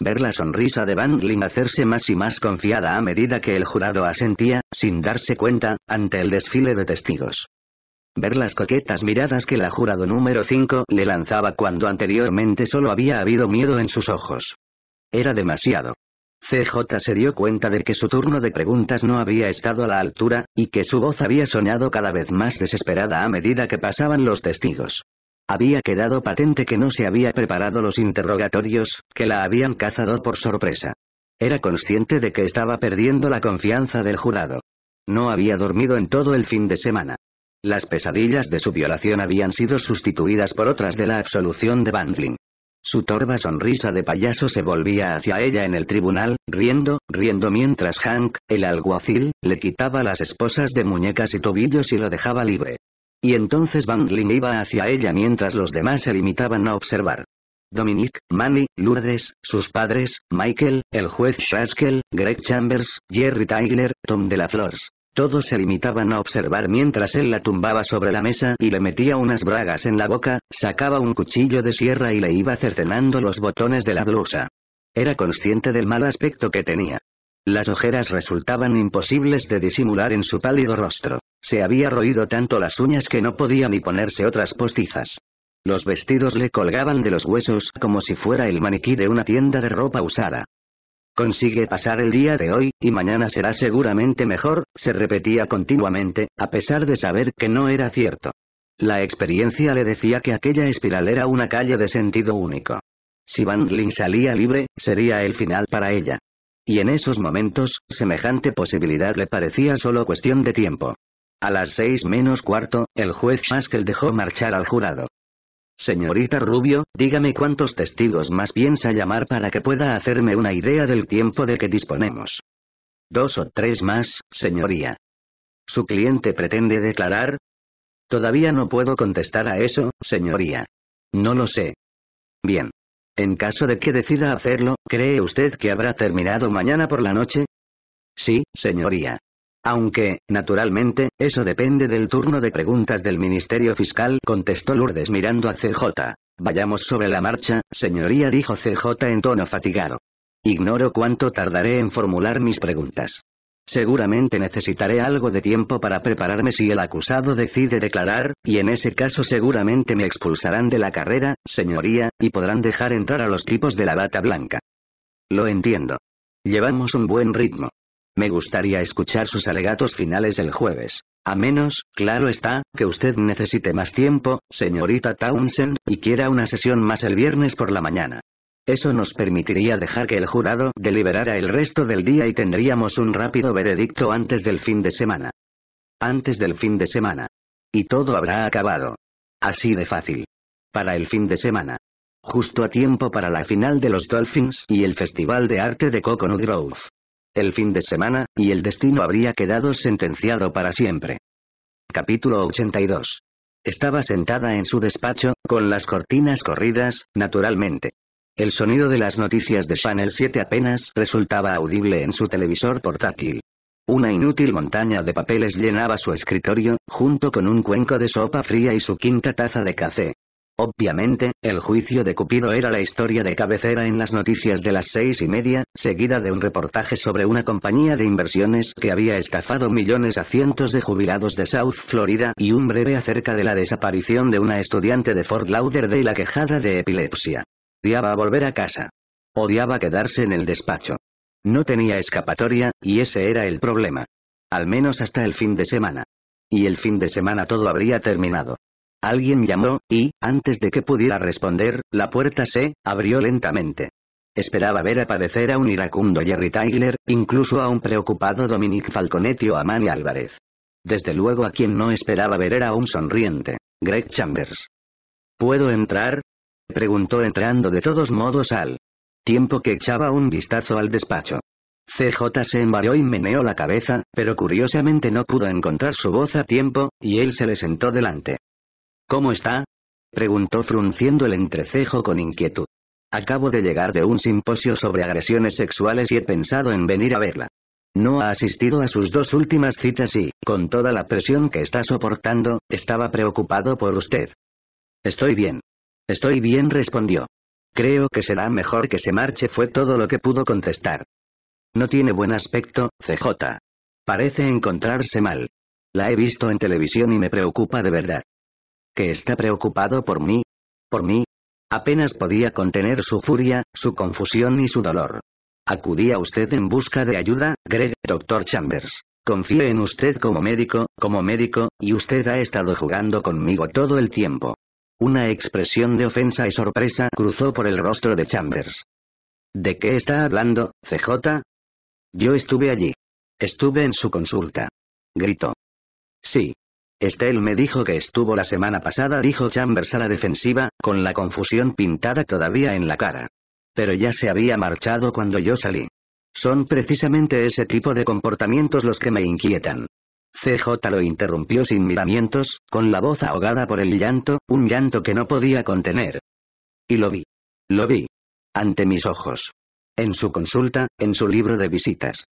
Ver la sonrisa de Bangling hacerse más y más confiada a medida que el jurado asentía, sin darse cuenta, ante el desfile de testigos. Ver las coquetas miradas que la jurado número 5 le lanzaba cuando anteriormente solo había habido miedo en sus ojos. Era demasiado. CJ se dio cuenta de que su turno de preguntas no había estado a la altura, y que su voz había sonado cada vez más desesperada a medida que pasaban los testigos. Había quedado patente que no se había preparado los interrogatorios, que la habían cazado por sorpresa. Era consciente de que estaba perdiendo la confianza del jurado. No había dormido en todo el fin de semana. Las pesadillas de su violación habían sido sustituidas por otras de la absolución de Bandling. Su torva sonrisa de payaso se volvía hacia ella en el tribunal, riendo, riendo mientras Hank, el alguacil, le quitaba las esposas de muñecas y tobillos y lo dejaba libre. Y entonces Bandling iba hacia ella mientras los demás se limitaban a observar. Dominique, Manny, Lourdes, sus padres, Michael, el juez Shaskel, Greg Chambers, Jerry Tyler, Tom de la Flores. Todos se limitaban a observar mientras él la tumbaba sobre la mesa y le metía unas bragas en la boca, sacaba un cuchillo de sierra y le iba cercenando los botones de la blusa. Era consciente del mal aspecto que tenía. Las ojeras resultaban imposibles de disimular en su pálido rostro. Se había roído tanto las uñas que no podía ni ponerse otras postizas. Los vestidos le colgaban de los huesos como si fuera el maniquí de una tienda de ropa usada. Consigue pasar el día de hoy, y mañana será seguramente mejor, se repetía continuamente, a pesar de saber que no era cierto. La experiencia le decía que aquella espiral era una calle de sentido único. Si Van salía libre, sería el final para ella. Y en esos momentos, semejante posibilidad le parecía solo cuestión de tiempo. A las seis menos cuarto, el juez Haskell dejó marchar al jurado. Señorita Rubio, dígame cuántos testigos más piensa llamar para que pueda hacerme una idea del tiempo de que disponemos. Dos o tres más, señoría. ¿Su cliente pretende declarar? Todavía no puedo contestar a eso, señoría. No lo sé. Bien. En caso de que decida hacerlo, ¿cree usted que habrá terminado mañana por la noche? Sí, señoría. Aunque, naturalmente, eso depende del turno de preguntas del Ministerio Fiscal, contestó Lourdes mirando a CJ. Vayamos sobre la marcha, señoría, dijo CJ en tono fatigado. Ignoro cuánto tardaré en formular mis preguntas. Seguramente necesitaré algo de tiempo para prepararme si el acusado decide declarar, y en ese caso seguramente me expulsarán de la carrera, señoría, y podrán dejar entrar a los tipos de la bata blanca. Lo entiendo. Llevamos un buen ritmo. Me gustaría escuchar sus alegatos finales el jueves. A menos, claro está, que usted necesite más tiempo, señorita Townsend, y quiera una sesión más el viernes por la mañana. Eso nos permitiría dejar que el jurado deliberara el resto del día y tendríamos un rápido veredicto antes del fin de semana. Antes del fin de semana. Y todo habrá acabado. Así de fácil. Para el fin de semana. Justo a tiempo para la final de los Dolphins y el Festival de Arte de Coconut Grove. El fin de semana, y el destino habría quedado sentenciado para siempre. Capítulo 82. Estaba sentada en su despacho, con las cortinas corridas, naturalmente. El sonido de las noticias de Channel 7 apenas resultaba audible en su televisor portátil. Una inútil montaña de papeles llenaba su escritorio, junto con un cuenco de sopa fría y su quinta taza de café. Obviamente, el juicio de Cupido era la historia de cabecera en las noticias de las seis y media, seguida de un reportaje sobre una compañía de inversiones que había estafado millones a cientos de jubilados de South Florida y un breve acerca de la desaparición de una estudiante de Fort Lauderdale quejada de epilepsia. Odiaba volver a casa. Odiaba quedarse en el despacho. No tenía escapatoria, y ese era el problema. Al menos hasta el fin de semana. Y el fin de semana todo habría terminado. Alguien llamó, y, antes de que pudiera responder, la puerta se abrió lentamente. Esperaba ver aparecer a un iracundo Jerry Tyler, incluso a un preocupado Dominic Falconetti o a Manny Álvarez. Desde luego a quien no esperaba ver era un sonriente, Greg Chambers. ¿Puedo entrar? Preguntó entrando de todos modos al tiempo que echaba un vistazo al despacho. CJ se embaró y meneó la cabeza, pero curiosamente no pudo encontrar su voz a tiempo, y él se le sentó delante. ¿Cómo está? preguntó frunciendo el entrecejo con inquietud. Acabo de llegar de un simposio sobre agresiones sexuales y he pensado en venir a verla. No ha asistido a sus dos últimas citas y, con toda la presión que está soportando, estaba preocupado por usted. Estoy bien. Estoy bien, respondió. Creo que será mejor que se marche, fue todo lo que pudo contestar. No tiene buen aspecto, CJ. Parece encontrarse mal. La he visto en televisión y me preocupa de verdad. ¿Que está preocupado por mí? ¿Por mí? Apenas podía contener su furia, su confusión y su dolor. ¿Acudía usted en busca de ayuda, Greg, doctor Chambers? Confíe en usted como médico, como médico, y usted ha estado jugando conmigo todo el tiempo. Una expresión de ofensa y sorpresa cruzó por el rostro de Chambers. ¿De qué está hablando, CJ? Yo estuve allí. Estuve en su consulta. Gritó. Sí. Estelle me dijo que estuvo la semana pasada, dijo Chambers a la defensiva, con la confusión pintada todavía en la cara. Pero ya se había marchado cuando yo salí. Son precisamente ese tipo de comportamientos los que me inquietan. CJ lo interrumpió sin miramientos, con la voz ahogada por el llanto, un llanto que no podía contener. Y lo vi. Lo vi. Ante mis ojos. En su consulta, en su libro de visitas.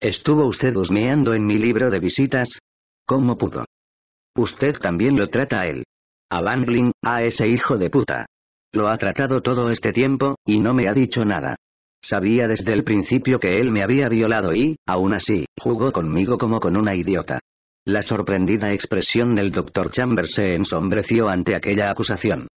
¿Estuvo usted husmeando en mi libro de visitas? ¿Cómo pudo? Usted también lo trata a él. A Bangling, a ese hijo de puta. Lo ha tratado todo este tiempo, y no me ha dicho nada. Sabía desde el principio que él me había violado y, aún así, jugó conmigo como con una idiota. La sorprendida expresión del Dr. Chambers se ensombreció ante aquella acusación.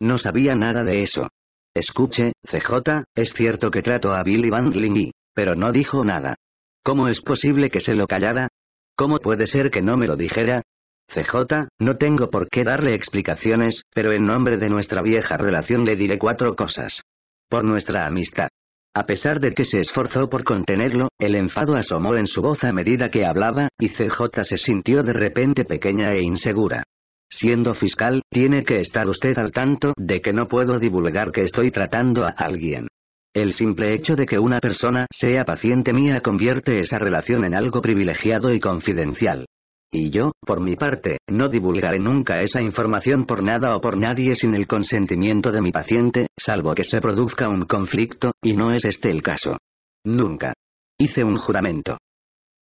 No sabía nada de eso. Escuche, CJ, es cierto que trato a Billy Bandling y, pero no dijo nada. ¿Cómo es posible que se lo callara? ¿Cómo puede ser que no me lo dijera? CJ, no tengo por qué darle explicaciones, pero en nombre de nuestra vieja relación le diré cuatro cosas. Por nuestra amistad. A pesar de que se esforzó por contenerlo, el enfado asomó en su voz a medida que hablaba, y CJ se sintió de repente pequeña e insegura. Siendo fiscal, tiene que estar usted al tanto de que no puedo divulgar que estoy tratando a alguien. El simple hecho de que una persona sea paciente mía convierte esa relación en algo privilegiado y confidencial. Y yo, por mi parte, no divulgaré nunca esa información por nada o por nadie sin el consentimiento de mi paciente, salvo que se produzca un conflicto, y no es este el caso. Nunca. Hice un juramento.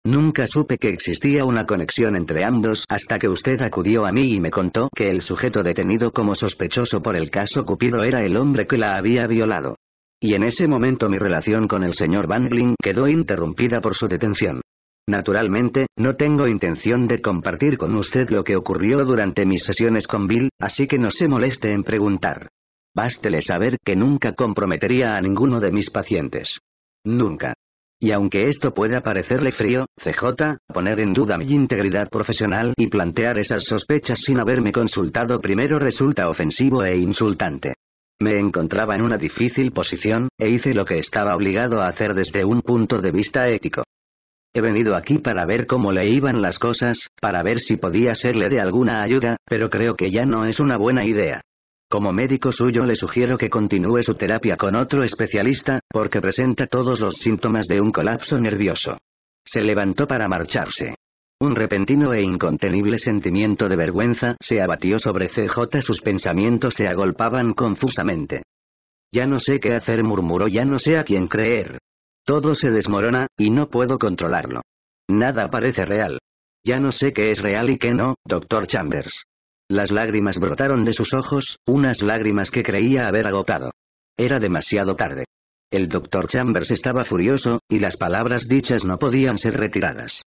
Nunca supe que existía una conexión entre ambos hasta que usted acudió a mí y me contó que el sujeto detenido como sospechoso por el caso Cupido era el hombre que la había violado. Y en ese momento mi relación con el señor Bangling quedó interrumpida por su detención. Naturalmente, no tengo intención de compartir con usted lo que ocurrió durante mis sesiones con Bill, así que no se moleste en preguntar. Bástele saber que nunca comprometería a ninguno de mis pacientes. Nunca. Y aunque esto pueda parecerle frío, CJ, poner en duda mi integridad profesional y plantear esas sospechas sin haberme consultado primero resulta ofensivo e insultante. Me encontraba en una difícil posición, e hice lo que estaba obligado a hacer desde un punto de vista ético. He venido aquí para ver cómo le iban las cosas, para ver si podía serle de alguna ayuda, pero creo que ya no es una buena idea. Como médico suyo le sugiero que continúe su terapia con otro especialista, porque presenta todos los síntomas de un colapso nervioso. Se levantó para marcharse. Un repentino e incontenible sentimiento de vergüenza se abatió sobre CJ, sus pensamientos se agolpaban confusamente. Ya no sé qué hacer, murmuró, ya no sé a quién creer. Todo se desmorona, y no puedo controlarlo. Nada parece real. Ya no sé qué es real y qué no, doctor Chambers. Las lágrimas brotaron de sus ojos, unas lágrimas que creía haber agotado. Era demasiado tarde. El doctor Chambers estaba furioso, y las palabras dichas no podían ser retiradas.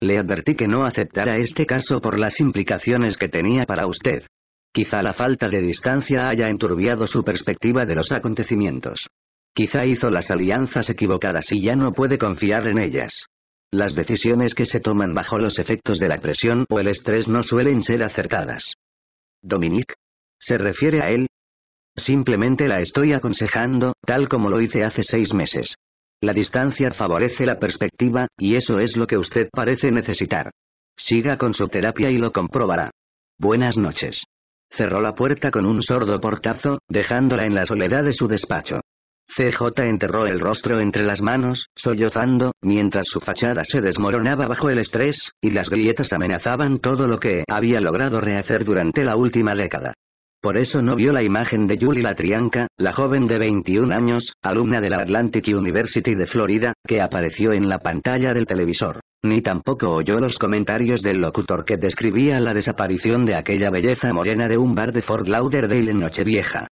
Le advertí que no aceptara este caso por las implicaciones que tenía para usted. Quizá la falta de distancia haya enturbiado su perspectiva de los acontecimientos. Quizá hizo las alianzas equivocadas y ya no puede confiar en ellas. Las decisiones que se toman bajo los efectos de la presión o el estrés no suelen ser acertadas. Dominique. ¿Se refiere a él? Simplemente la estoy aconsejando, tal como lo hice hace seis meses. La distancia favorece la perspectiva, y eso es lo que usted parece necesitar. Siga con su terapia y lo comprobará. Buenas noches. Cerró la puerta con un sordo portazo, dejándola en la soledad de su despacho. CJ enterró el rostro entre las manos, sollozando, mientras su fachada se desmoronaba bajo el estrés, y las grietas amenazaban todo lo que había logrado rehacer durante la última década. Por eso no vio la imagen de Julie Latrianca, la joven de 21 años, alumna de la Atlantic University de Florida, que apareció en la pantalla del televisor. Ni tampoco oyó los comentarios del locutor que describía la desaparición de aquella belleza morena de un bar de Fort Lauderdale en Nochevieja.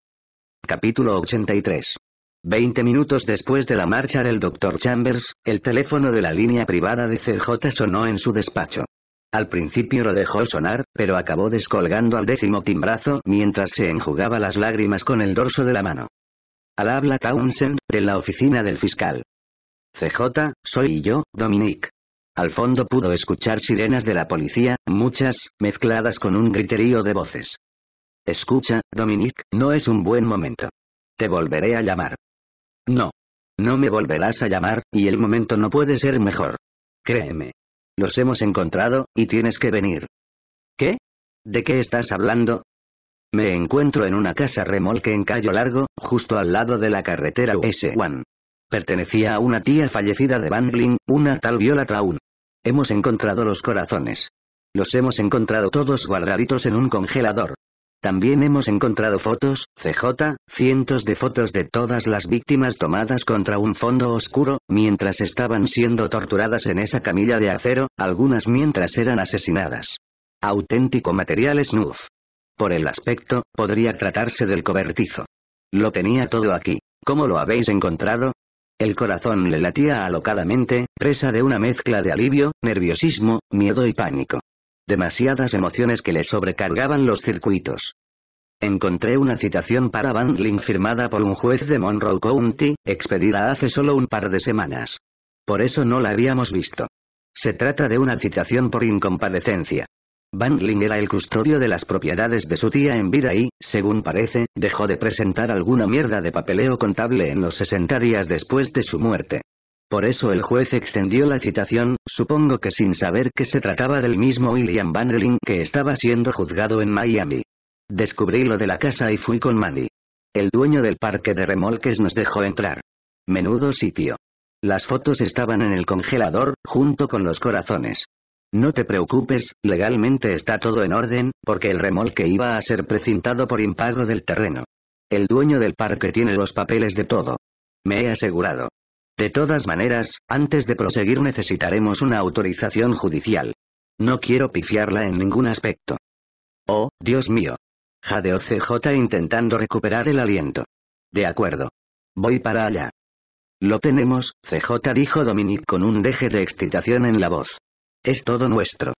Capítulo 83. Veinte minutos después de la marcha del Dr. Chambers, el teléfono de la línea privada de CJ sonó en su despacho. Al principio lo dejó sonar, pero acabó descolgando al décimo timbrazo mientras se enjugaba las lágrimas con el dorso de la mano. Al habla Townsend, de la oficina del fiscal. CJ, soy yo, Dominique. Al fondo pudo escuchar sirenas de la policía, muchas, mezcladas con un griterío de voces. Escucha, Dominique, no es un buen momento. Te volveré a llamar. No. No me volverás a llamar, y el momento no puede ser mejor. Créeme. Los hemos encontrado, y tienes que venir. ¿Qué? ¿De qué estás hablando? Me encuentro en una casa remolque en Cayo Largo, justo al lado de la carretera US-1. Pertenecía a una tía fallecida de Bangling, una tal Viola Traun. Hemos encontrado los corazones. Los hemos encontrado todos guardaditos en un congelador. También hemos encontrado fotos, CJ, cientos de fotos de todas las víctimas tomadas contra un fondo oscuro, mientras estaban siendo torturadas en esa camilla de acero, algunas mientras eran asesinadas. Auténtico material snuff. Por el aspecto, podría tratarse del cobertizo. Lo tenía todo aquí. ¿Cómo lo habéis encontrado? El corazón le latía alocadamente, presa de una mezcla de alivio, nerviosismo, miedo y pánico. Demasiadas emociones que le sobrecargaban los circuitos. Encontré una citación para Bandling firmada por un juez de Monroe County, expedida hace solo un par de semanas. Por eso no la habíamos visto. Se trata de una citación por incomparecencia. Bandling era el custodio de las propiedades de su tía en vida y, según parece, dejó de presentar alguna mierda de papeleo contable en los 60 días después de su muerte. Por eso el juez extendió la citación, supongo que sin saber que se trataba del mismo William Vandeling que estaba siendo juzgado en Miami. Descubrí lo de la casa y fui con Mandy. El dueño del parque de remolques nos dejó entrar. Menudo sitio. Las fotos estaban en el congelador, junto con los corazones. No te preocupes, legalmente está todo en orden, porque el remolque iba a ser precintado por impago del terreno. El dueño del parque tiene los papeles de todo. Me he asegurado. De todas maneras, antes de proseguir necesitaremos una autorización judicial. No quiero pifiarla en ningún aspecto. Oh, Dios mío. Jadeó CJ intentando recuperar el aliento. De acuerdo. Voy para allá. Lo tenemos, CJ dijo Dominic con un deje de excitación en la voz. Es todo nuestro.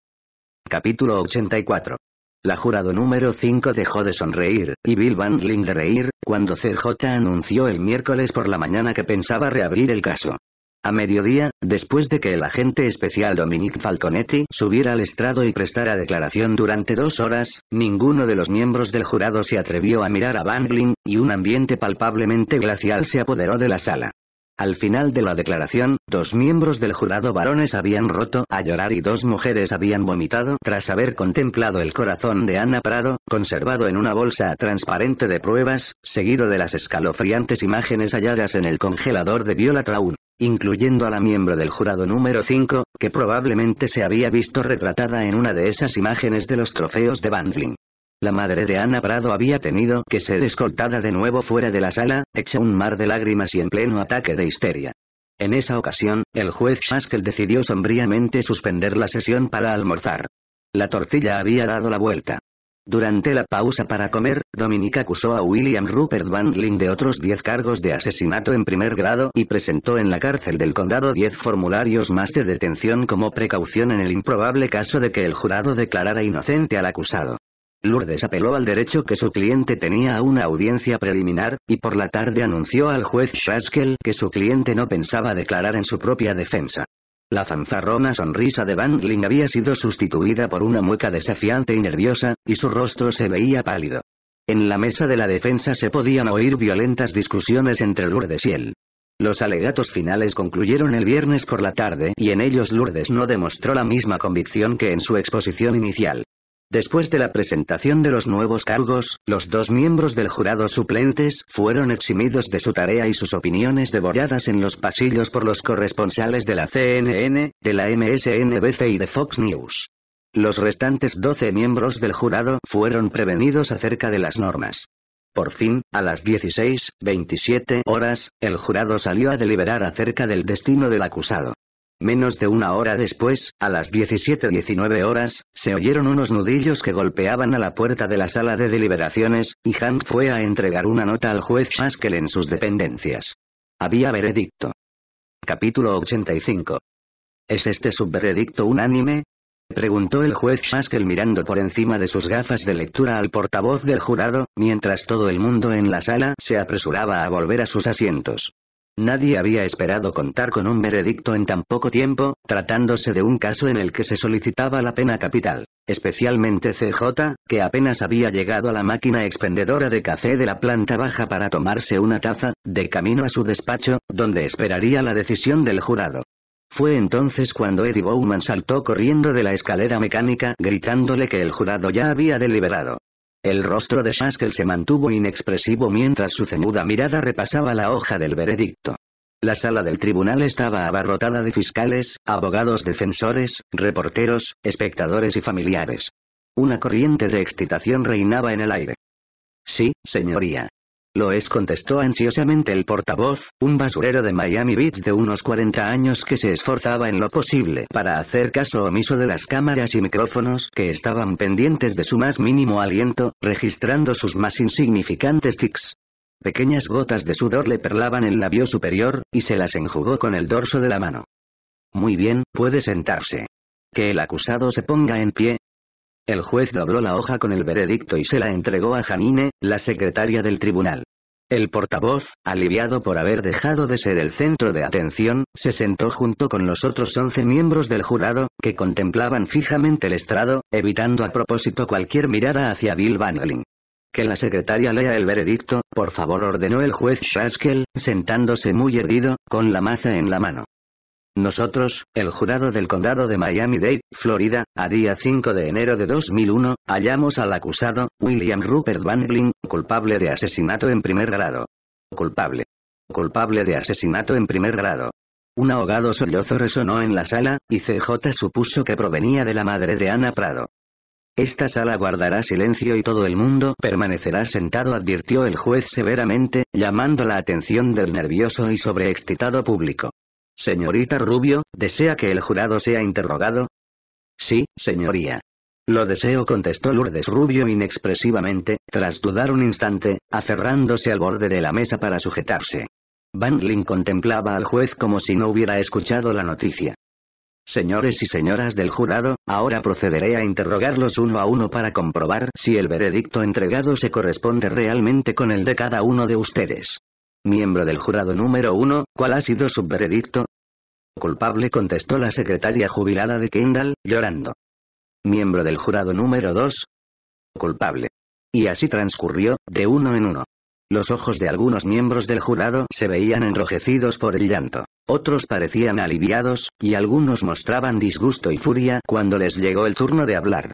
Capítulo 84. La jurado número 5 dejó de sonreír, y Bill Van Ling de reír, cuando CJ anunció el miércoles por la mañana que pensaba reabrir el caso. A mediodía, después de que el agente especial Dominic Falconetti subiera al estrado y prestara declaración durante dos horas, ninguno de los miembros del jurado se atrevió a mirar a Bangling, y un ambiente palpablemente glacial se apoderó de la sala. Al final de la declaración, dos miembros del jurado varones habían roto a llorar y dos mujeres habían vomitado tras haber contemplado el corazón de Ana Prado, conservado en una bolsa transparente de pruebas, seguido de las escalofriantes imágenes halladas en el congelador de Viola Traun incluyendo a la miembro del jurado número 5, que probablemente se había visto retratada en una de esas imágenes de los trofeos de Bandling. La madre de Ana Prado había tenido que ser escoltada de nuevo fuera de la sala, hecha un mar de lágrimas y en pleno ataque de histeria. En esa ocasión, el juez Haskell decidió sombríamente suspender la sesión para almorzar. La tortilla había dado la vuelta. Durante la pausa para comer, Dominic acusó a William Rupert Bandling de otros 10 cargos de asesinato en primer grado y presentó en la cárcel del condado 10 formularios más de detención como precaución en el improbable caso de que el jurado declarara inocente al acusado. Lourdes apeló al derecho que su cliente tenía a una audiencia preliminar, y por la tarde anunció al juez Shaskel que su cliente no pensaba declarar en su propia defensa. La fanfarrona sonrisa de Van Ling había sido sustituida por una mueca desafiante y nerviosa, y su rostro se veía pálido. En la mesa de la defensa se podían oír violentas discusiones entre Lourdes y él. Los alegatos finales concluyeron el viernes por la tarde y en ellos Lourdes no demostró la misma convicción que en su exposición inicial. Después de la presentación de los nuevos cargos, los dos miembros del jurado suplentes fueron eximidos de su tarea y sus opiniones devoradas en los pasillos por los corresponsales de la CNN, de la MSNBC y de Fox News. Los restantes 12 miembros del jurado fueron prevenidos acerca de las normas. Por fin, a las 16:27 horas, el jurado salió a deliberar acerca del destino del acusado. Menos de una hora después, a las 17.19 horas, se oyeron unos nudillos que golpeaban a la puerta de la sala de deliberaciones, y Hank fue a entregar una nota al juez Haskell en sus dependencias. Había veredicto. Capítulo 85. ¿Es este su veredicto unánime? Preguntó el juez Haskell mirando por encima de sus gafas de lectura al portavoz del jurado, mientras todo el mundo en la sala se apresuraba a volver a sus asientos. Nadie había esperado contar con un veredicto en tan poco tiempo, tratándose de un caso en el que se solicitaba la pena capital. Especialmente CJ, que apenas había llegado a la máquina expendedora de café de la planta baja para tomarse una taza, de camino a su despacho, donde esperaría la decisión del jurado. Fue entonces cuando Eddie Bowman saltó corriendo de la escalera mecánica gritándole que el jurado ya había deliberado. El rostro de Haskell se mantuvo inexpresivo mientras su cenuda mirada repasaba la hoja del veredicto. La sala del tribunal estaba abarrotada de fiscales, abogados defensores, reporteros, espectadores y familiares. Una corriente de excitación reinaba en el aire. Sí, señoría. Lo es, contestó ansiosamente el portavoz, un basurero de Miami Beach de unos 40 años que se esforzaba en lo posible para hacer caso omiso de las cámaras y micrófonos que estaban pendientes de su más mínimo aliento, registrando sus más insignificantes tics. Pequeñas gotas de sudor le perlaban el labio superior, y se las enjugó con el dorso de la mano. Muy bien, puede sentarse. Que el acusado se ponga en pie, el juez dobló la hoja con el veredicto y se la entregó a Janine, la secretaria del tribunal. El portavoz, aliviado por haber dejado de ser el centro de atención, se sentó junto con los otros once miembros del jurado, que contemplaban fijamente el estrado, evitando a propósito cualquier mirada hacia Bill Bannerling. Que la secretaria lea el veredicto, por favor ordenó el juez Shaskel, sentándose muy erguido, con la maza en la mano. Nosotros, el jurado del condado de Miami-Dade, Florida, a día 5 de enero de 2001, hallamos al acusado, William Rupert Bangling, culpable de asesinato en primer grado. Culpable. Culpable de asesinato en primer grado. Un ahogado sollozo resonó en la sala, y CJ supuso que provenía de la madre de Ana Prado. Esta sala guardará silencio y todo el mundo permanecerá sentado, advirtió el juez severamente, llamando la atención del nervioso y sobreexcitado público. Señorita Rubio, ¿desea que el jurado sea interrogado? Sí, señoría. Lo deseo, contestó Lourdes Rubio inexpresivamente, tras dudar un instante, aferrándose al borde de la mesa para sujetarse. Van contemplaba al juez como si no hubiera escuchado la noticia. Señores y señoras del jurado, ahora procederé a interrogarlos uno a uno para comprobar si el veredicto entregado se corresponde realmente con el de cada uno de ustedes. Miembro del jurado número uno, ¿cuál ha sido su veredicto? Culpable contestó la secretaria jubilada de Kendall, llorando. Miembro del jurado número 2. Culpable. Y así transcurrió, de uno en uno. Los ojos de algunos miembros del jurado se veían enrojecidos por el llanto. Otros parecían aliviados, y algunos mostraban disgusto y furia cuando les llegó el turno de hablar.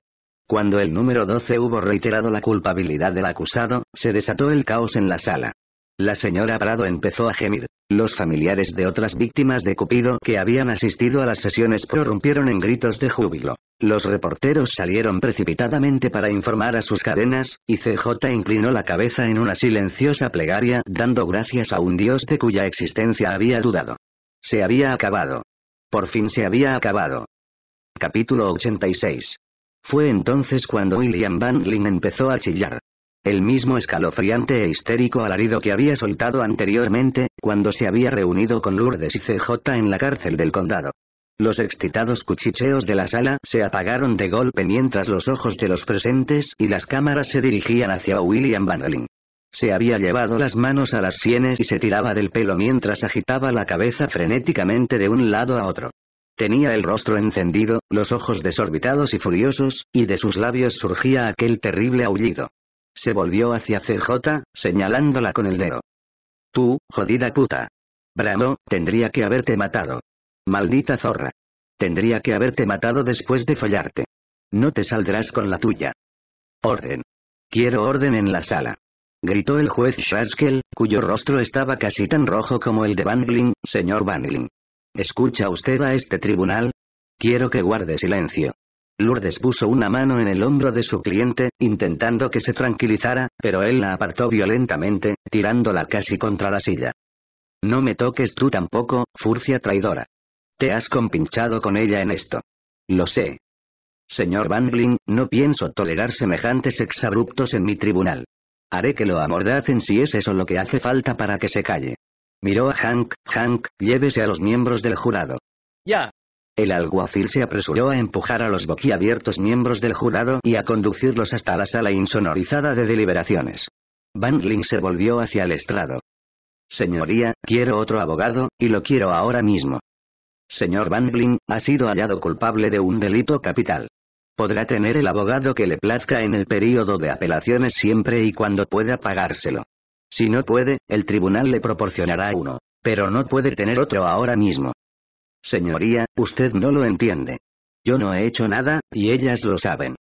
Cuando el número 12 hubo reiterado la culpabilidad del acusado, se desató el caos en la sala. La señora Prado empezó a gemir. Los familiares de otras víctimas de Cupido que habían asistido a las sesiones prorrumpieron en gritos de júbilo. Los reporteros salieron precipitadamente para informar a sus cadenas, y CJ inclinó la cabeza en una silenciosa plegaria, dando gracias a un dios de cuya existencia había dudado. Se había acabado. Por fin se había acabado. Capítulo 86. Fue entonces cuando William Van empezó a chillar. El mismo escalofriante e histérico alarido que había soltado anteriormente, cuando se había reunido con Lourdes y CJ en la cárcel del condado. Los excitados cuchicheos de la sala se apagaron de golpe mientras los ojos de los presentes y las cámaras se dirigían hacia William Van Se había llevado las manos a las sienes y se tiraba del pelo mientras agitaba la cabeza frenéticamente de un lado a otro. Tenía el rostro encendido, los ojos desorbitados y furiosos, y de sus labios surgía aquel terrible aullido. Se volvió hacia CJ, señalándola con el dedo. Tú, jodida puta. Bramó, tendría que haberte matado. Maldita zorra. Tendría que haberte matado después de follarte. No te saldrás con la tuya. Orden. Quiero orden en la sala. Gritó el juez Shaskel, cuyo rostro estaba casi tan rojo como el de Bangling, señor Bangling. ¿Escucha usted a este tribunal? Quiero que guarde silencio. Lourdes puso una mano en el hombro de su cliente, intentando que se tranquilizara, pero él la apartó violentamente, tirándola casi contra la silla. No me toques tú tampoco, furcia traidora. Te has compinchado con ella en esto. Lo sé. Señor Bangling, no pienso tolerar semejantes exabruptos en mi tribunal. Haré que lo amordacen si es eso lo que hace falta para que se calle. Miró a Hank, Hank, llévese a los miembros del jurado. Ya, el alguacil se apresuró a empujar a los boquiabiertos miembros del jurado y a conducirlos hasta la sala insonorizada de deliberaciones. Bangling se volvió hacia el estrado. Señoría, quiero otro abogado, y lo quiero ahora mismo. Señor Bangling, ha sido hallado culpable de un delito capital. Podrá tener el abogado que le plazca en el período de apelaciones siempre y cuando pueda pagárselo. Si no puede, el tribunal le proporcionará uno. Pero no puede tener otro ahora mismo. Señoría, usted no lo entiende. Yo no he hecho nada, y ellas lo saben.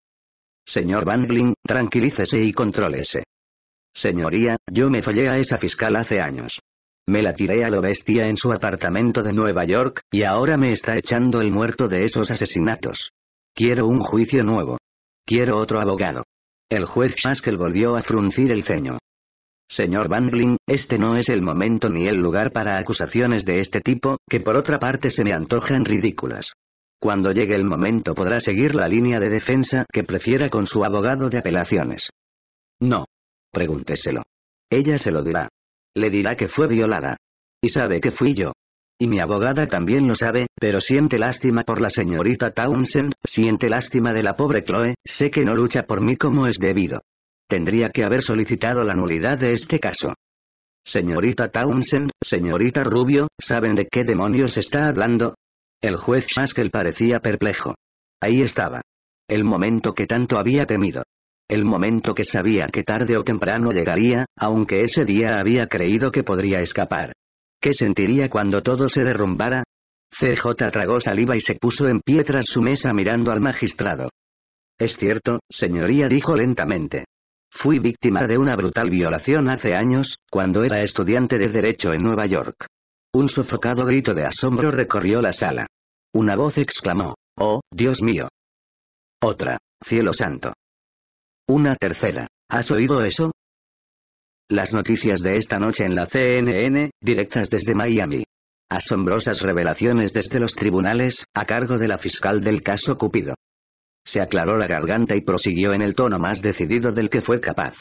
Señor Bangling, tranquilícese y contrólese. Señoría, yo me follé a esa fiscal hace años. Me la tiré a lo bestia en su apartamento de Nueva York, y ahora me está echando el muerto de esos asesinatos. Quiero un juicio nuevo. Quiero otro abogado. El juez Haskell volvió a fruncir el ceño. Señor Bangling, este no es el momento ni el lugar para acusaciones de este tipo, que por otra parte se me antojan ridículas. Cuando llegue el momento podrá seguir la línea de defensa que prefiera con su abogado de apelaciones. No. Pregúnteselo. Ella se lo dirá. Le dirá que fue violada. Y sabe que fui yo. Y mi abogada también lo sabe, pero siente lástima por la señorita Townsend, siente lástima de la pobre Chloe, sé que no lucha por mí como es debido. Tendría que haber solicitado la nulidad de este caso. Señorita Townsend, señorita Rubio, ¿saben de qué demonios está hablando? El juez Haskell parecía perplejo. Ahí estaba. El momento que tanto había temido. El momento que sabía que tarde o temprano llegaría, aunque ese día había creído que podría escapar. ¿Qué sentiría cuando todo se derrumbara? CJ tragó saliva y se puso en pie tras su mesa mirando al magistrado. Es cierto, señoría dijo lentamente. Fui víctima de una brutal violación hace años, cuando era estudiante de Derecho en Nueva York. Un sofocado grito de asombro recorrió la sala. Una voz exclamó, Oh, Dios mío. Otra, cielo santo. Una tercera, ¿has oído eso? Las noticias de esta noche en la CNN, directas desde Miami. Asombrosas revelaciones desde los tribunales, a cargo de la fiscal del caso Cupido. Se aclaró la garganta y prosiguió en el tono más decidido del que fue capaz.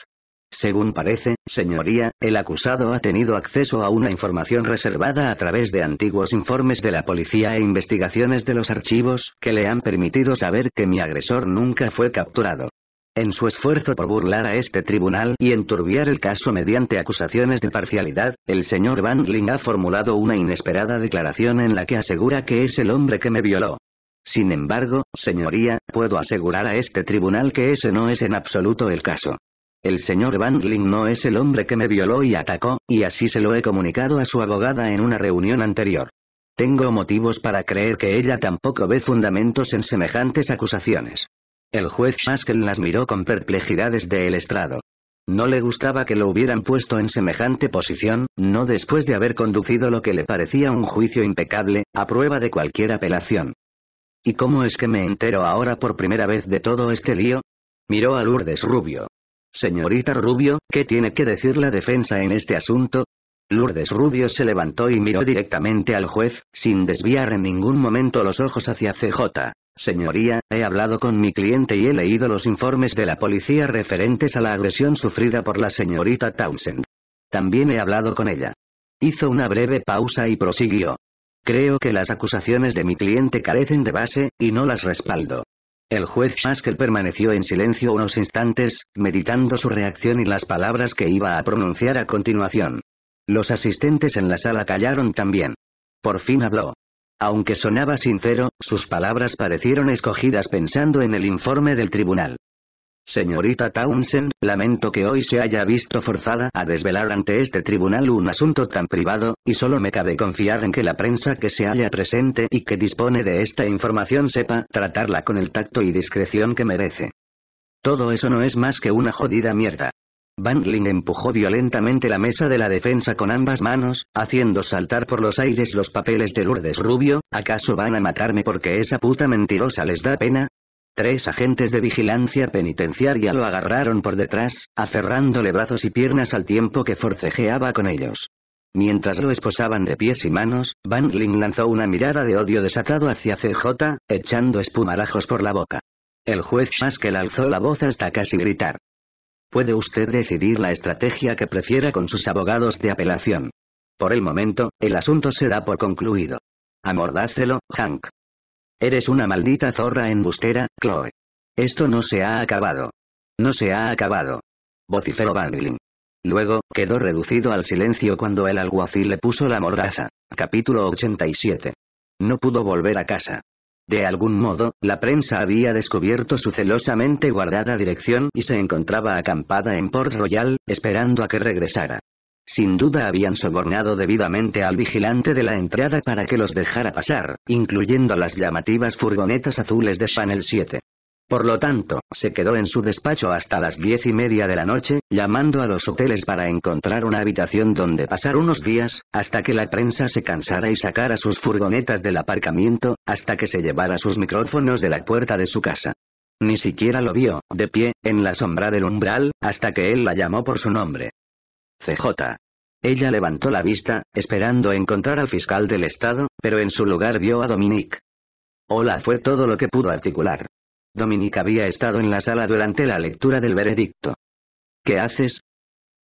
Según parece, señoría, el acusado ha tenido acceso a una información reservada a través de antiguos informes de la policía e investigaciones de los archivos, que le han permitido saber que mi agresor nunca fue capturado. En su esfuerzo por burlar a este tribunal y enturbiar el caso mediante acusaciones de parcialidad, el señor Van Ling ha formulado una inesperada declaración en la que asegura que es el hombre que me violó. Sin embargo, señoría, puedo asegurar a este tribunal que ese no es en absoluto el caso. El señor Van Ling no es el hombre que me violó y atacó, y así se lo he comunicado a su abogada en una reunión anterior. Tengo motivos para creer que ella tampoco ve fundamentos en semejantes acusaciones. El juez Haskell las miró con perplejidad desde el estrado. No le gustaba que lo hubieran puesto en semejante posición, no después de haber conducido lo que le parecía un juicio impecable, a prueba de cualquier apelación. ¿Y cómo es que me entero ahora por primera vez de todo este lío? Miró a Lourdes Rubio. Señorita Rubio, ¿qué tiene que decir la defensa en este asunto? Lourdes Rubio se levantó y miró directamente al juez, sin desviar en ningún momento los ojos hacia CJ. Señoría, he hablado con mi cliente y he leído los informes de la policía referentes a la agresión sufrida por la señorita Townsend. También he hablado con ella. Hizo una breve pausa y prosiguió. Creo que las acusaciones de mi cliente carecen de base, y no las respaldo. El juez Haskell permaneció en silencio unos instantes, meditando su reacción y las palabras que iba a pronunciar a continuación. Los asistentes en la sala callaron también. Por fin habló. Aunque sonaba sincero, sus palabras parecieron escogidas pensando en el informe del tribunal. Señorita Townsend, lamento que hoy se haya visto forzada a desvelar ante este tribunal un asunto tan privado, y solo me cabe confiar en que la prensa que se halla presente y que dispone de esta información sepa tratarla con el tacto y discreción que merece. Todo eso no es más que una jodida mierda. Van Ling empujó violentamente la mesa de la defensa con ambas manos, haciendo saltar por los aires los papeles de Lourdes Rubio, ¿acaso van a matarme porque esa puta mentirosa les da pena? Tres agentes de vigilancia penitenciaria lo agarraron por detrás, aferrándole brazos y piernas al tiempo que forcejeaba con ellos. Mientras lo esposaban de pies y manos, Van Ling lanzó una mirada de odio desatado hacia CJ, echando espumarajos por la boca. El juez Haskell alzó la voz hasta casi gritar. Puede usted decidir la estrategia que prefiera con sus abogados de apelación. Por el momento, el asunto se da por concluido. Amordácelo, Hank. Eres una maldita zorra embustera, Chloe. Esto no se ha acabado. No se ha acabado. Vociferó Van Luego, quedó reducido al silencio cuando el alguacil le puso la mordaza. Capítulo 87. No pudo volver a casa. De algún modo, la prensa había descubierto su celosamente guardada dirección y se encontraba acampada en Port Royal, esperando a que regresara. Sin duda habían sobornado debidamente al vigilante de la entrada para que los dejara pasar, incluyendo las llamativas furgonetas azules de Channel 7. Por lo tanto, se quedó en su despacho hasta las diez y media de la noche, llamando a los hoteles para encontrar una habitación donde pasar unos días, hasta que la prensa se cansara y sacara sus furgonetas del aparcamiento, hasta que se llevara sus micrófonos de la puerta de su casa. Ni siquiera lo vio, de pie, en la sombra del umbral, hasta que él la llamó por su nombre. CJ. Ella levantó la vista, esperando encontrar al fiscal del estado, pero en su lugar vio a Dominique. Hola fue todo lo que pudo articular. Dominique había estado en la sala durante la lectura del veredicto. ¿Qué haces?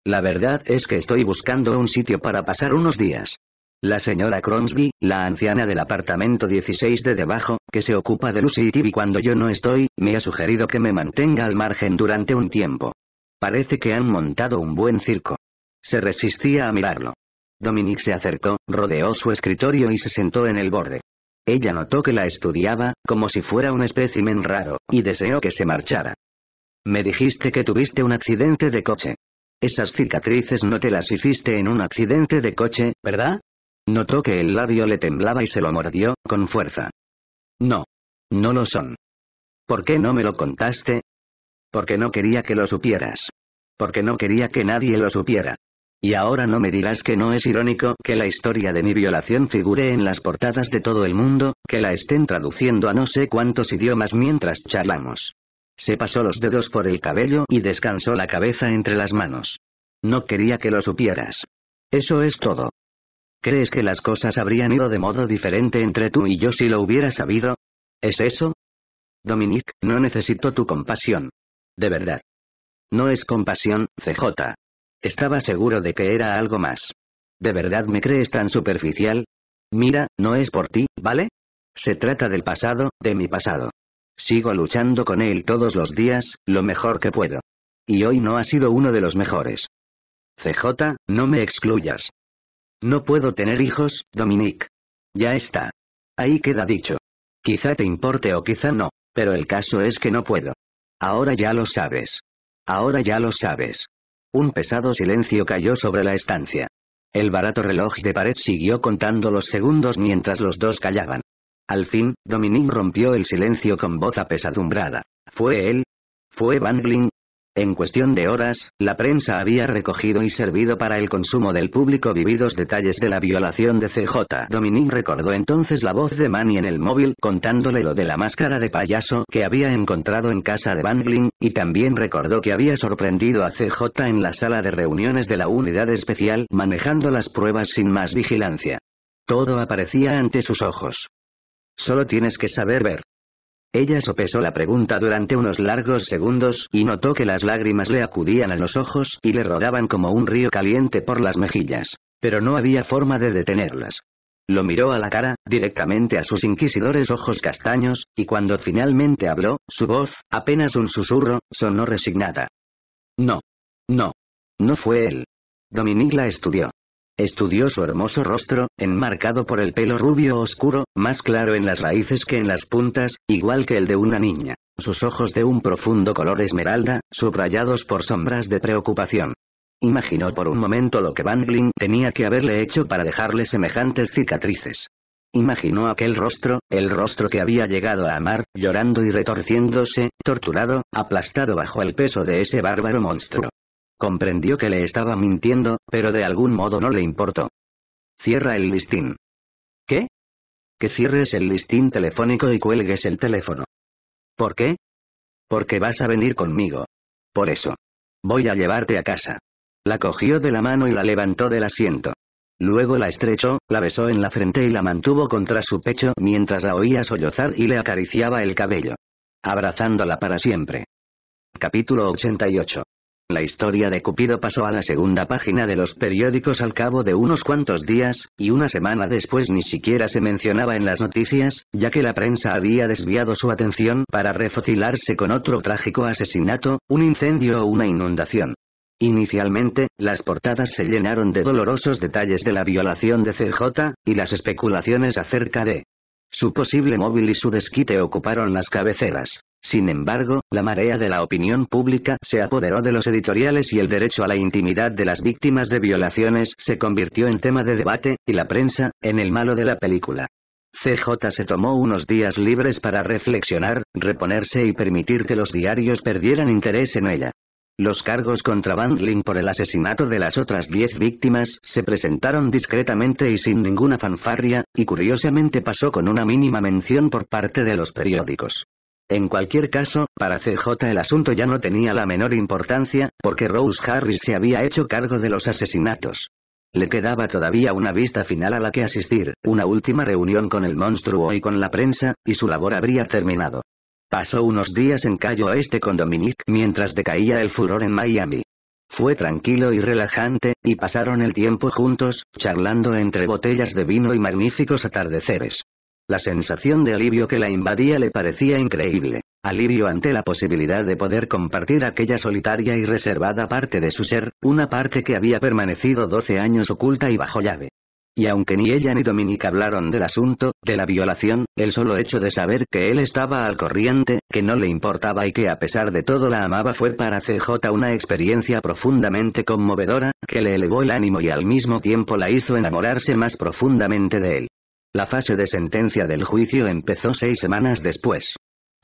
La verdad es que estoy buscando un sitio para pasar unos días. La señora Cronsby, la anciana del apartamento 16 de debajo, que se ocupa de Lucy y Tibi cuando yo no estoy, me ha sugerido que me mantenga al margen durante un tiempo. Parece que han montado un buen circo. Se resistía a mirarlo. Dominique se acercó, rodeó su escritorio y se sentó en el borde. Ella notó que la estudiaba, como si fuera un espécimen raro, y deseó que se marchara. Me dijiste que tuviste un accidente de coche. Esas cicatrices no te las hiciste en un accidente de coche, ¿verdad? Notó que el labio le temblaba y se lo mordió, con fuerza. No. No lo son. ¿Por qué no me lo contaste? Porque no quería que lo supieras. Porque no quería que nadie lo supiera. Y ahora no me dirás que no es irónico que la historia de mi violación figure en las portadas de todo el mundo, que la estén traduciendo a no sé cuántos idiomas mientras charlamos. Se pasó los dedos por el cabello y descansó la cabeza entre las manos. No quería que lo supieras. Eso es todo. ¿Crees que las cosas habrían ido de modo diferente entre tú y yo si lo hubiera sabido? ¿Es eso? Dominique, no necesito tu compasión. De verdad. No es compasión, CJ. Estaba seguro de que era algo más. ¿De verdad me crees tan superficial? Mira, no es por ti, ¿vale? Se trata del pasado, de mi pasado. Sigo luchando con él todos los días, lo mejor que puedo. Y hoy no ha sido uno de los mejores. CJ, no me excluyas. No puedo tener hijos, Dominique. Ya está. Ahí queda dicho. Quizá te importe o quizá no, pero el caso es que no puedo. Ahora ya lo sabes. Ahora ya lo sabes. Un pesado silencio cayó sobre la estancia. El barato reloj de pared siguió contando los segundos mientras los dos callaban. Al fin, Dominique rompió el silencio con voz apesadumbrada. ¿Fue él? ¿Fue Bangling? En cuestión de horas, la prensa había recogido y servido para el consumo del público vividos detalles de la violación de CJ. Dominique recordó entonces la voz de Manny en el móvil contándole lo de la máscara de payaso que había encontrado en casa de Bangling, y también recordó que había sorprendido a CJ en la sala de reuniones de la unidad especial manejando las pruebas sin más vigilancia. Todo aparecía ante sus ojos. Solo tienes que saber ver. Ella sopesó la pregunta durante unos largos segundos y notó que las lágrimas le acudían a los ojos y le rodaban como un río caliente por las mejillas. Pero no había forma de detenerlas. Lo miró a la cara, directamente a sus inquisidores ojos castaños, y cuando finalmente habló, su voz, apenas un susurro, sonó resignada. No. No. No fue él. Dominique la estudió. Estudió su hermoso rostro, enmarcado por el pelo rubio oscuro, más claro en las raíces que en las puntas, igual que el de una niña. Sus ojos de un profundo color esmeralda, subrayados por sombras de preocupación. Imaginó por un momento lo que Bangling tenía que haberle hecho para dejarle semejantes cicatrices. Imaginó aquel rostro, el rostro que había llegado a amar, llorando y retorciéndose, torturado, aplastado bajo el peso de ese bárbaro monstruo. Comprendió que le estaba mintiendo, pero de algún modo no le importó. Cierra el listín. ¿Qué? Que cierres el listín telefónico y cuelgues el teléfono. ¿Por qué? Porque vas a venir conmigo. Por eso. Voy a llevarte a casa. La cogió de la mano y la levantó del asiento. Luego la estrechó, la besó en la frente y la mantuvo contra su pecho mientras la oía sollozar y le acariciaba el cabello. Abrazándola para siempre. Capítulo 88. La historia de Cupido pasó a la segunda página de los periódicos al cabo de unos cuantos días, y una semana después ni siquiera se mencionaba en las noticias, ya que la prensa había desviado su atención para refocilarse con otro trágico asesinato, un incendio o una inundación. Inicialmente, las portadas se llenaron de dolorosos detalles de la violación de CJ, y las especulaciones acerca de su posible móvil y su desquite ocuparon las cabeceras. Sin embargo, la marea de la opinión pública se apoderó de los editoriales y el derecho a la intimidad de las víctimas de violaciones se convirtió en tema de debate, y la prensa, en el malo de la película. CJ se tomó unos días libres para reflexionar, reponerse y permitir que los diarios perdieran interés en ella. Los cargos contra Bandling por el asesinato de las otras diez víctimas se presentaron discretamente y sin ninguna fanfarria, y curiosamente pasó con una mínima mención por parte de los periódicos. En cualquier caso, para CJ el asunto ya no tenía la menor importancia, porque Rose Harris se había hecho cargo de los asesinatos. Le quedaba todavía una vista final a la que asistir, una última reunión con el monstruo y con la prensa, y su labor habría terminado. Pasó unos días en Cayo Oeste con Dominique mientras decaía el furor en Miami. Fue tranquilo y relajante, y pasaron el tiempo juntos, charlando entre botellas de vino y magníficos atardeceres. La sensación de alivio que la invadía le parecía increíble. Alivio ante la posibilidad de poder compartir aquella solitaria y reservada parte de su ser, una parte que había permanecido 12 años oculta y bajo llave. Y aunque ni ella ni Dominique hablaron del asunto, de la violación, el solo hecho de saber que él estaba al corriente, que no le importaba y que a pesar de todo la amaba fue para CJ una experiencia profundamente conmovedora, que le elevó el ánimo y al mismo tiempo la hizo enamorarse más profundamente de él. La fase de sentencia del juicio empezó seis semanas después.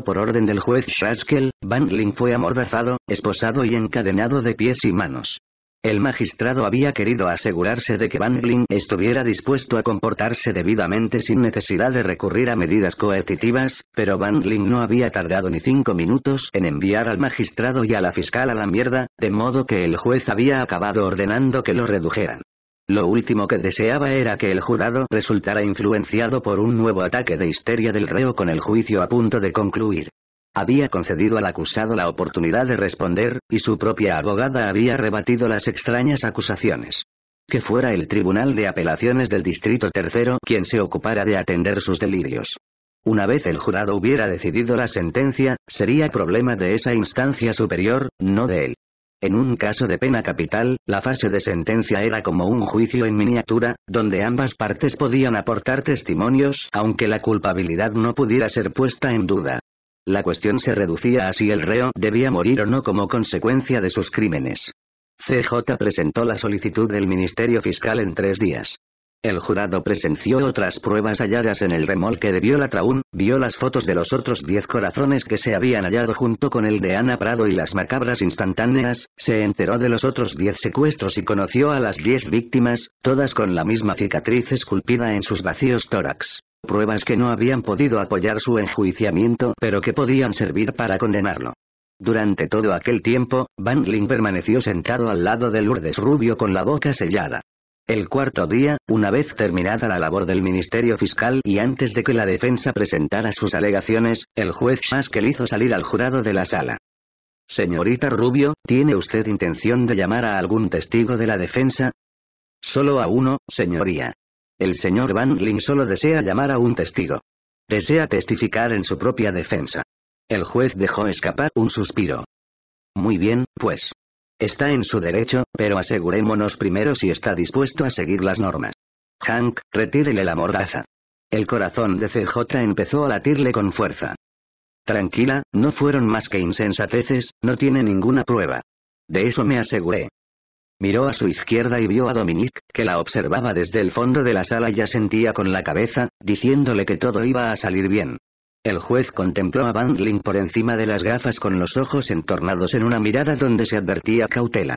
Por orden del juez Shaskel, Bandling fue amordazado, esposado y encadenado de pies y manos. El magistrado había querido asegurarse de que Bandling estuviera dispuesto a comportarse debidamente sin necesidad de recurrir a medidas coercitivas, pero Bandling no había tardado ni cinco minutos en enviar al magistrado y a la fiscal a la mierda, de modo que el juez había acabado ordenando que lo redujeran. Lo último que deseaba era que el jurado resultara influenciado por un nuevo ataque de histeria del reo con el juicio a punto de concluir. Había concedido al acusado la oportunidad de responder, y su propia abogada había rebatido las extrañas acusaciones. Que fuera el Tribunal de Apelaciones del Distrito Tercero quien se ocupara de atender sus delirios. Una vez el jurado hubiera decidido la sentencia, sería problema de esa instancia superior, no de él. En un caso de pena capital, la fase de sentencia era como un juicio en miniatura, donde ambas partes podían aportar testimonios, aunque la culpabilidad no pudiera ser puesta en duda. La cuestión se reducía a si el reo debía morir o no como consecuencia de sus crímenes. CJ presentó la solicitud del Ministerio Fiscal en tres días. El jurado presenció otras pruebas halladas en el remolque de Viola Traún, vio las fotos de los otros diez corazones que se habían hallado junto con el de Ana Prado y las macabras instantáneas, se enteró de los otros diez secuestros y conoció a las diez víctimas, todas con la misma cicatriz esculpida en sus vacíos tórax. Pruebas que no habían podido apoyar su enjuiciamiento pero que podían servir para condenarlo. Durante todo aquel tiempo, Van Lin permaneció sentado al lado de Lourdes Rubio con la boca sellada. El cuarto día, una vez terminada la labor del Ministerio Fiscal y antes de que la defensa presentara sus alegaciones, el juez Haskell hizo salir al jurado de la sala. Señorita Rubio, ¿tiene usted intención de llamar a algún testigo de la defensa? Solo a uno, señoría. El señor Van Ling solo desea llamar a un testigo. Desea testificar en su propia defensa. El juez dejó escapar un suspiro. Muy bien, pues. Está en su derecho, pero asegurémonos primero si está dispuesto a seguir las normas. Hank, retírele la mordaza. El corazón de CJ empezó a latirle con fuerza. Tranquila, no fueron más que insensateces, no tiene ninguna prueba. De eso me aseguré. Miró a su izquierda y vio a Dominique, que la observaba desde el fondo de la sala y asentía con la cabeza, diciéndole que todo iba a salir bien. El juez contempló a Bandling por encima de las gafas con los ojos entornados en una mirada donde se advertía cautela.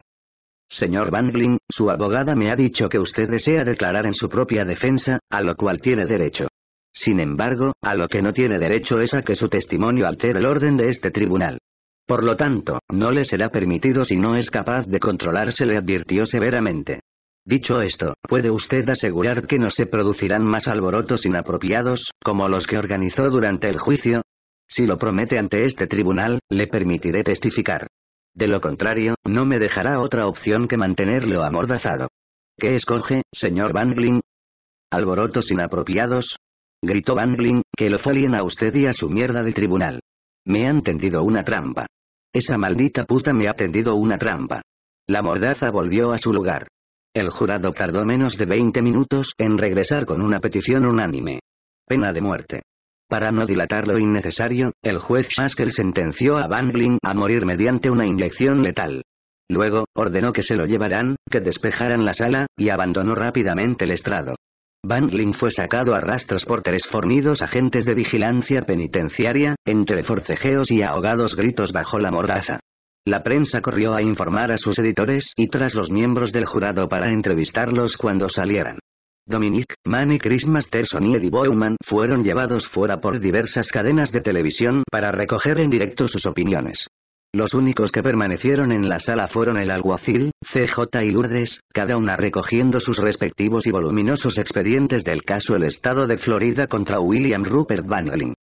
Señor Bandling, su abogada me ha dicho que usted desea declarar en su propia defensa, a lo cual tiene derecho. Sin embargo, a lo que no tiene derecho es a que su testimonio altere el orden de este tribunal. Por lo tanto, no le será permitido si no es capaz de controlarse, le advirtió severamente. Dicho esto, ¿puede usted asegurar que no se producirán más alborotos inapropiados, como los que organizó durante el juicio? Si lo promete ante este tribunal, le permitiré testificar. De lo contrario, no me dejará otra opción que mantenerlo amordazado. ¿Qué escoge, señor Bangling? ¿Alborotos inapropiados? Gritó Bangling, que lo folien a usted y a su mierda de tribunal. Me han tendido una trampa. Esa maldita puta me ha tendido una trampa. La mordaza volvió a su lugar. El jurado tardó menos de 20 minutos en regresar con una petición unánime. Pena de muerte. Para no dilatar lo innecesario, el juez Haskell sentenció a Bangling a morir mediante una inyección letal. Luego, ordenó que se lo llevaran, que despejaran la sala, y abandonó rápidamente el estrado. Bangling fue sacado a rastros por tres fornidos agentes de vigilancia penitenciaria, entre forcejeos y ahogados gritos bajo la mordaza. La prensa corrió a informar a sus editores y tras los miembros del jurado para entrevistarlos cuando salieran. Dominic, Manny Chris Masterson y Eddie Bowman fueron llevados fuera por diversas cadenas de televisión para recoger en directo sus opiniones. Los únicos que permanecieron en la sala fueron el alguacil, CJ y Lourdes, cada una recogiendo sus respectivos y voluminosos expedientes del caso El Estado de Florida contra William Rupert Bangling.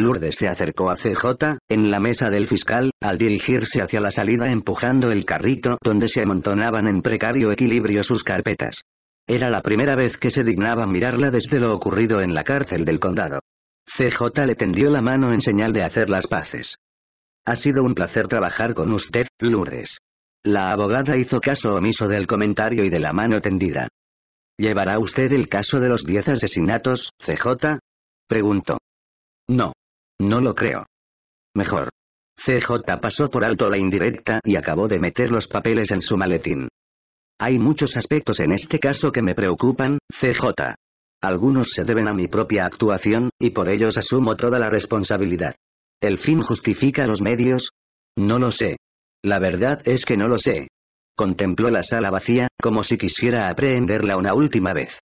Lourdes se acercó a CJ, en la mesa del fiscal, al dirigirse hacia la salida empujando el carrito donde se amontonaban en precario equilibrio sus carpetas. Era la primera vez que se dignaba mirarla desde lo ocurrido en la cárcel del condado. CJ le tendió la mano en señal de hacer las paces. Ha sido un placer trabajar con usted, Lourdes. La abogada hizo caso omiso del comentario y de la mano tendida. ¿Llevará usted el caso de los diez asesinatos, CJ? Preguntó. No. No lo creo. Mejor. CJ pasó por alto la indirecta y acabó de meter los papeles en su maletín. Hay muchos aspectos en este caso que me preocupan, CJ. Algunos se deben a mi propia actuación, y por ellos asumo toda la responsabilidad. ¿El fin justifica los medios? No lo sé. La verdad es que no lo sé. Contempló la sala vacía, como si quisiera aprehenderla una última vez.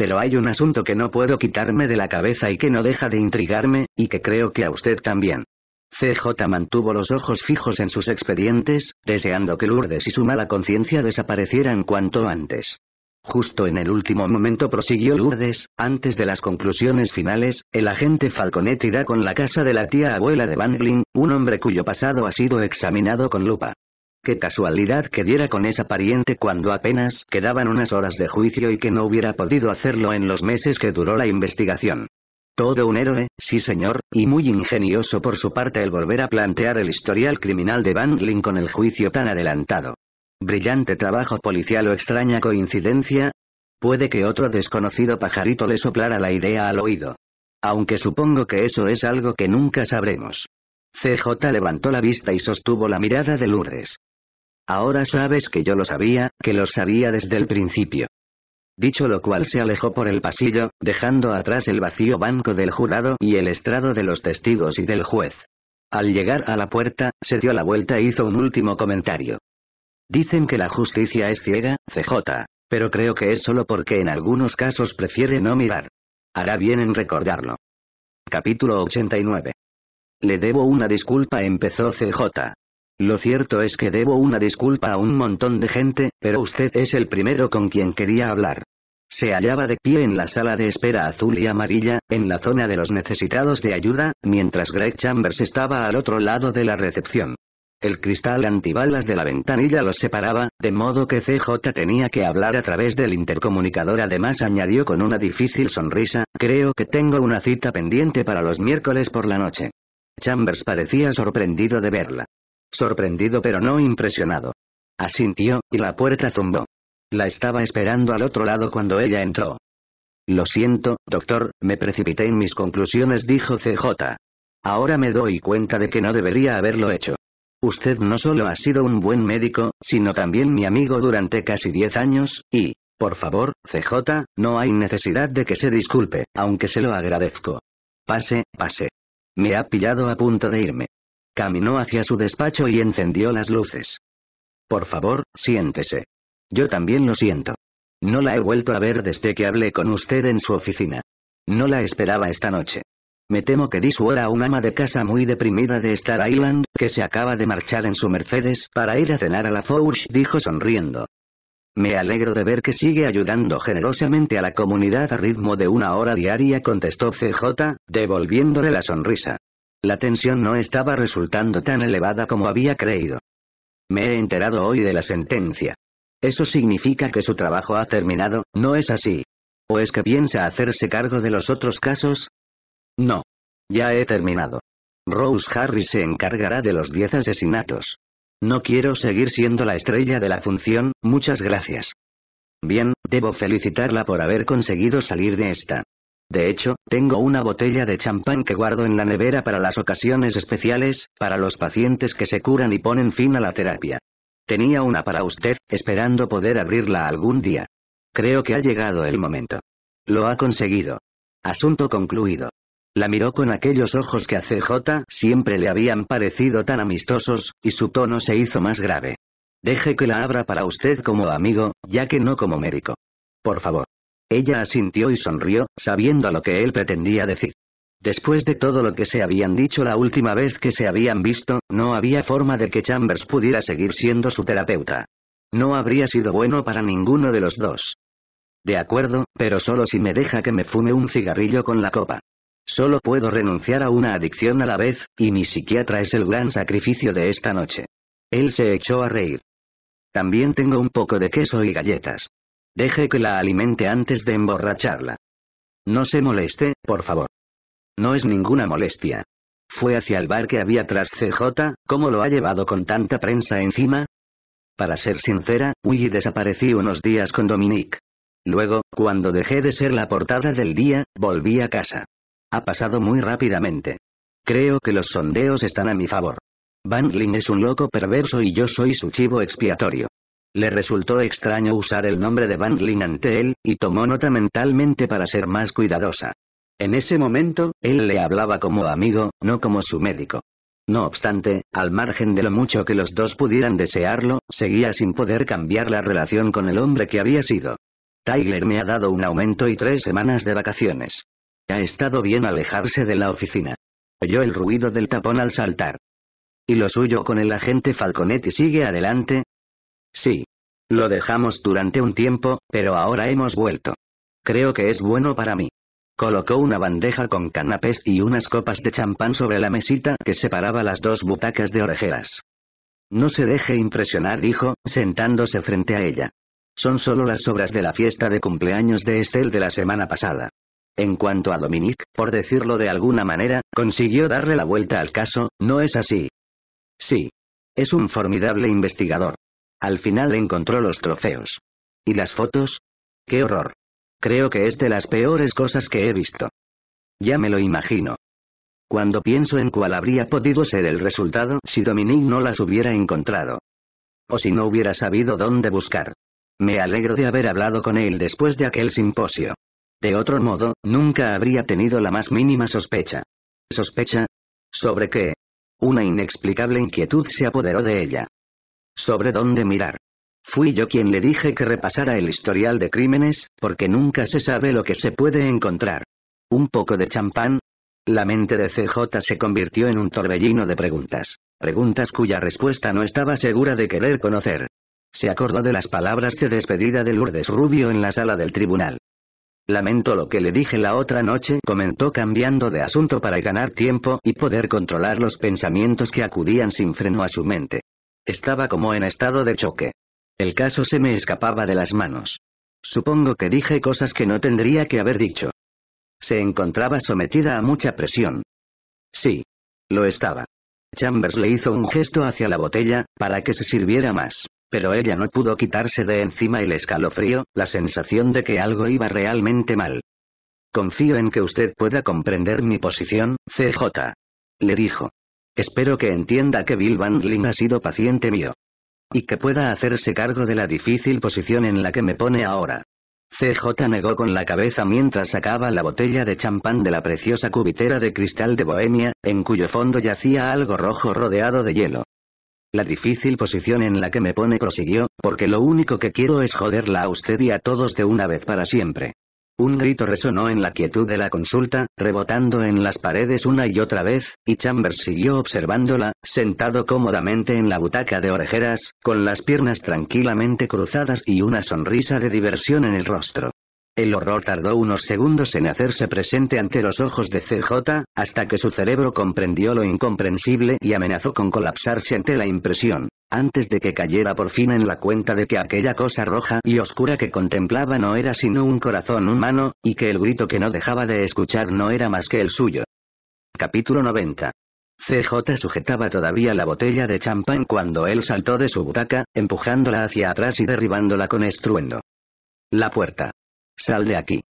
Pero hay un asunto que no puedo quitarme de la cabeza y que no deja de intrigarme, y que creo que a usted también. CJ mantuvo los ojos fijos en sus expedientes, deseando que Lourdes y su mala conciencia desaparecieran cuanto antes. Justo en el último momento prosiguió Lourdes, antes de las conclusiones finales, el agente Falconet irá con la casa de la tía abuela de Bangling, un hombre cuyo pasado ha sido examinado con lupa. Qué casualidad que diera con esa pariente cuando apenas quedaban unas horas de juicio y que no hubiera podido hacerlo en los meses que duró la investigación. Todo un héroe, sí señor, y muy ingenioso por su parte el volver a plantear el historial criminal de Van Lin con el juicio tan adelantado. Brillante trabajo policial o extraña coincidencia. Puede que otro desconocido pajarito le soplara la idea al oído. Aunque supongo que eso es algo que nunca sabremos. CJ levantó la vista y sostuvo la mirada de Lourdes. Ahora sabes que yo lo sabía, que lo sabía desde el principio. Dicho lo cual se alejó por el pasillo, dejando atrás el vacío banco del jurado y el estrado de los testigos y del juez. Al llegar a la puerta, se dio la vuelta e hizo un último comentario. Dicen que la justicia es ciega, CJ. Pero creo que es solo porque en algunos casos prefiere no mirar. Hará bien en recordarlo. Capítulo 89. Le debo una disculpa, empezó CJ. Lo cierto es que debo una disculpa a un montón de gente, pero usted es el primero con quien quería hablar. Se hallaba de pie en la sala de espera azul y amarilla, en la zona de los necesitados de ayuda, mientras Greg Chambers estaba al otro lado de la recepción. El cristal antibalas de la ventanilla los separaba, de modo que CJ tenía que hablar a través del intercomunicador. Además añadió con una difícil sonrisa, creo que tengo una cita pendiente para los miércoles por la noche. Chambers parecía sorprendido de verla. Sorprendido pero no impresionado. Asintió, y la puerta zumbó. La estaba esperando al otro lado cuando ella entró. Lo siento, doctor, me precipité en mis conclusiones, dijo CJ. Ahora me doy cuenta de que no debería haberlo hecho. Usted no solo ha sido un buen médico, sino también mi amigo durante casi diez años, y, por favor, CJ, no hay necesidad de que se disculpe, aunque se lo agradezco. Pase, pase. Me ha pillado a punto de irme. Caminó hacia su despacho y encendió las luces. Por favor, siéntese. Yo también lo siento. No la he vuelto a ver desde que hablé con usted en su oficina. No la esperaba esta noche. Me temo que Disu era una ama de casa muy deprimida de Star Island, que se acaba de marchar en su Mercedes para ir a cenar a la Forge, dijo sonriendo. Me alegro de ver que sigue ayudando generosamente a la comunidad a ritmo de una hora diaria, contestó CJ, devolviéndole la sonrisa. La tensión no estaba resultando tan elevada como había creído. Me he enterado hoy de la sentencia. Eso significa que su trabajo ha terminado, ¿no es así? ¿O es que piensa hacerse cargo de los otros casos? No. Ya he terminado. Rose Harris se encargará de los 10 asesinatos. No quiero seguir siendo la estrella de la función, muchas gracias. Bien, debo felicitarla por haber conseguido salir de esta. De hecho, tengo una botella de champán que guardo en la nevera para las ocasiones especiales, para los pacientes que se curan y ponen fin a la terapia. Tenía una para usted, esperando poder abrirla algún día. Creo que ha llegado el momento. Lo ha conseguido. Asunto concluido. La miró con aquellos ojos que a CJ siempre le habían parecido tan amistosos, y su tono se hizo más grave. Deje que la abra para usted como amigo, ya que no como médico. Por favor. Ella asintió y sonrió, sabiendo lo que él pretendía decir. Después de todo lo que se habían dicho la última vez que se habían visto, no había forma de que Chambers pudiera seguir siendo su terapeuta. No habría sido bueno para ninguno de los dos. De acuerdo, pero solo si me deja que me fume un cigarrillo con la copa. Solo puedo renunciar a una adicción a la vez, y mi psiquiatra es el gran sacrificio de esta noche. Él se echó a reír. También tengo un poco de queso y galletas. Deje que la alimente antes de emborracharla. No se moleste, por favor. No es ninguna molestia. Fue hacia el bar que había tras CJ, ¿cómo lo ha llevado con tanta prensa encima? Para ser sincera, huí y desaparecí unos días con Dominique. Luego, cuando dejé de ser la portada del día, volví a casa. Ha pasado muy rápidamente. Creo que los sondeos están a mi favor. Van es un loco perverso y yo soy su chivo expiatorio. Le resultó extraño usar el nombre de Van Lin ante él, y tomó nota mentalmente para ser más cuidadosa. En ese momento, él le hablaba como amigo, no como su médico. No obstante, al margen de lo mucho que los dos pudieran desearlo, seguía sin poder cambiar la relación con el hombre que había sido. Tyler me ha dado un aumento y tres semanas de vacaciones. Ha estado bien alejarse de la oficina. Oyó el ruido del tapón al saltar. ¿Y lo suyo con el agente Falconetti sigue adelante? Sí. Lo dejamos durante un tiempo, pero ahora hemos vuelto. Creo que es bueno para mí. Colocó una bandeja con canapés y unas copas de champán sobre la mesita que separaba las dos butacas de orejeras. No se deje impresionar, dijo, sentándose frente a ella. Son solo las obras de la fiesta de cumpleaños de Estelle de la semana pasada. En cuanto a Dominique, por decirlo de alguna manera, consiguió darle la vuelta al caso, ¿no es así? Sí. Es un formidable investigador. Al final encontró los trofeos. ¿Y las fotos? ¡Qué horror! Creo que es de las peores cosas que he visto. Ya me lo imagino. Cuando pienso en cuál habría podido ser el resultado si Dominique no las hubiera encontrado. O si no hubiera sabido dónde buscar. Me alegro de haber hablado con él después de aquel simposio. De otro modo, nunca habría tenido la más mínima sospecha. ¿Sospecha? ¿Sobre qué? Una inexplicable inquietud se apoderó de ella. ¿Sobre dónde mirar? Fui yo quien le dije que repasara el historial de crímenes, porque nunca se sabe lo que se puede encontrar. ¿Un poco de champán? La mente de CJ se convirtió en un torbellino de preguntas. Preguntas cuya respuesta no estaba segura de querer conocer. Se acordó de las palabras de despedida de Lourdes Rubio en la sala del tribunal. Lamento lo que le dije la otra noche, comentó cambiando de asunto para ganar tiempo y poder controlar los pensamientos que acudían sin freno a su mente. Estaba como en estado de choque. El caso se me escapaba de las manos. Supongo que dije cosas que no tendría que haber dicho. Se encontraba sometida a mucha presión. Sí. Lo estaba. Chambers le hizo un gesto hacia la botella, para que se sirviera más. Pero ella no pudo quitarse de encima el escalofrío, la sensación de que algo iba realmente mal. Confío en que usted pueda comprender mi posición, CJ. Le dijo. Espero que entienda que Bill Bandling ha sido paciente mío. Y que pueda hacerse cargo de la difícil posición en la que me pone ahora. CJ negó con la cabeza mientras sacaba la botella de champán de la preciosa cubitera de cristal de Bohemia, en cuyo fondo yacía algo rojo rodeado de hielo. La difícil posición en la que me pone prosiguió, porque lo único que quiero es joderla a usted y a todos de una vez para siempre. Un grito resonó en la quietud de la consulta, rebotando en las paredes una y otra vez, y Chambers siguió observándola, sentado cómodamente en la butaca de orejeras, con las piernas tranquilamente cruzadas y una sonrisa de diversión en el rostro. El horror tardó unos segundos en hacerse presente ante los ojos de CJ, hasta que su cerebro comprendió lo incomprensible y amenazó con colapsarse ante la impresión antes de que cayera por fin en la cuenta de que aquella cosa roja y oscura que contemplaba no era sino un corazón humano, y que el grito que no dejaba de escuchar no era más que el suyo. Capítulo 90. CJ sujetaba todavía la botella de champán cuando él saltó de su butaca, empujándola hacia atrás y derribándola con estruendo. La puerta. Sal de aquí.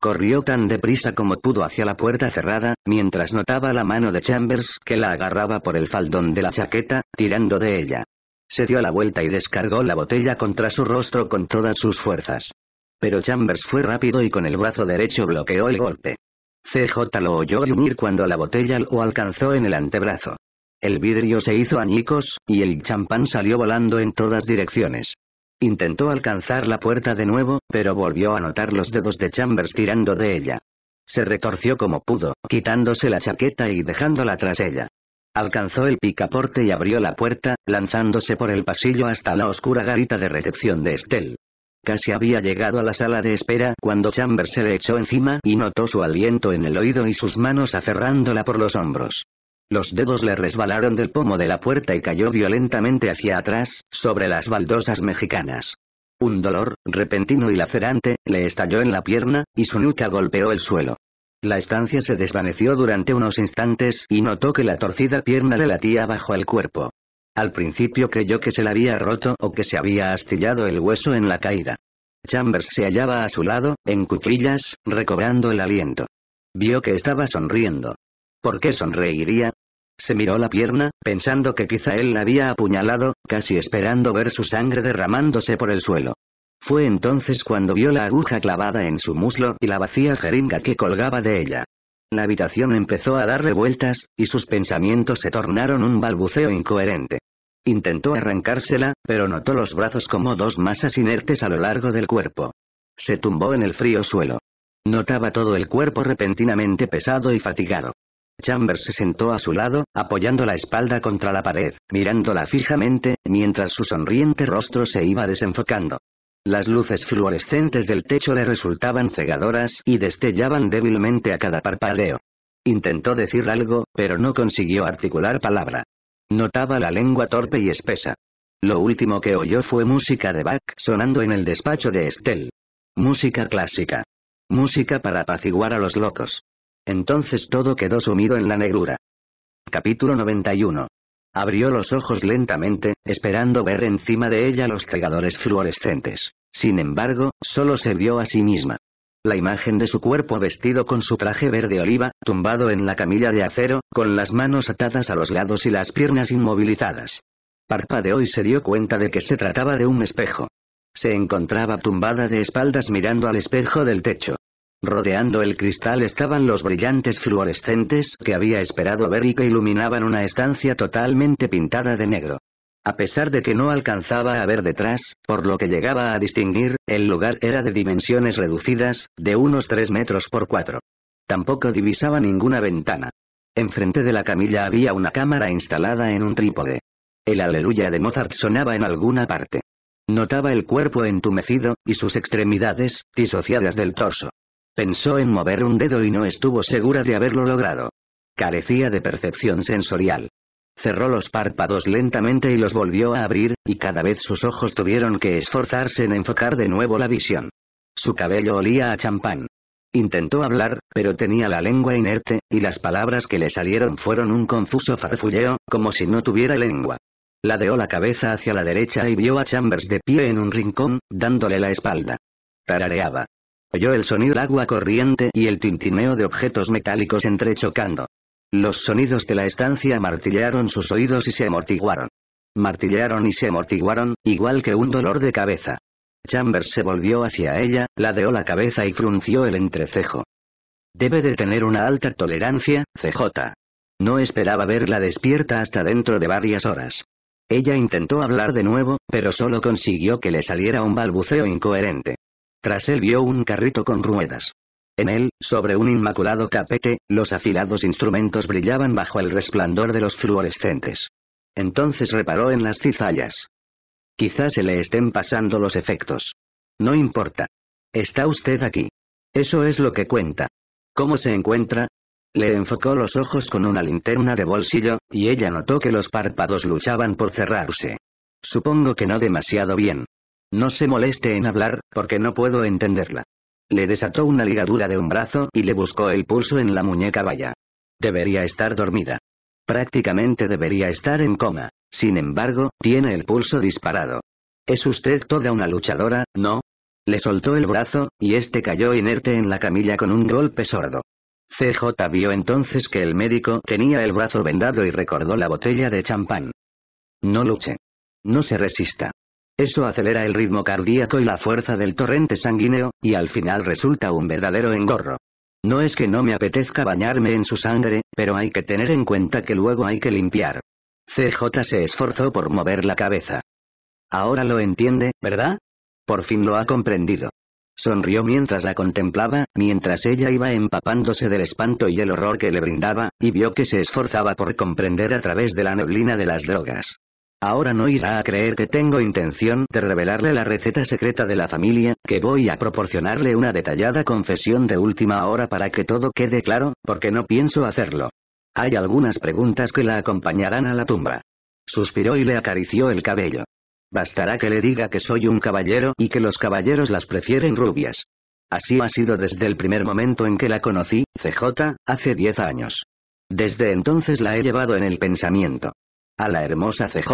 Corrió tan deprisa como pudo hacia la puerta cerrada, mientras notaba la mano de Chambers que la agarraba por el faldón de la chaqueta, tirando de ella. Se dio la vuelta y descargó la botella contra su rostro con todas sus fuerzas. Pero Chambers fue rápido y con el brazo derecho bloqueó el golpe. CJ lo oyó gruñir cuando la botella lo alcanzó en el antebrazo. El vidrio se hizo añicos, y el champán salió volando en todas direcciones. Intentó alcanzar la puerta de nuevo, pero volvió a notar los dedos de Chambers tirando de ella. Se retorció como pudo, quitándose la chaqueta y dejándola tras ella. Alcanzó el picaporte y abrió la puerta, lanzándose por el pasillo hasta la oscura garita de recepción de Estelle. Casi había llegado a la sala de espera cuando Chambers se le echó encima y notó su aliento en el oído y sus manos aferrándola por los hombros. Los dedos le resbalaron del pomo de la puerta y cayó violentamente hacia atrás, sobre las baldosas mexicanas. Un dolor, repentino y lacerante, le estalló en la pierna, y su nuca golpeó el suelo. La estancia se desvaneció durante unos instantes y notó que la torcida pierna le latía bajo el cuerpo. Al principio creyó que se la había roto o que se había astillado el hueso en la caída. Chambers se hallaba a su lado, en cuclillas, recobrando el aliento. Vio que estaba sonriendo. ¿Por qué sonreiría? Se miró la pierna, pensando que quizá él la había apuñalado, casi esperando ver su sangre derramándose por el suelo. Fue entonces cuando vio la aguja clavada en su muslo y la vacía jeringa que colgaba de ella. La habitación empezó a darle vueltas, y sus pensamientos se tornaron un balbuceo incoherente. Intentó arrancársela, pero notó los brazos como dos masas inertes a lo largo del cuerpo. Se tumbó en el frío suelo. Notaba todo el cuerpo repentinamente pesado y fatigado. Chambers se sentó a su lado, apoyando la espalda contra la pared, mirándola fijamente, mientras su sonriente rostro se iba desenfocando. Las luces fluorescentes del techo le resultaban cegadoras y destellaban débilmente a cada parpadeo. Intentó decir algo, pero no consiguió articular palabra. Notaba la lengua torpe y espesa. Lo último que oyó fue música de Bach sonando en el despacho de Estelle. Música clásica. Música para apaciguar a los locos. Entonces todo quedó sumido en la negrura. Capítulo 91. Abrió los ojos lentamente, esperando ver encima de ella los cegadores fluorescentes. Sin embargo, solo se vio a sí misma. La imagen de su cuerpo vestido con su traje verde oliva, tumbado en la camilla de acero, con las manos atadas a los lados y las piernas inmovilizadas. Parpadeó y se dio cuenta de que se trataba de un espejo. Se encontraba tumbada de espaldas mirando al espejo del techo. Rodeando el cristal estaban los brillantes fluorescentes que había esperado ver y que iluminaban una estancia totalmente pintada de negro. A pesar de que no alcanzaba a ver detrás, por lo que llegaba a distinguir, el lugar era de dimensiones reducidas, de unos 3 metros por 4. Tampoco divisaba ninguna ventana. Enfrente de la camilla había una cámara instalada en un trípode. El aleluya de Mozart sonaba en alguna parte. Notaba el cuerpo entumecido, y sus extremidades, disociadas del torso. Pensó en mover un dedo y no estuvo segura de haberlo logrado. Carecía de percepción sensorial. Cerró los párpados lentamente y los volvió a abrir, y cada vez sus ojos tuvieron que esforzarse en enfocar de nuevo la visión. Su cabello olía a champán. Intentó hablar, pero tenía la lengua inerte, y las palabras que le salieron fueron un confuso farfulleo, como si no tuviera lengua. Ladeó la cabeza hacia la derecha y vio a Chambers de pie en un rincón, dándole la espalda. Tarareaba. Oyó el sonido del agua corriente y el tintineo de objetos metálicos entrechocando. Los sonidos de la estancia martillaron sus oídos y se amortiguaron. Martillaron y se amortiguaron, igual que un dolor de cabeza. Chambers se volvió hacia ella, ladeó la cabeza y frunció el entrecejo. Debe de tener una alta tolerancia, CJ. No esperaba verla despierta hasta dentro de varias horas. Ella intentó hablar de nuevo, pero solo consiguió que le saliera un balbuceo incoherente. Tras él vio un carrito con ruedas. En él, sobre un inmaculado tapete, los afilados instrumentos brillaban bajo el resplandor de los fluorescentes. Entonces reparó en las cizallas. Quizás se le estén pasando los efectos. No importa. Está usted aquí. Eso es lo que cuenta. ¿Cómo se encuentra? Le enfocó los ojos con una linterna de bolsillo, y ella notó que los párpados luchaban por cerrarse. Supongo que no demasiado bien. No se moleste en hablar, porque no puedo entenderla. Le desató una ligadura de un brazo y le buscó el pulso en la muñeca vaya. Debería estar dormida. Prácticamente debería estar en coma. Sin embargo, tiene el pulso disparado. Es usted toda una luchadora, ¿no? Le soltó el brazo, y este cayó inerte en la camilla con un golpe sordo. CJ vio entonces que el médico tenía el brazo vendado y recordó la botella de champán. No luche. No se resista. Eso acelera el ritmo cardíaco y la fuerza del torrente sanguíneo, y al final resulta un verdadero engorro. No es que no me apetezca bañarme en su sangre, pero hay que tener en cuenta que luego hay que limpiar. CJ se esforzó por mover la cabeza. Ahora lo entiende, ¿verdad? Por fin lo ha comprendido. Sonrió mientras la contemplaba, mientras ella iba empapándose del espanto y el horror que le brindaba, y vio que se esforzaba por comprender a través de la neblina de las drogas. Ahora no irá a creer que tengo intención de revelarle la receta secreta de la familia, que voy a proporcionarle una detallada confesión de última hora para que todo quede claro, porque no pienso hacerlo. Hay algunas preguntas que la acompañarán a la tumba. Suspiró y le acarició el cabello. Bastará que le diga que soy un caballero y que los caballeros las prefieren rubias. Así ha sido desde el primer momento en que la conocí, CJ, hace diez años. Desde entonces la he llevado en el pensamiento. A la hermosa CJ.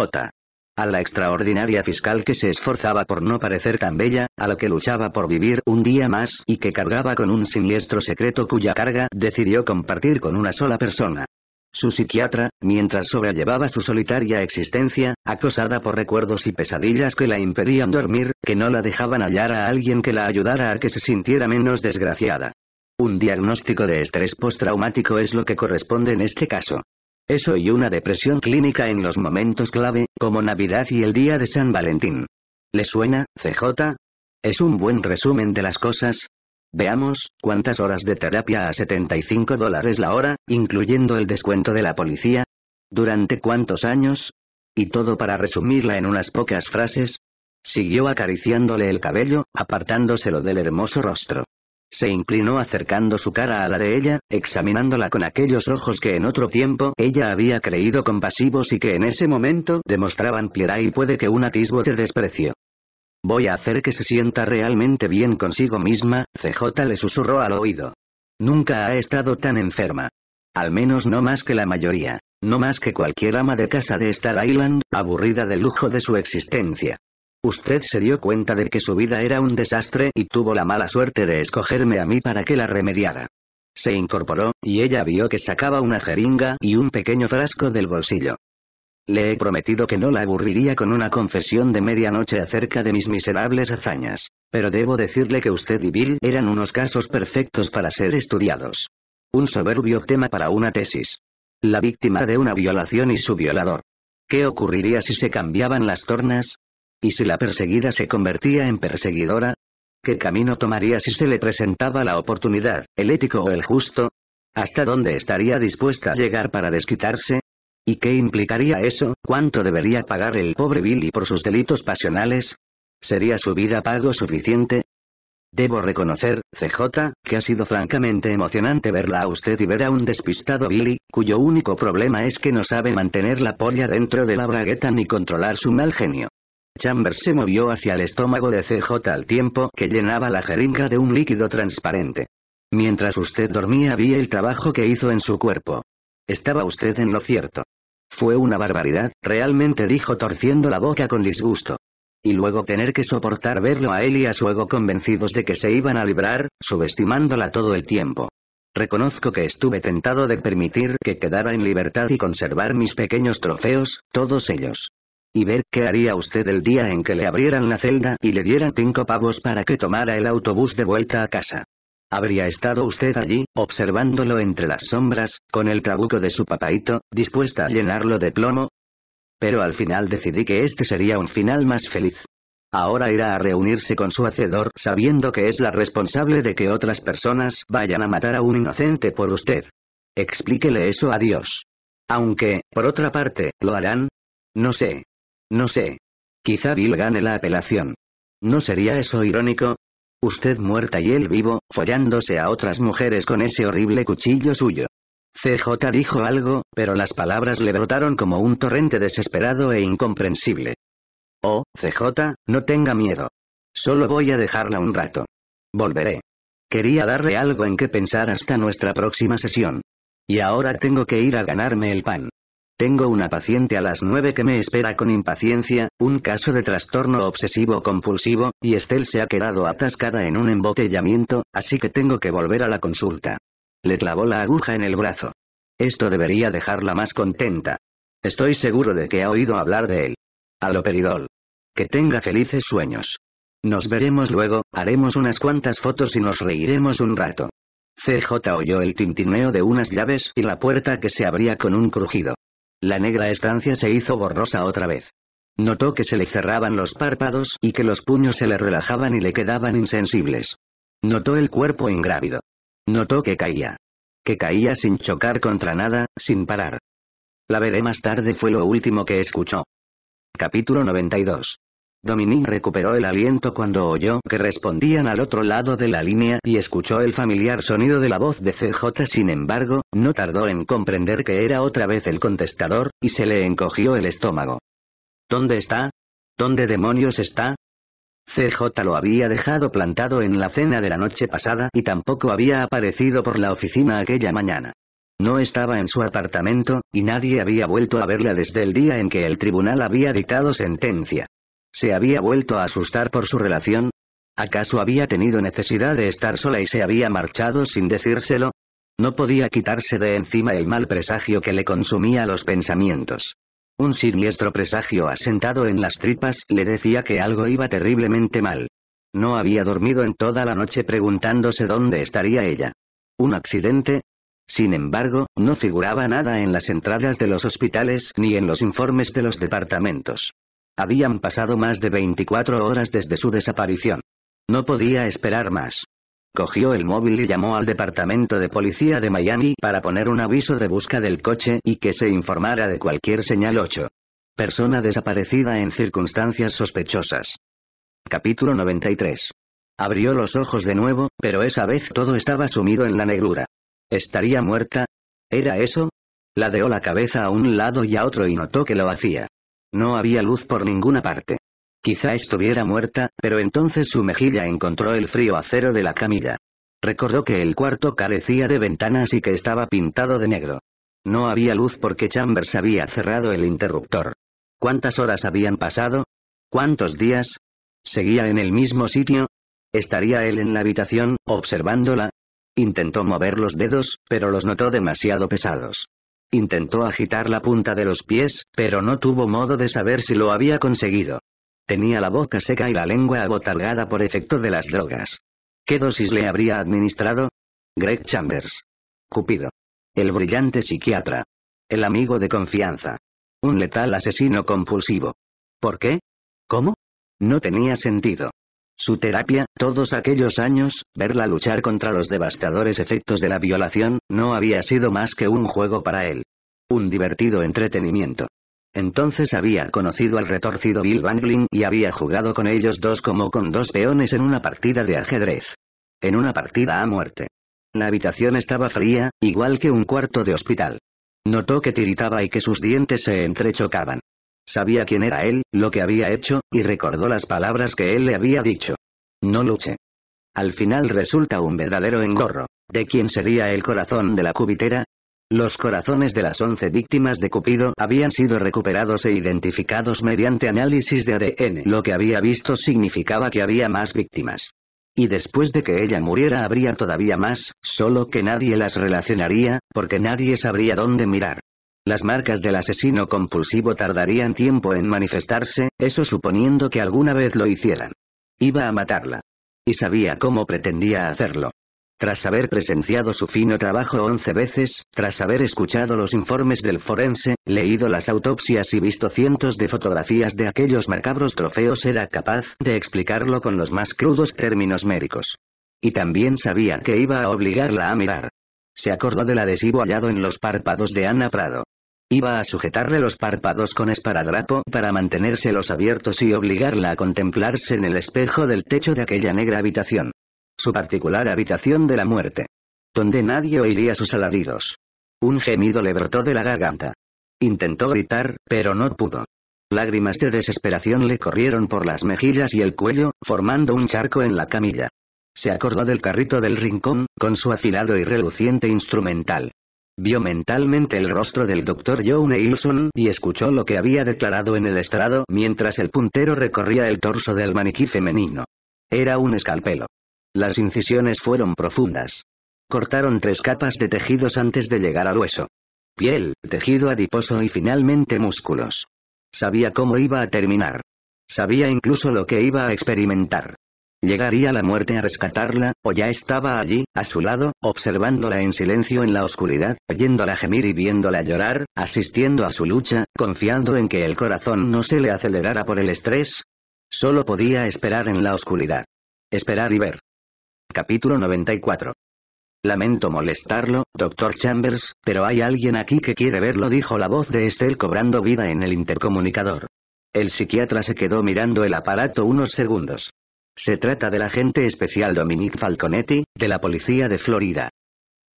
A la extraordinaria fiscal que se esforzaba por no parecer tan bella, a la que luchaba por vivir un día más y que cargaba con un siniestro secreto cuya carga decidió compartir con una sola persona. Su psiquiatra, mientras sobrellevaba su solitaria existencia, acosada por recuerdos y pesadillas que la impedían dormir, que no la dejaban hallar a alguien que la ayudara a que se sintiera menos desgraciada. Un diagnóstico de estrés postraumático es lo que corresponde en este caso. Eso y una depresión clínica en los momentos clave, como Navidad y el día de San Valentín. ¿Le suena, CJ? Es un buen resumen de las cosas. Veamos, ¿cuántas horas de terapia a 75 dólares la hora, incluyendo el descuento de la policía? ¿Durante cuántos años? Y todo para resumirla en unas pocas frases. Siguió acariciándole el cabello, apartándoselo del hermoso rostro. Se inclinó acercando su cara a la de ella, examinándola con aquellos ojos que en otro tiempo ella había creído compasivos y que en ese momento demostraban piedad y puede que un atisbo de desprecio. Voy a hacer que se sienta realmente bien consigo misma, CJ le susurró al oído. Nunca ha estado tan enferma. Al menos no más que la mayoría. No más que cualquier ama de casa de Star Island, aburrida del lujo de su existencia. Usted se dio cuenta de que su vida era un desastre y tuvo la mala suerte de escogerme a mí para que la remediara. Se incorporó, y ella vio que sacaba una jeringa y un pequeño frasco del bolsillo. Le he prometido que no la aburriría con una confesión de medianoche acerca de mis miserables hazañas. Pero debo decirle que usted y Bill eran unos casos perfectos para ser estudiados. Un soberbio tema para una tesis. La víctima de una violación y su violador. ¿Qué ocurriría si se cambiaban las tornas? ¿Y si la perseguida se convertía en perseguidora? ¿Qué camino tomaría si se le presentaba la oportunidad, el ético o el justo? ¿Hasta dónde estaría dispuesta a llegar para desquitarse? ¿Y qué implicaría eso? ¿Cuánto debería pagar el pobre Billy por sus delitos pasionales? ¿Sería su vida pago suficiente? Debo reconocer, CJ, que ha sido francamente emocionante verla a usted y ver a un despistado Billy, cuyo único problema es que no sabe mantener la polla dentro de la bragueta ni controlar su mal genio. Chambers se movió hacia el estómago de CJ al tiempo que llenaba la jeringa de un líquido transparente. Mientras usted dormía vi el trabajo que hizo en su cuerpo. Estaba usted en lo cierto. Fue una barbaridad, realmente dijo torciendo la boca con disgusto. Y luego tener que soportar verlo a él y a su ego convencidos de que se iban a librar, subestimándola todo el tiempo. Reconozco que estuve tentado de permitir que quedara en libertad y conservar mis pequeños trofeos, todos ellos y ver qué haría usted el día en que le abrieran la celda y le dieran cinco pavos para que tomara el autobús de vuelta a casa. Habría estado usted allí, observándolo entre las sombras, con el trabuco de su papaito, dispuesta a llenarlo de plomo. Pero al final decidí que este sería un final más feliz. Ahora irá a reunirse con su hacedor sabiendo que es la responsable de que otras personas vayan a matar a un inocente por usted. Explíquele eso a Dios. Aunque, por otra parte, ¿lo harán? No sé. No sé. Quizá Bill gane la apelación. ¿No sería eso irónico? Usted muerta y él vivo, follándose a otras mujeres con ese horrible cuchillo suyo. CJ dijo algo, pero las palabras le brotaron como un torrente desesperado e incomprensible. Oh, CJ, no tenga miedo. Solo voy a dejarla un rato. Volveré. Quería darle algo en que pensar hasta nuestra próxima sesión. Y ahora tengo que ir a ganarme el pan. Tengo una paciente a las 9 que me espera con impaciencia, un caso de trastorno obsesivo compulsivo, y Estelle se ha quedado atascada en un embotellamiento, así que tengo que volver a la consulta. Le clavó la aguja en el brazo. Esto debería dejarla más contenta. Estoy seguro de que ha oído hablar de él. Aloperidol. Que tenga felices sueños. Nos veremos luego, haremos unas cuantas fotos y nos reiremos un rato. CJ oyó el tintineo de unas llaves y la puerta que se abría con un crujido. La negra estancia se hizo borrosa otra vez. Notó que se le cerraban los párpados y que los puños se le relajaban y le quedaban insensibles. Notó el cuerpo ingrávido. Notó que caía. Que caía sin chocar contra nada, sin parar. La veré más tarde fue lo último que escuchó. Capítulo 92. Dominique recuperó el aliento cuando oyó que respondían al otro lado de la línea y escuchó el familiar sonido de la voz de CJ. Sin embargo, no tardó en comprender que era otra vez el contestador, y se le encogió el estómago. ¿Dónde está? ¿Dónde demonios está? CJ lo había dejado plantado en la cena de la noche pasada y tampoco había aparecido por la oficina aquella mañana. No estaba en su apartamento, y nadie había vuelto a verla desde el día en que el tribunal había dictado sentencia. ¿Se había vuelto a asustar por su relación? ¿Acaso había tenido necesidad de estar sola y se había marchado sin decírselo? No podía quitarse de encima el mal presagio que le consumía los pensamientos. Un siniestro presagio asentado en las tripas le decía que algo iba terriblemente mal. No había dormido en toda la noche preguntándose dónde estaría ella. ¿Un accidente? Sin embargo, no figuraba nada en las entradas de los hospitales ni en los informes de los departamentos. Habían pasado más de 24 horas desde su desaparición. No podía esperar más. Cogió el móvil y llamó al Departamento de Policía de Miami para poner un aviso de busca del coche y que se informara de cualquier señal 8. Persona desaparecida en circunstancias sospechosas. Capítulo 93. Abrió los ojos de nuevo, pero esa vez todo estaba sumido en la negrura. ¿Estaría muerta? ¿Era eso? Ladeó la cabeza a un lado y a otro y notó que lo hacía. No había luz por ninguna parte. Quizá estuviera muerta, pero entonces su mejilla encontró el frío acero de la camilla. Recordó que el cuarto carecía de ventanas y que estaba pintado de negro. No había luz porque Chambers había cerrado el interruptor. ¿Cuántas horas habían pasado? ¿Cuántos días? ¿Seguía en el mismo sitio? ¿Estaría él en la habitación, observándola? Intentó mover los dedos, pero los notó demasiado pesados. Intentó agitar la punta de los pies, pero no tuvo modo de saber si lo había conseguido. Tenía la boca seca y la lengua abotargada por efecto de las drogas. ¿Qué dosis le habría administrado? Greg Chambers. Cupido. El brillante psiquiatra. El amigo de confianza. Un letal asesino compulsivo. ¿Por qué? ¿Cómo? No tenía sentido. Su terapia, todos aquellos años, verla luchar contra los devastadores efectos de la violación, no había sido más que un juego para él. Un divertido entretenimiento. Entonces había conocido al retorcido Bill Bangling y había jugado con ellos dos como con dos peones en una partida de ajedrez. En una partida a muerte. La habitación estaba fría, igual que un cuarto de hospital. Notó que tiritaba y que sus dientes se entrechocaban. Sabía quién era él, lo que había hecho, y recordó las palabras que él le había dicho. No luche. Al final resulta un verdadero engorro. ¿De quién sería el corazón de la cubitera? Los corazones de las 11 víctimas de Cupido habían sido recuperados e identificados mediante análisis de ADN. Lo que había visto significaba que había más víctimas. Y después de que ella muriera habría todavía más, solo que nadie las relacionaría, porque nadie sabría dónde mirar. Las marcas del asesino compulsivo tardarían tiempo en manifestarse, eso suponiendo que alguna vez lo hicieran. Iba a matarla. Y sabía cómo pretendía hacerlo. Tras haber presenciado su fino trabajo once veces, tras haber escuchado los informes del forense, leído las autopsias y visto cientos de fotografías de aquellos macabros trofeos era capaz de explicarlo con los más crudos términos médicos. Y también sabía que iba a obligarla a mirar. Se acordó del adhesivo hallado en los párpados de Ana Prado. Iba a sujetarle los párpados con esparadrapo para mantenérselos abiertos y obligarla a contemplarse en el espejo del techo de aquella negra habitación. Su particular habitación de la muerte. Donde nadie oiría sus alaridos. Un gemido le brotó de la garganta. Intentó gritar, pero no pudo. Lágrimas de desesperación le corrieron por las mejillas y el cuello, formando un charco en la camilla. Se acordó del carrito del rincón, con su afilado y reluciente instrumental. Vio mentalmente el rostro del doctor Joe Neilson y escuchó lo que había declarado en el estrado mientras el puntero recorría el torso del maniquí femenino. Era un escalpelo. Las incisiones fueron profundas. Cortaron tres capas de tejidos antes de llegar al hueso. Piel, tejido adiposo y finalmente músculos. Sabía cómo iba a terminar. Sabía incluso lo que iba a experimentar. ¿Llegaría la muerte a rescatarla, o ya estaba allí, a su lado, observándola en silencio en la oscuridad, oyéndola gemir y viéndola llorar, asistiendo a su lucha, confiando en que el corazón no se le acelerara por el estrés? Solo podía esperar en la oscuridad. Esperar y ver. Capítulo 94. Lamento molestarlo, Dr. Chambers, pero hay alguien aquí que quiere verlo, dijo la voz de Estelle cobrando vida en el intercomunicador. El psiquiatra se quedó mirando el aparato unos segundos. Se trata del agente especial Dominique Falconetti, de la policía de Florida.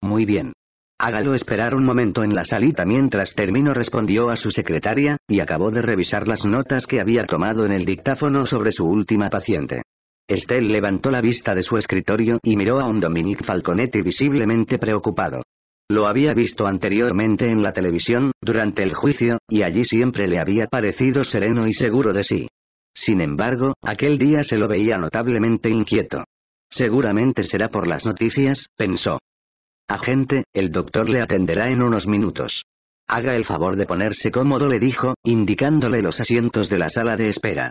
Muy bien. Hágalo esperar un momento en la salita mientras termino respondió a su secretaria, y acabó de revisar las notas que había tomado en el dictáfono sobre su última paciente. Estelle levantó la vista de su escritorio y miró a un Dominique Falconetti visiblemente preocupado. Lo había visto anteriormente en la televisión, durante el juicio, y allí siempre le había parecido sereno y seguro de sí. Sin embargo, aquel día se lo veía notablemente inquieto. Seguramente será por las noticias, pensó. Agente, el doctor le atenderá en unos minutos. Haga el favor de ponerse cómodo, le dijo, indicándole los asientos de la sala de espera.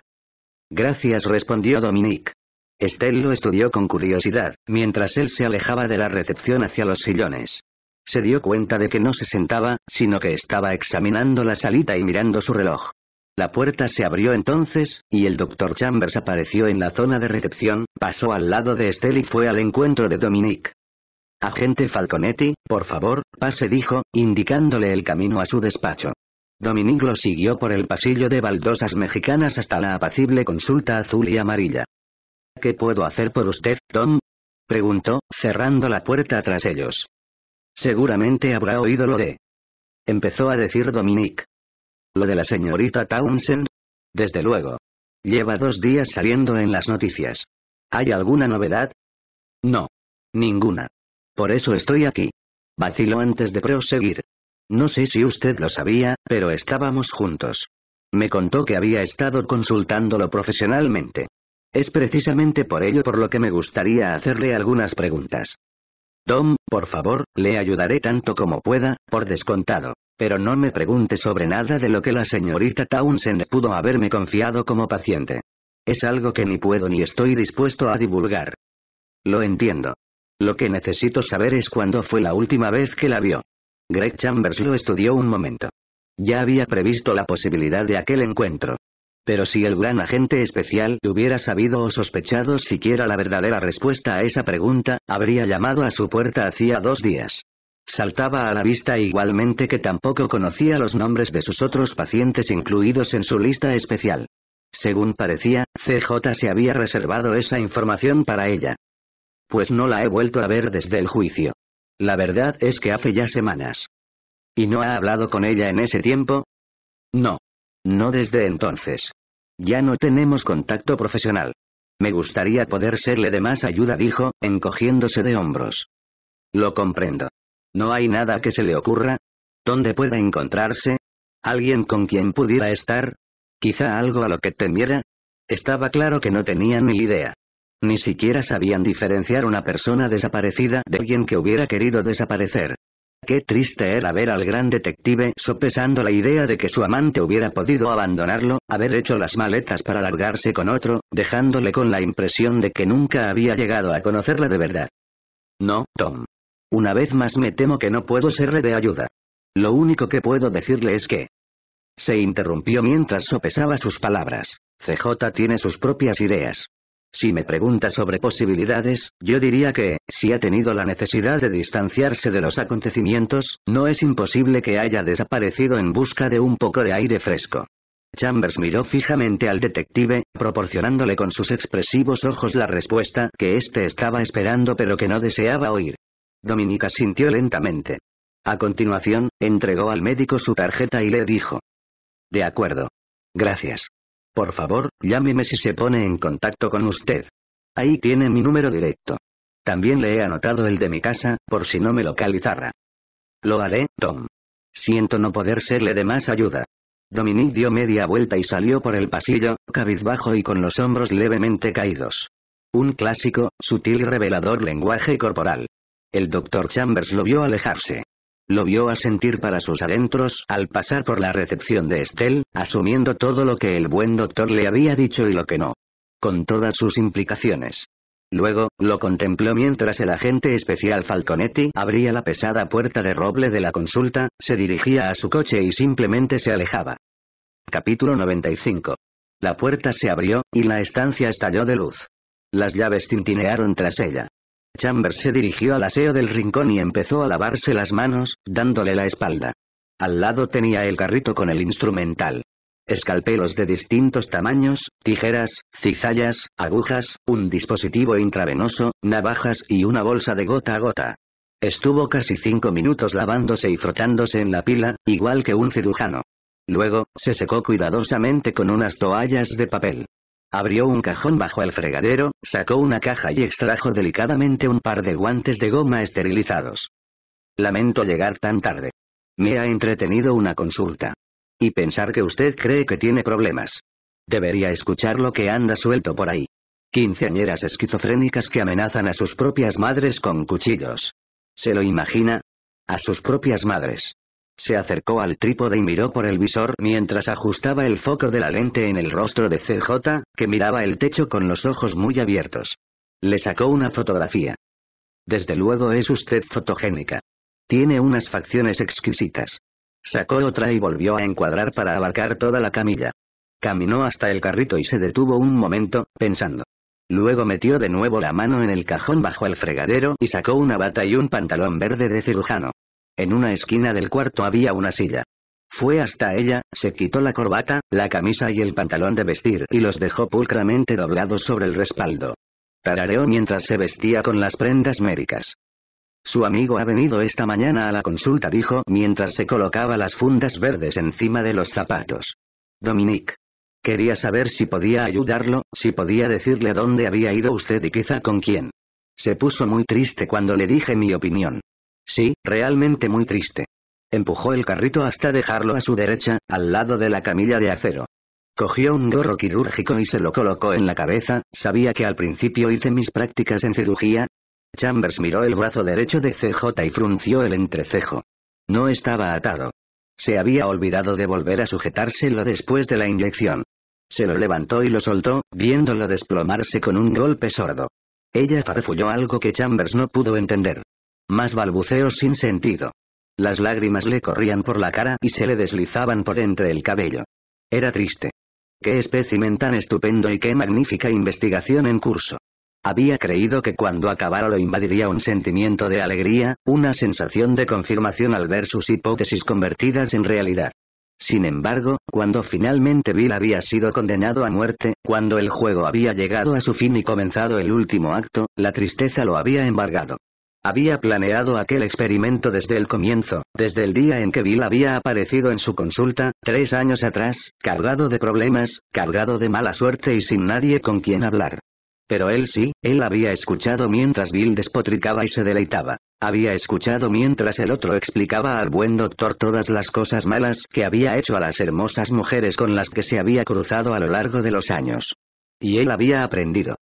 Gracias, respondió Dominique. Estelle lo estudió con curiosidad, mientras él se alejaba de la recepción hacia los sillones. Se dio cuenta de que no se sentaba, sino que estaba examinando la salita y mirando su reloj. La puerta se abrió entonces, y el doctor Chambers apareció en la zona de recepción, pasó al lado de Estelle y fue al encuentro de Dominique. Agente Falconetti, por favor, pase, dijo, indicándole el camino a su despacho. Dominique lo siguió por el pasillo de baldosas mexicanas hasta la apacible consulta azul y amarilla. ¿Qué puedo hacer por usted, Tom? preguntó, cerrando la puerta tras ellos. Seguramente habrá oído lo de... Empezó a decir Dominique. ¿Lo de la señorita Townsend? Desde luego. Lleva dos días saliendo en las noticias. ¿Hay alguna novedad? No. Ninguna. Por eso estoy aquí. Vaciló antes de proseguir. No sé si usted lo sabía, pero estábamos juntos. Me contó que había estado consultándolo profesionalmente. Es precisamente por ello por lo que me gustaría hacerle algunas preguntas. Tom, por favor, le ayudaré tanto como pueda, por descontado. Pero no me pregunte sobre nada de lo que la señorita Townsend pudo haberme confiado como paciente. Es algo que ni puedo ni estoy dispuesto a divulgar. Lo entiendo. Lo que necesito saber es cuándo fue la última vez que la vio. Greg Chambers lo estudió un momento. Ya había previsto la posibilidad de aquel encuentro. Pero si el gran agente especial hubiera sabido o sospechado siquiera la verdadera respuesta a esa pregunta, habría llamado a su puerta hacía dos días. Saltaba a la vista igualmente que tampoco conocía los nombres de sus otros pacientes incluidos en su lista especial. Según parecía, CJ se había reservado esa información para ella. Pues no la he vuelto a ver desde el juicio. La verdad es que hace ya semanas. ¿Y no ha hablado con ella en ese tiempo? No. No desde entonces. Ya no tenemos contacto profesional. Me gustaría poder serle de más ayuda, dijo, encogiéndose de hombros. Lo comprendo. ¿No hay nada que se le ocurra? ¿Dónde pueda encontrarse? ¿Alguien con quien pudiera estar? ¿Quizá algo a lo que temiera? Estaba claro que no tenían ni idea. Ni siquiera sabían diferenciar una persona desaparecida de alguien que hubiera querido desaparecer. Qué triste era ver al gran detective sopesando la idea de que su amante hubiera podido abandonarlo, haber hecho las maletas para largarse con otro, dejándole con la impresión de que nunca había llegado a conocerla de verdad. No, Tom. Una vez más me temo que no puedo serle de ayuda. Lo único que puedo decirle es que... Se interrumpió mientras sopesaba sus palabras. CJ tiene sus propias ideas. Si me pregunta sobre posibilidades, yo diría que, si ha tenido la necesidad de distanciarse de los acontecimientos, no es imposible que haya desaparecido en busca de un poco de aire fresco. Chambers miró fijamente al detective, proporcionándole con sus expresivos ojos la respuesta que éste estaba esperando pero que no deseaba oír. Dominica sintió lentamente. A continuación, entregó al médico su tarjeta y le dijo. De acuerdo. Gracias. Por favor, llámeme si se pone en contacto con usted. Ahí tiene mi número directo. También le he anotado el de mi casa, por si no me localizara. Lo haré, Tom. Siento no poder serle de más ayuda. Dominique dio media vuelta y salió por el pasillo, cabizbajo y con los hombros levemente caídos. Un clásico, sutil y revelador lenguaje corporal. El doctor Chambers lo vio alejarse. Lo vio asentir para sus adentros al pasar por la recepción de Estelle, asumiendo todo lo que el buen doctor le había dicho y lo que no. Con todas sus implicaciones. Luego, lo contempló mientras el agente especial Falconetti abría la pesada puerta de roble de la consulta, se dirigía a su coche y simplemente se alejaba. Capítulo 95. La puerta se abrió, y la estancia estalló de luz. Las llaves tintinearon tras ella. Chambers se dirigió al aseo del rincón y empezó a lavarse las manos, dándole la espalda. Al lado tenía el carrito con el instrumental. Escalpelos de distintos tamaños, tijeras, cizallas, agujas, un dispositivo intravenoso, navajas y una bolsa de gota a gota. Estuvo casi cinco minutos lavándose y frotándose en la pila, igual que un cirujano. Luego, se secó cuidadosamente con unas toallas de papel. Abrió un cajón bajo el fregadero, sacó una caja y extrajo delicadamente un par de guantes de goma esterilizados. Lamento llegar tan tarde. Me ha entretenido una consulta. Y pensar que usted cree que tiene problemas. Debería escuchar lo que anda suelto por ahí. Quinceañeras esquizofrénicas que amenazan a sus propias madres con cuchillos. ¿Se lo imagina? A sus propias madres. Se acercó al trípode y miró por el visor mientras ajustaba el foco de la lente en el rostro de CJ, que miraba el techo con los ojos muy abiertos. Le sacó una fotografía. Desde luego es usted fotogénica. Tiene unas facciones exquisitas. Sacó otra y volvió a encuadrar para abarcar toda la camilla. Caminó hasta el carrito y se detuvo un momento, pensando. Luego metió de nuevo la mano en el cajón bajo el fregadero y sacó una bata y un pantalón verde de cirujano. En una esquina del cuarto había una silla. Fue hasta ella, se quitó la corbata, la camisa y el pantalón de vestir y los dejó pulcramente doblados sobre el respaldo. Tarareó mientras se vestía con las prendas médicas. Su amigo ha venido esta mañana a la consulta, dijo mientras se colocaba las fundas verdes encima de los zapatos. Dominique. Quería saber si podía ayudarlo, si podía decirle dónde había ido usted y quizá con quién. Se puso muy triste cuando le dije mi opinión. Sí, realmente muy triste. Empujó el carrito hasta dejarlo a su derecha, al lado de la camilla de acero. Cogió un gorro quirúrgico y se lo colocó en la cabeza, sabía que al principio hice mis prácticas en cirugía. Chambers miró el brazo derecho de CJ y frunció el entrecejo. No estaba atado. Se había olvidado de volver a sujetárselo después de la inyección. Se lo levantó y lo soltó, viéndolo desplomarse con un golpe sordo. Ella farfulló algo que Chambers no pudo entender. Más balbuceos sin sentido. Las lágrimas le corrían por la cara y se le deslizaban por entre el cabello. Era triste. Qué espécimen tan estupendo y qué magnífica investigación en curso. Había creído que cuando acabara lo invadiría un sentimiento de alegría, una sensación de confirmación al ver sus hipótesis convertidas en realidad. Sin embargo, cuando finalmente Bill había sido condenado a muerte, cuando el juego había llegado a su fin y comenzado el último acto, la tristeza lo había embargado. Había planeado aquel experimento desde el comienzo, desde el día en que Bill había aparecido en su consulta, tres años atrás, cargado de problemas, cargado de mala suerte y sin nadie con quien hablar. Pero él sí, él había escuchado mientras Bill despotricaba y se deleitaba. Había escuchado mientras el otro explicaba al buen doctor todas las cosas malas que había hecho a las hermosas mujeres con las que se había cruzado a lo largo de los años. Y él había aprendido.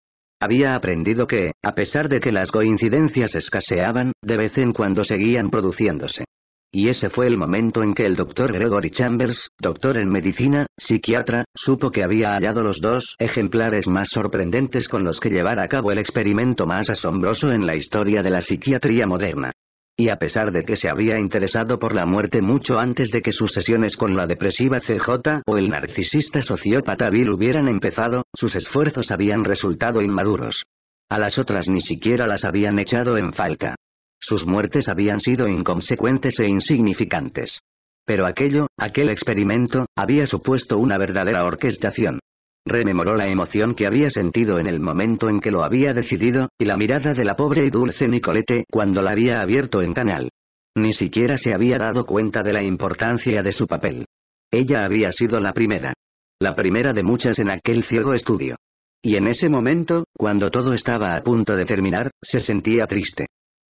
Había aprendido que, a pesar de que las coincidencias escaseaban, de vez en cuando seguían produciéndose. Y ese fue el momento en que el doctor Gregory Chambers, doctor en medicina, psiquiatra, supo que había hallado los dos ejemplares más sorprendentes con los que llevar a cabo el experimento más asombroso en la historia de la psiquiatría moderna. Y a pesar de que se había interesado por la muerte mucho antes de que sus sesiones con la depresiva CJ o el narcisista sociópata Bill hubieran empezado, sus esfuerzos habían resultado inmaduros. A las otras ni siquiera las habían echado en falta. Sus muertes habían sido inconsecuentes e insignificantes. Pero aquello, aquel experimento, había supuesto una verdadera orquestación. Rememoró la emoción que había sentido en el momento en que lo había decidido, y la mirada de la pobre y dulce Nicolette cuando la había abierto en canal. Ni siquiera se había dado cuenta de la importancia de su papel. Ella había sido la primera. La primera de muchas en aquel ciego estudio. Y en ese momento, cuando todo estaba a punto de terminar, se sentía triste.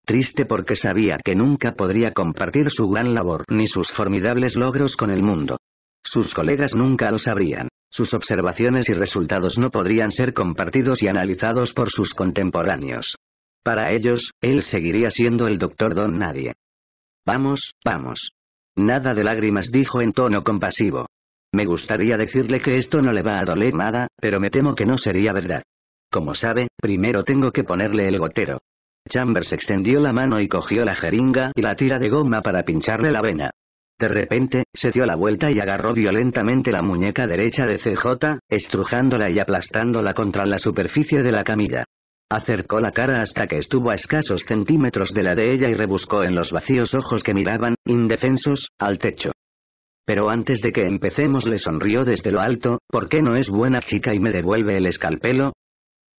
Triste porque sabía que nunca podría compartir su gran labor ni sus formidables logros con el mundo. Sus colegas nunca lo sabrían. Sus observaciones y resultados no podrían ser compartidos y analizados por sus contemporáneos. Para ellos, él seguiría siendo el doctor Don Nadie. Vamos, vamos. Nada de lágrimas dijo en tono compasivo. Me gustaría decirle que esto no le va a doler nada, pero me temo que no sería verdad. Como sabe, primero tengo que ponerle el gotero. Chambers extendió la mano y cogió la jeringa y la tira de goma para pincharle la vena. De repente, se dio la vuelta y agarró violentamente la muñeca derecha de CJ, estrujándola y aplastándola contra la superficie de la camilla. Acercó la cara hasta que estuvo a escasos centímetros de la de ella y rebuscó en los vacíos ojos que miraban, indefensos, al techo. Pero antes de que empecemos le sonrió desde lo alto, ¿por qué no es buena chica y me devuelve el escalpelo?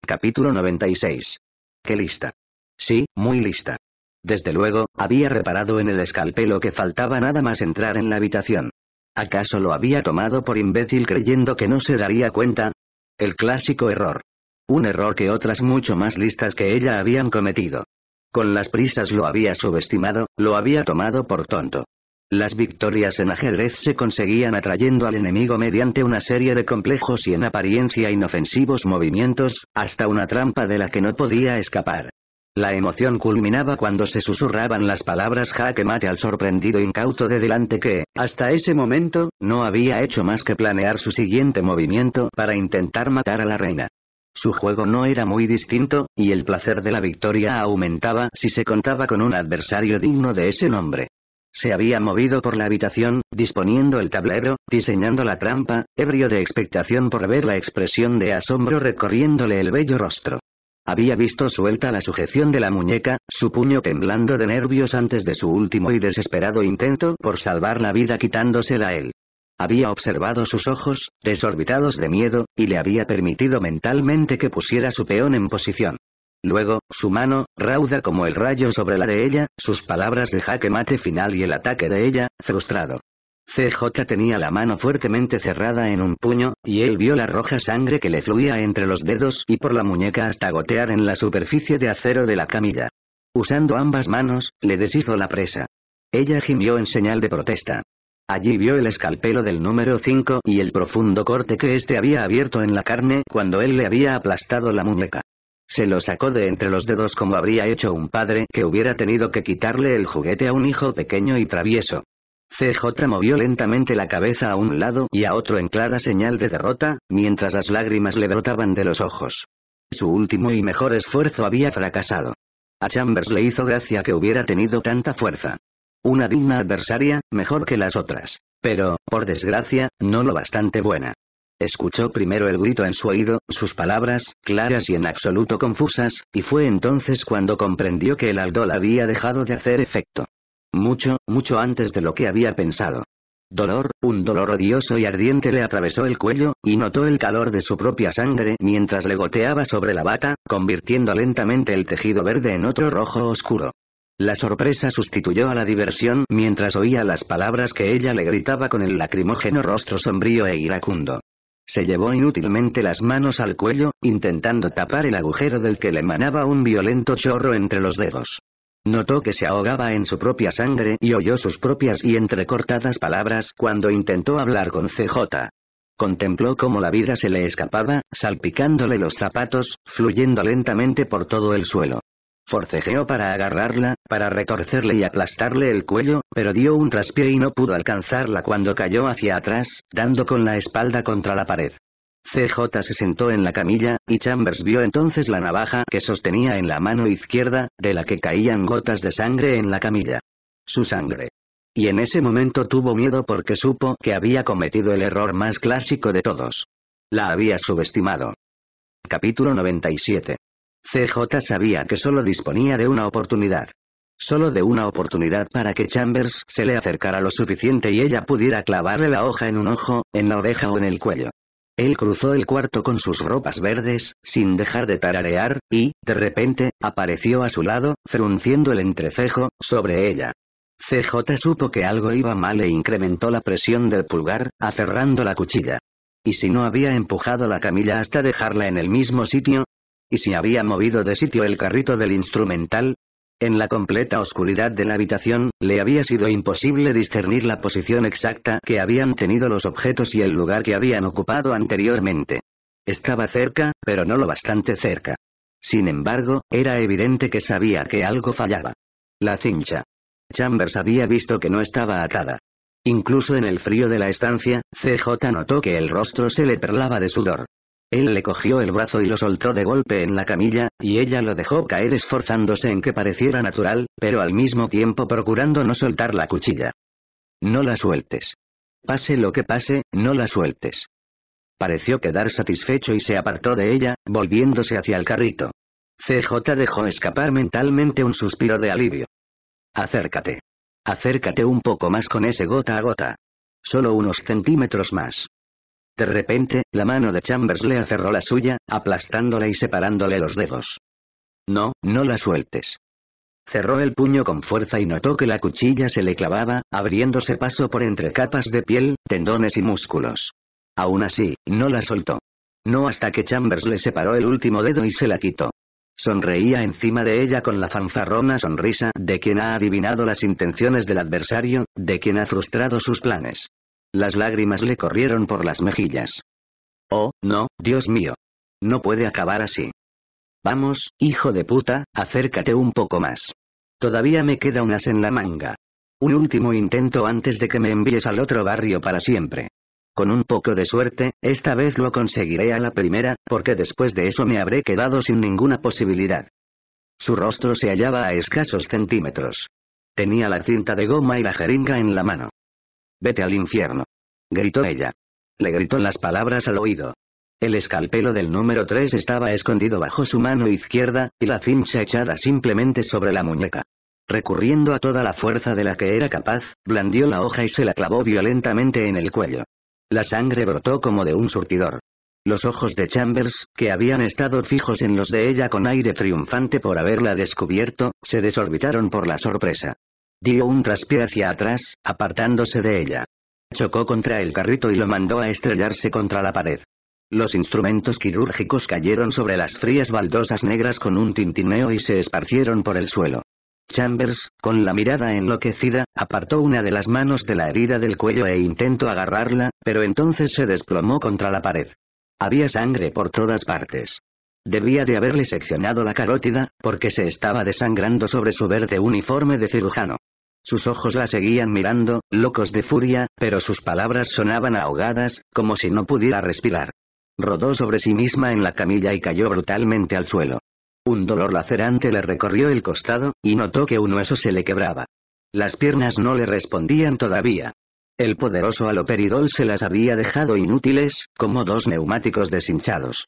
Capítulo 96. Qué lista. Sí, muy lista. Desde luego, había reparado en el escalpelo que faltaba nada más entrar en la habitación. ¿Acaso lo había tomado por imbécil creyendo que no se daría cuenta? El clásico error. Un error que otras mucho más listas que ella habían cometido. Con las prisas lo había subestimado, lo había tomado por tonto. Las victorias en ajedrez se conseguían atrayendo al enemigo mediante una serie de complejos y en apariencia inofensivos movimientos, hasta una trampa de la que no podía escapar. La emoción culminaba cuando se susurraban las palabras jaque mate al sorprendido incauto de delante que, hasta ese momento, no había hecho más que planear su siguiente movimiento para intentar matar a la reina. Su juego no era muy distinto, y el placer de la victoria aumentaba si se contaba con un adversario digno de ese nombre. Se había movido por la habitación, disponiendo el tablero, diseñando la trampa, ebrio de expectación por ver la expresión de asombro recorriéndole el bello rostro. Había visto suelta la sujeción de la muñeca, su puño temblando de nervios antes de su último y desesperado intento por salvar la vida quitándosela a él. Había observado sus ojos, desorbitados de miedo, y le había permitido mentalmente que pusiera su peón en posición. Luego, su mano, rauda como el rayo sobre la de ella, sus palabras de jaque mate final y el ataque de ella, frustrado. CJ tenía la mano fuertemente cerrada en un puño, y él vio la roja sangre que le fluía entre los dedos y por la muñeca hasta gotear en la superficie de acero de la camilla. Usando ambas manos, le deshizo la presa. Ella gimió en señal de protesta. Allí vio el escalpelo del número 5 y el profundo corte que éste había abierto en la carne cuando él le había aplastado la muñeca. Se lo sacó de entre los dedos como habría hecho un padre que hubiera tenido que quitarle el juguete a un hijo pequeño y travieso. CJ movió lentamente la cabeza a un lado y a otro en clara señal de derrota, mientras las lágrimas le brotaban de los ojos. Su último y mejor esfuerzo había fracasado. A Chambers le hizo gracia que hubiera tenido tanta fuerza. Una digna adversaria, mejor que las otras. Pero, por desgracia, no lo bastante buena. Escuchó primero el grito en su oído, sus palabras, claras y en absoluto confusas, y fue entonces cuando comprendió que el aldol había dejado de hacer efecto. Mucho, mucho antes de lo que había pensado. Dolor, un dolor odioso y ardiente le atravesó el cuello, y notó el calor de su propia sangre mientras le goteaba sobre la bata, convirtiendo lentamente el tejido verde en otro rojo oscuro. La sorpresa sustituyó a la diversión mientras oía las palabras que ella le gritaba con el lacrimógeno rostro sombrío e iracundo. Se llevó inútilmente las manos al cuello, intentando tapar el agujero del que le emanaba un violento chorro entre los dedos. Notó que se ahogaba en su propia sangre y oyó sus propias y entrecortadas palabras cuando intentó hablar con CJ. Contempló cómo la vida se le escapaba, salpicándole los zapatos, fluyendo lentamente por todo el suelo. Forcejeó para agarrarla, para retorcerle y aplastarle el cuello, pero dio un traspié y no pudo alcanzarla cuando cayó hacia atrás, dando con la espalda contra la pared. CJ se sentó en la camilla, y Chambers vio entonces la navaja que sostenía en la mano izquierda, de la que caían gotas de sangre en la camilla. Su sangre. Y en ese momento tuvo miedo porque supo que había cometido el error más clásico de todos. La había subestimado. Capítulo 97. CJ sabía que solo disponía de una oportunidad. Solo de una oportunidad para que Chambers se le acercara lo suficiente y ella pudiera clavarle la hoja en un ojo, en la oreja o en el cuello. Él cruzó el cuarto con sus ropas verdes, sin dejar de tararear, y, de repente, apareció a su lado, frunciendo el entrecejo, sobre ella. CJ supo que algo iba mal e incrementó la presión del pulgar, aferrando la cuchilla. ¿Y si no había empujado la camilla hasta dejarla en el mismo sitio? ¿Y si había movido de sitio el carrito del instrumental? En la completa oscuridad de la habitación, le había sido imposible discernir la posición exacta que habían tenido los objetos y el lugar que habían ocupado anteriormente. Estaba cerca, pero no lo bastante cerca. Sin embargo, era evidente que sabía que algo fallaba. La cincha. Chambers había visto que no estaba atada. Incluso en el frío de la estancia, CJ notó que el rostro se le perlaba de sudor. Él le cogió el brazo y lo soltó de golpe en la camilla, y ella lo dejó caer esforzándose en que pareciera natural, pero al mismo tiempo procurando no soltar la cuchilla. No la sueltes. Pase lo que pase, no la sueltes. Pareció quedar satisfecho y se apartó de ella, volviéndose hacia el carrito. CJ dejó escapar mentalmente un suspiro de alivio. Acércate. Acércate un poco más con ese gota a gota. Solo unos centímetros más. De repente, la mano de Chambers le aferró la suya, aplastándola y separándole los dedos. No, no la sueltes. Cerró el puño con fuerza y notó que la cuchilla se le clavaba, abriéndose paso por entre capas de piel, tendones y músculos. Aún así, no la soltó. No hasta que Chambers le separó el último dedo y se la quitó. Sonreía encima de ella con la fanfarrona sonrisa de quien ha adivinado las intenciones del adversario, de quien ha frustrado sus planes. Las lágrimas le corrieron por las mejillas. Oh, no, Dios mío. No puede acabar así. Vamos, hijo de puta, acércate un poco más. Todavía me queda unas en la manga. Un último intento antes de que me envíes al otro barrio para siempre. Con un poco de suerte, esta vez lo conseguiré a la primera, porque después de eso me habré quedado sin ninguna posibilidad. Su rostro se hallaba a escasos centímetros. Tenía la cinta de goma y la jeringa en la mano. Vete al infierno. Gritó ella. Le gritó las palabras al oído. El escalpelo del número 3 estaba escondido bajo su mano izquierda, y la cincha echada simplemente sobre la muñeca. Recurriendo a toda la fuerza de la que era capaz, blandió la hoja y se la clavó violentamente en el cuello. La sangre brotó como de un surtidor. Los ojos de Chambers, que habían estado fijos en los de ella con aire triunfante por haberla descubierto, se desorbitaron por la sorpresa. Dio un traspié hacia atrás, apartándose de ella. chocó contra el carrito y lo mandó a estrellarse contra la pared. Los instrumentos quirúrgicos cayeron sobre las frías baldosas negras con un tintineo y se esparcieron por el suelo. Chambers, con la mirada enloquecida, apartó una de las manos de la herida del cuello e intentó agarrarla, pero entonces se desplomó contra la pared. Había sangre por todas partes. Debía de haberle seccionado la carótida, porque se estaba desangrando sobre su verde uniforme de cirujano. Sus ojos la seguían mirando, locos de furia, pero sus palabras sonaban ahogadas, como si no pudiera respirar. Rodó sobre sí misma en la camilla y cayó brutalmente al suelo. Un dolor lacerante le recorrió el costado, y notó que un hueso se le quebraba. Las piernas no le respondían todavía. El poderoso aloperidol se las había dejado inútiles, como dos neumáticos deshinchados.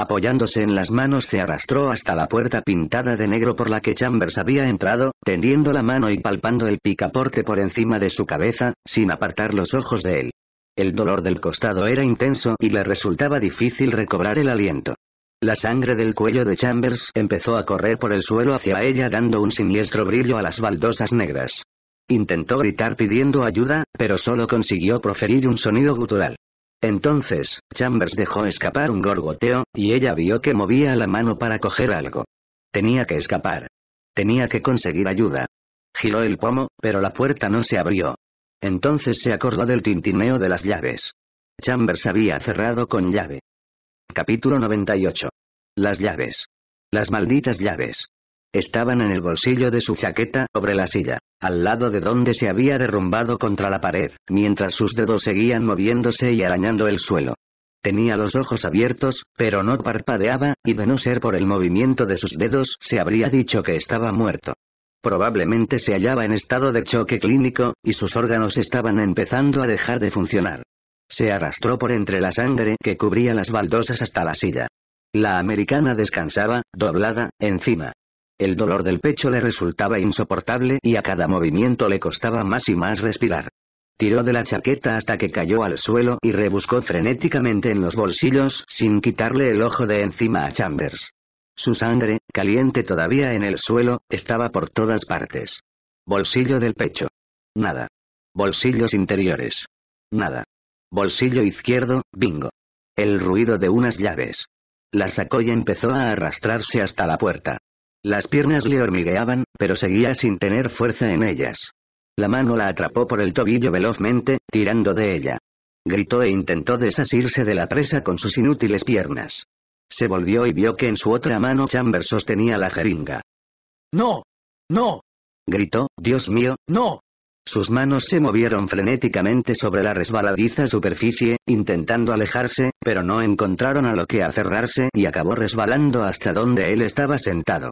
Apoyándose en las manos se arrastró hasta la puerta pintada de negro por la que Chambers había entrado, tendiendo la mano y palpando el picaporte por encima de su cabeza, sin apartar los ojos de él. El dolor del costado era intenso y le resultaba difícil recobrar el aliento. La sangre del cuello de Chambers empezó a correr por el suelo hacia ella dando un siniestro brillo a las baldosas negras. Intentó gritar pidiendo ayuda, pero solo consiguió proferir un sonido gutural. Entonces, Chambers dejó escapar un gorgoteo, y ella vio que movía la mano para coger algo. Tenía que escapar. Tenía que conseguir ayuda. Giró el pomo, pero la puerta no se abrió. Entonces se acordó del tintineo de las llaves. Chambers había cerrado con llave. Capítulo 98. Las llaves. Las malditas llaves. Estaban en el bolsillo de su chaqueta, sobre la silla, al lado de donde se había derrumbado contra la pared, mientras sus dedos seguían moviéndose y arañando el suelo. Tenía los ojos abiertos, pero no parpadeaba, y de no ser por el movimiento de sus dedos, se habría dicho que estaba muerto. Probablemente se hallaba en estado de choque clínico, y sus órganos estaban empezando a dejar de funcionar. Se arrastró por entre la sangre que cubría las baldosas hasta la silla. La americana descansaba, doblada, encima. El dolor del pecho le resultaba insoportable y a cada movimiento le costaba más y más respirar. Tiró de la chaqueta hasta que cayó al suelo y rebuscó frenéticamente en los bolsillos sin quitarle el ojo de encima a Chambers. Su sangre, caliente todavía en el suelo, estaba por todas partes. Bolsillo del pecho. Nada. Bolsillos interiores. Nada. Bolsillo izquierdo, bingo. El ruido de unas llaves. La sacó y empezó a arrastrarse hasta la puerta. Las piernas le hormigueaban, pero seguía sin tener fuerza en ellas. La mano la atrapó por el tobillo velozmente, tirando de ella. Gritó e intentó desasirse de la presa con sus inútiles piernas. Se volvió y vio que en su otra mano Chambers sostenía la jeringa. ¡No! ¡No! Gritó, Dios mío, ¡No! Sus manos se movieron frenéticamente sobre la resbaladiza superficie, intentando alejarse, pero no encontraron a lo que aferrarse y acabó resbalando hasta donde él estaba sentado.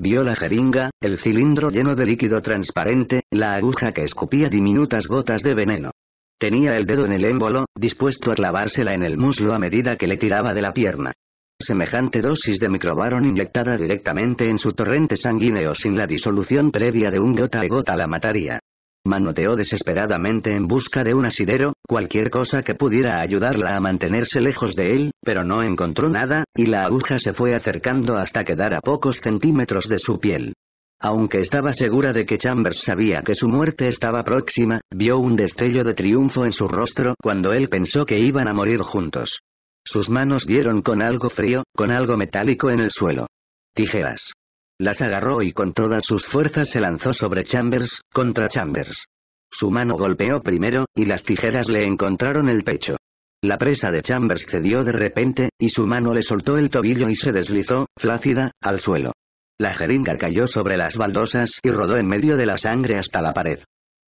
Vio la jeringa, el cilindro lleno de líquido transparente, la aguja que escupía diminutas gotas de veneno. Tenía el dedo en el émbolo, dispuesto a clavársela en el muslo a medida que le tiraba de la pierna. Semejante dosis de microbaron inyectada directamente en su torrente sanguíneo sin la disolución previa de un gota a gota la mataría. Manoteó desesperadamente en busca de un asidero, cualquier cosa que pudiera ayudarla a mantenerse lejos de él, pero no encontró nada, y la aguja se fue acercando hasta quedar a pocos centímetros de su piel. Aunque estaba segura de que Chambers sabía que su muerte estaba próxima, vio un destello de triunfo en su rostro cuando él pensó que iban a morir juntos. Sus manos dieron con algo frío, con algo metálico en el suelo. Tijeras. Las agarró y con todas sus fuerzas se lanzó sobre Chambers, contra Chambers. Su mano golpeó primero, y las tijeras le encontraron el pecho. La presa de Chambers cedió de repente, y su mano le soltó el tobillo y se deslizó, flácida, al suelo. La jeringa cayó sobre las baldosas y rodó en medio de la sangre hasta la pared.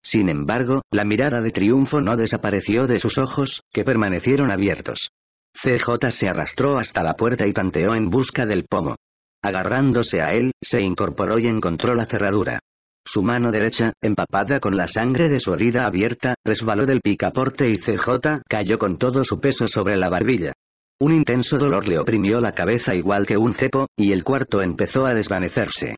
Sin embargo, la mirada de triunfo no desapareció de sus ojos, que permanecieron abiertos. CJ se arrastró hasta la puerta y tanteó en busca del pomo. Agarrándose a él, se incorporó y encontró la cerradura. Su mano derecha, empapada con la sangre de su herida abierta, resbaló del picaporte y CJ cayó con todo su peso sobre la barbilla. Un intenso dolor le oprimió la cabeza igual que un cepo, y el cuarto empezó a desvanecerse.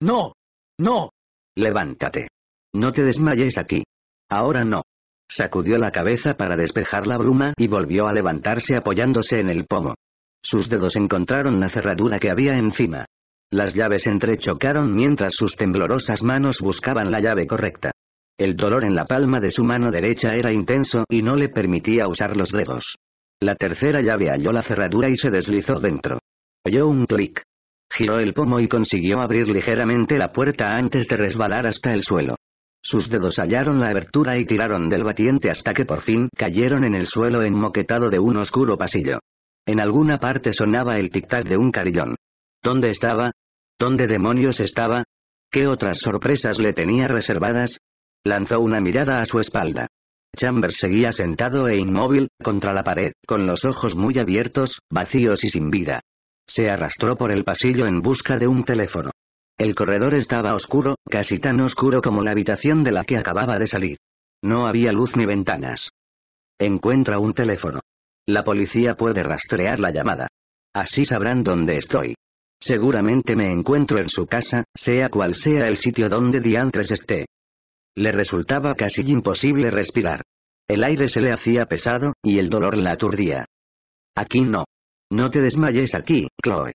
¡No! ¡No! Levántate. No te desmayes aquí. Ahora no. Sacudió la cabeza para despejar la bruma y volvió a levantarse apoyándose en el pomo. Sus dedos encontraron la cerradura que había encima. Las llaves entrechocaron mientras sus temblorosas manos buscaban la llave correcta. El dolor en la palma de su mano derecha era intenso y no le permitía usar los dedos. La tercera llave halló la cerradura y se deslizó dentro. Oyó un clic. Giró el pomo y consiguió abrir ligeramente la puerta antes de resbalar hasta el suelo. Sus dedos hallaron la abertura y tiraron del batiente hasta que por fin cayeron en el suelo enmoquetado de un oscuro pasillo. En alguna parte sonaba el tic-tac de un carillón. ¿Dónde estaba? ¿Dónde demonios estaba? ¿Qué otras sorpresas le tenía reservadas? Lanzó una mirada a su espalda. Chambers seguía sentado e inmóvil, contra la pared, con los ojos muy abiertos, vacíos y sin vida. Se arrastró por el pasillo en busca de un teléfono. El corredor estaba oscuro, casi tan oscuro como la habitación de la que acababa de salir. No había luz ni ventanas. Encuentra un teléfono. La policía puede rastrear la llamada. Así sabrán dónde estoy. Seguramente me encuentro en su casa, sea cual sea el sitio donde diantres esté. Le resultaba casi imposible respirar. El aire se le hacía pesado, y el dolor la aturdía. Aquí no. No te desmayes aquí, Chloe.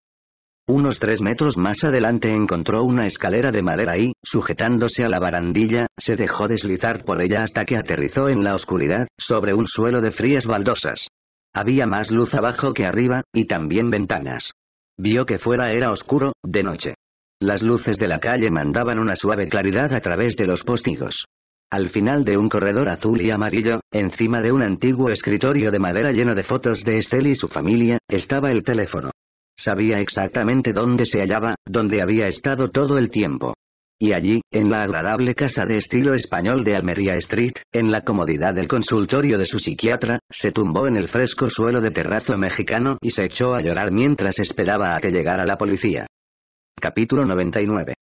Unos tres metros más adelante encontró una escalera de madera y, sujetándose a la barandilla, se dejó deslizar por ella hasta que aterrizó en la oscuridad, sobre un suelo de frías baldosas. Había más luz abajo que arriba, y también ventanas. Vio que fuera era oscuro, de noche. Las luces de la calle mandaban una suave claridad a través de los postigos. Al final de un corredor azul y amarillo, encima de un antiguo escritorio de madera lleno de fotos de Estelle y su familia, estaba el teléfono. Sabía exactamente dónde se hallaba, dónde había estado todo el tiempo. Y allí, en la agradable casa de estilo español de Almería Street, en la comodidad del consultorio de su psiquiatra, se tumbó en el fresco suelo de terrazo mexicano y se echó a llorar mientras esperaba a que llegara la policía. Capítulo 99.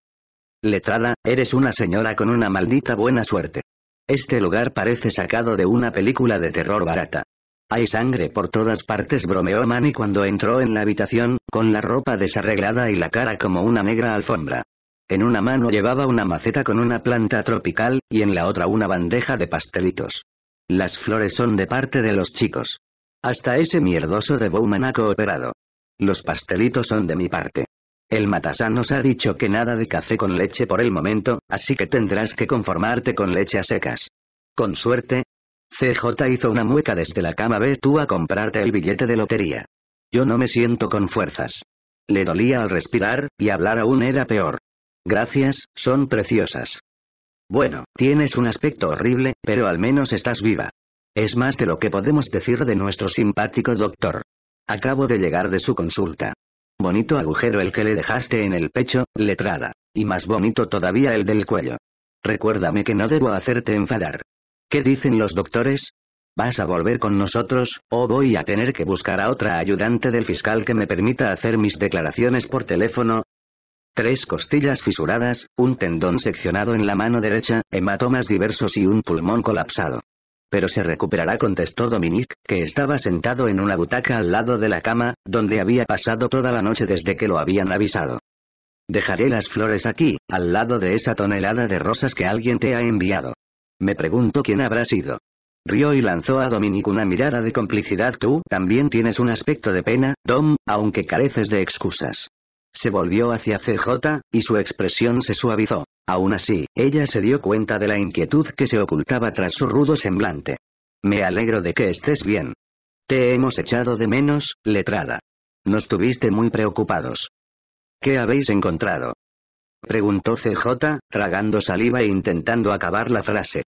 Letrada, eres una señora con una maldita buena suerte. Este lugar parece sacado de una película de terror barata. Hay sangre por todas partes, bromeó Manny cuando entró en la habitación, con la ropa desarreglada y la cara como una negra alfombra. En una mano llevaba una maceta con una planta tropical, y en la otra una bandeja de pastelitos. Las flores son de parte de los chicos. Hasta ese mierdoso de Bowman ha cooperado. Los pastelitos son de mi parte. El matasán nos ha dicho que nada de café con leche por el momento, así que tendrás que conformarte con leche a secas. Con suerte. CJ hizo una mueca desde la cama. Ve tú a comprarte el billete de lotería. Yo no me siento con fuerzas. Le dolía al respirar, y hablar aún era peor. Gracias, son preciosas. Bueno, tienes un aspecto horrible, pero al menos estás viva. Es más de lo que podemos decir de nuestro simpático doctor. Acabo de llegar de su consulta. Bonito agujero el que le dejaste en el pecho, letrada. Y más bonito todavía el del cuello. Recuérdame que no debo hacerte enfadar. ¿Qué dicen los doctores? ¿Vas a volver con nosotros, o voy a tener que buscar a otra ayudante del fiscal que me permita hacer mis declaraciones por teléfono? Tres costillas fisuradas, un tendón seccionado en la mano derecha, hematomas diversos y un pulmón colapsado. Pero se recuperará, contestó Dominique, que estaba sentado en una butaca al lado de la cama, donde había pasado toda la noche desde que lo habían avisado. Dejaré las flores aquí, al lado de esa tonelada de rosas que alguien te ha enviado. Me pregunto quién habrá sido. Rió y lanzó a Dominique una mirada de complicidad. Tú también tienes un aspecto de pena, Dom, aunque careces de excusas. Se volvió hacia CJ, y su expresión se suavizó. Aún así, ella se dio cuenta de la inquietud que se ocultaba tras su rudo semblante. Me alegro de que estés bien. Te hemos echado de menos, letrada. Nos tuviste muy preocupados. ¿Qué habéis encontrado? Preguntó CJ, tragando saliva e intentando acabar la frase.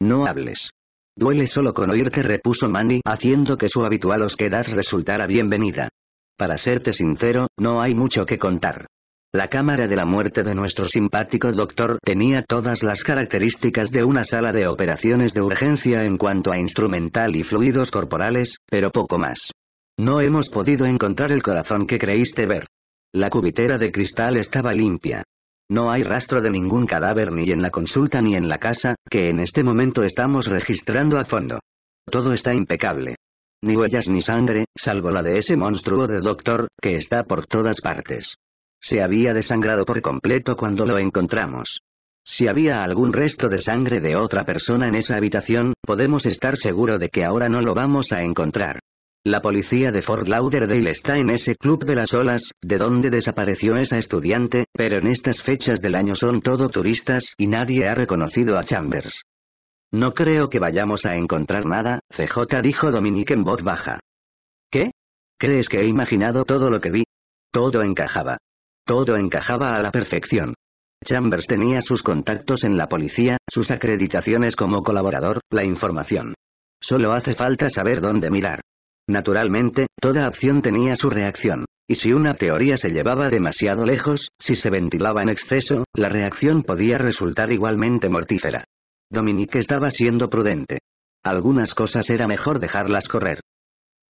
No hables. Duele solo con oírte, repuso Manny, haciendo que su habitual osquedad resultara bienvenida. Para serte sincero, no hay mucho que contar. La cámara de la muerte de nuestro simpático doctor tenía todas las características de una sala de operaciones de urgencia en cuanto a instrumental y fluidos corporales, pero poco más. No hemos podido encontrar el corazón que creíste ver. La cubitera de cristal estaba limpia. No hay rastro de ningún cadáver ni en la consulta ni en la casa, que en este momento estamos registrando a fondo. Todo está impecable. Ni huellas ni sangre, salvo la de ese monstruo de doctor, que está por todas partes. Se había desangrado por completo cuando lo encontramos. Si había algún resto de sangre de otra persona en esa habitación, podemos estar seguro de que ahora no lo vamos a encontrar. La policía de Fort Lauderdale está en ese club de las olas, de donde desapareció esa estudiante, pero en estas fechas del año son todo turistas y nadie ha reconocido a Chambers. No creo que vayamos a encontrar nada, CJ dijo Dominique en voz baja. ¿Qué? ¿Crees que he imaginado todo lo que vi? Todo encajaba. Todo encajaba a la perfección. Chambers tenía sus contactos en la policía, sus acreditaciones como colaborador, la información. Solo hace falta saber dónde mirar. Naturalmente, toda acción tenía su reacción. Y si una teoría se llevaba demasiado lejos, si se ventilaba en exceso, la reacción podía resultar igualmente mortífera. Dominique estaba siendo prudente. Algunas cosas era mejor dejarlas correr.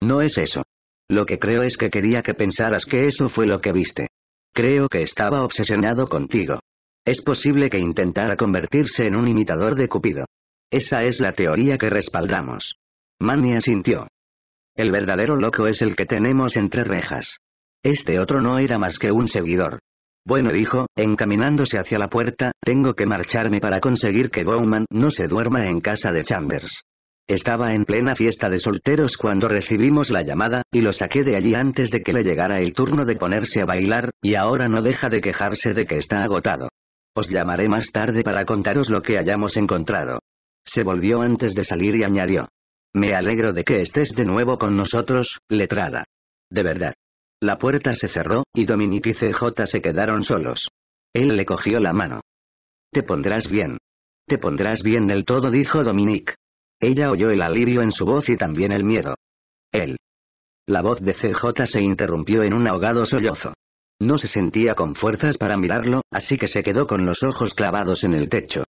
No es eso. Lo que creo es que quería que pensaras que eso fue lo que viste. Creo que estaba obsesionado contigo. Es posible que intentara convertirse en un imitador de Cupido. Esa es la teoría que respaldamos. Manny asintió. El verdadero loco es el que tenemos entre rejas. Este otro no era más que un seguidor. Bueno dijo, encaminándose hacia la puerta, tengo que marcharme para conseguir que Bowman no se duerma en casa de Chambers. Estaba en plena fiesta de solteros cuando recibimos la llamada, y lo saqué de allí antes de que le llegara el turno de ponerse a bailar, y ahora no deja de quejarse de que está agotado. Os llamaré más tarde para contaros lo que hayamos encontrado. Se volvió antes de salir y añadió. Me alegro de que estés de nuevo con nosotros, letrada. De verdad. La puerta se cerró, y Dominique y CJ se quedaron solos. Él le cogió la mano. Te pondrás bien. Te pondrás bien del todo, dijo Dominique. Ella oyó el alivio en su voz y también el miedo. Él. La voz de CJ se interrumpió en un ahogado sollozo. No se sentía con fuerzas para mirarlo, así que se quedó con los ojos clavados en el techo.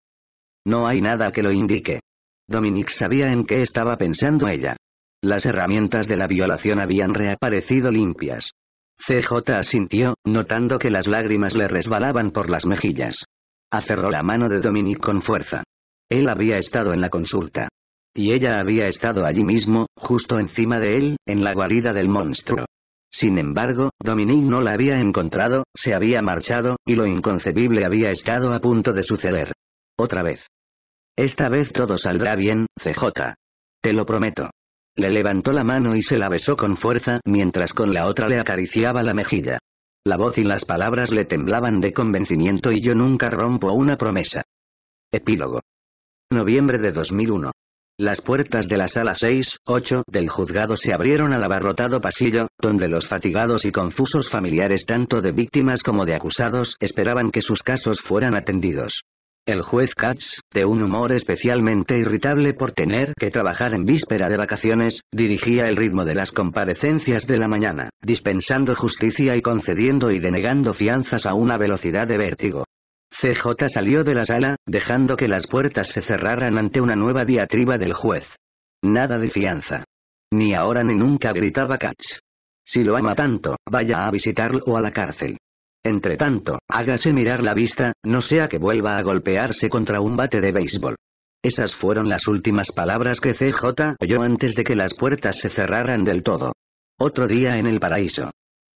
No hay nada que lo indique. Dominique sabía en qué estaba pensando ella. Las herramientas de la violación habían reaparecido limpias. CJ asintió, notando que las lágrimas le resbalaban por las mejillas. Aferró la mano de Dominique con fuerza. Él había estado en la consulta. Y ella había estado allí mismo, justo encima de él, en la guarida del monstruo. Sin embargo, Dominique no la había encontrado, se había marchado, y lo inconcebible había estado a punto de suceder. Otra vez. Esta vez todo saldrá bien, CJ. Te lo prometo. Le levantó la mano y se la besó con fuerza mientras con la otra le acariciaba la mejilla. La voz y las palabras le temblaban de convencimiento y yo nunca rompo una promesa. Epílogo. Noviembre de 2001. Las puertas de la sala 6, 8 del juzgado se abrieron al abarrotado pasillo, donde los fatigados y confusos familiares tanto de víctimas como de acusados esperaban que sus casos fueran atendidos. El juez Katz, de un humor especialmente irritable por tener que trabajar en víspera de vacaciones, dirigía el ritmo de las comparecencias de la mañana, dispensando justicia y concediendo y denegando fianzas a una velocidad de vértigo. CJ salió de la sala, dejando que las puertas se cerraran ante una nueva diatriba del juez. Nada de fianza. Ni ahora ni nunca gritaba Katz. Si lo ama tanto, vaya a visitarlo o a la cárcel. Entre tanto, hágase mirar la vista, no sea que vuelva a golpearse contra un bate de béisbol. Esas fueron las últimas palabras que CJ oyó antes de que las puertas se cerraran del todo. Otro día en el paraíso.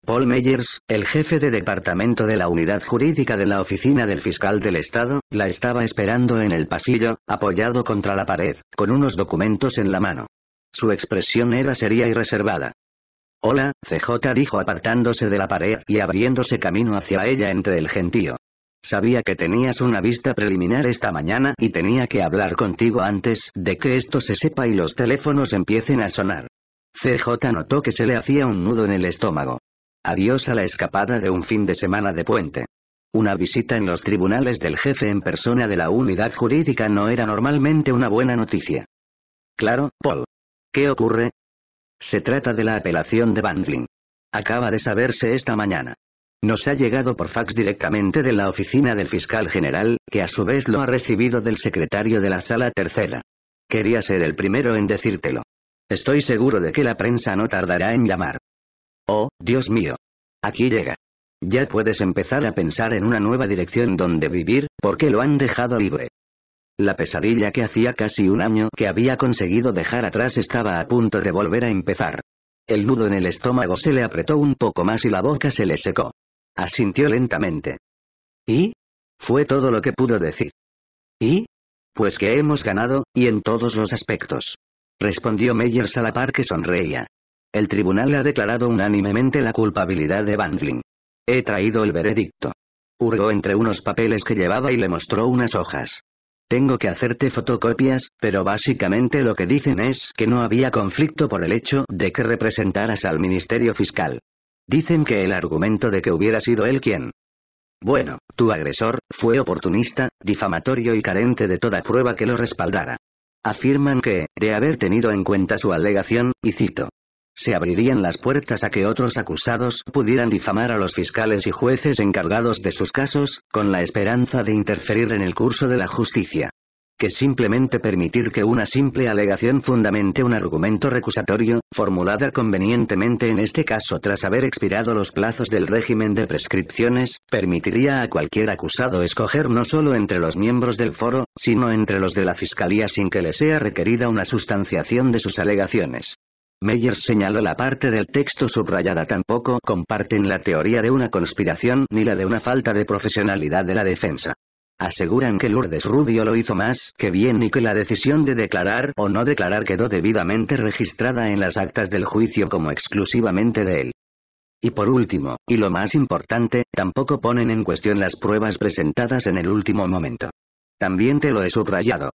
Paul Meyers, el jefe de departamento de la unidad jurídica de la oficina del fiscal del estado, la estaba esperando en el pasillo, apoyado contra la pared, con unos documentos en la mano. Su expresión era seria y reservada. Hola, CJ dijo apartándose de la pared y abriéndose camino hacia ella entre el gentío. Sabía que tenías una vista preliminar esta mañana y tenía que hablar contigo antes de que esto se sepa y los teléfonos empiecen a sonar. CJ notó que se le hacía un nudo en el estómago. Adiós a la escapada de un fin de semana de puente. Una visita en los tribunales del jefe en persona de la unidad jurídica no era normalmente una buena noticia. Claro, Paul. ¿Qué ocurre? Se trata de la apelación de Bandling. Acaba de saberse esta mañana. Nos ha llegado por fax directamente de la oficina del fiscal general, que a su vez lo ha recibido del secretario de la sala tercera. Quería ser el primero en decírtelo. Estoy seguro de que la prensa no tardará en llamar. Oh, Dios mío. Aquí llega. Ya puedes empezar a pensar en una nueva dirección donde vivir, porque lo han dejado libre. La pesadilla que hacía casi un año que había conseguido dejar atrás estaba a punto de volver a empezar. El nudo en el estómago se le apretó un poco más y la boca se le secó. Asintió lentamente. ¿Y? Fue todo lo que pudo decir. ¿Y? Pues que hemos ganado, y en todos los aspectos. Respondió Meyers a la par que sonreía. El tribunal ha declarado unánimemente la culpabilidad de Bandling. He traído el veredicto. Hurgó entre unos papeles que llevaba y le mostró unas hojas. Tengo que hacerte fotocopias, pero básicamente lo que dicen es que no había conflicto por el hecho de que representaras al Ministerio Fiscal. Dicen que el argumento de que hubiera sido él quien. Bueno, tu agresor, fue oportunista, difamatorio y carente de toda prueba que lo respaldara. Afirman que, de haber tenido en cuenta su alegación, y cito, se abrirían las puertas a que otros acusados pudieran difamar a los fiscales y jueces encargados de sus casos, con la esperanza de interferir en el curso de la justicia. Que simplemente permitir que una simple alegación fundamente un argumento recusatorio, formulada convenientemente en este caso tras haber expirado los plazos del régimen de prescripciones, permitiría a cualquier acusado escoger no solo entre los miembros del foro, sino entre los de la fiscalía sin que le sea requerida una sustanciación de sus alegaciones. Meyer señaló la parte del texto subrayada tampoco comparten la teoría de una conspiración ni la de una falta de profesionalidad de la defensa. Aseguran que Lourdes Rubio lo hizo más que bien y que la decisión de declarar o no declarar quedó debidamente registrada en las actas del juicio como exclusivamente de él. Y por último, y lo más importante, tampoco ponen en cuestión las pruebas presentadas en el último momento. También te lo he subrayado.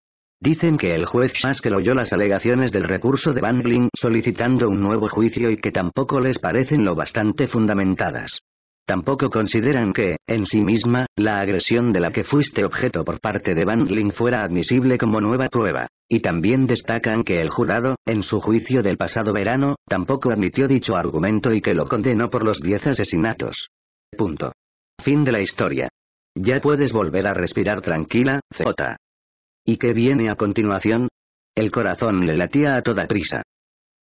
Dicen que el juez Haskell oyó las alegaciones del recurso de Bangling solicitando un nuevo juicio y que tampoco les parecen lo bastante fundamentadas. Tampoco consideran que, en sí misma, la agresión de la que fuiste objeto por parte de Bangling fuera admisible como nueva prueba. Y también destacan que el jurado, en su juicio del pasado verano, tampoco admitió dicho argumento y que lo condenó por los 10 asesinatos. Punto. Fin de la historia. Ya puedes volver a respirar tranquila, Z. ¿Y qué viene a continuación? El corazón le latía a toda prisa.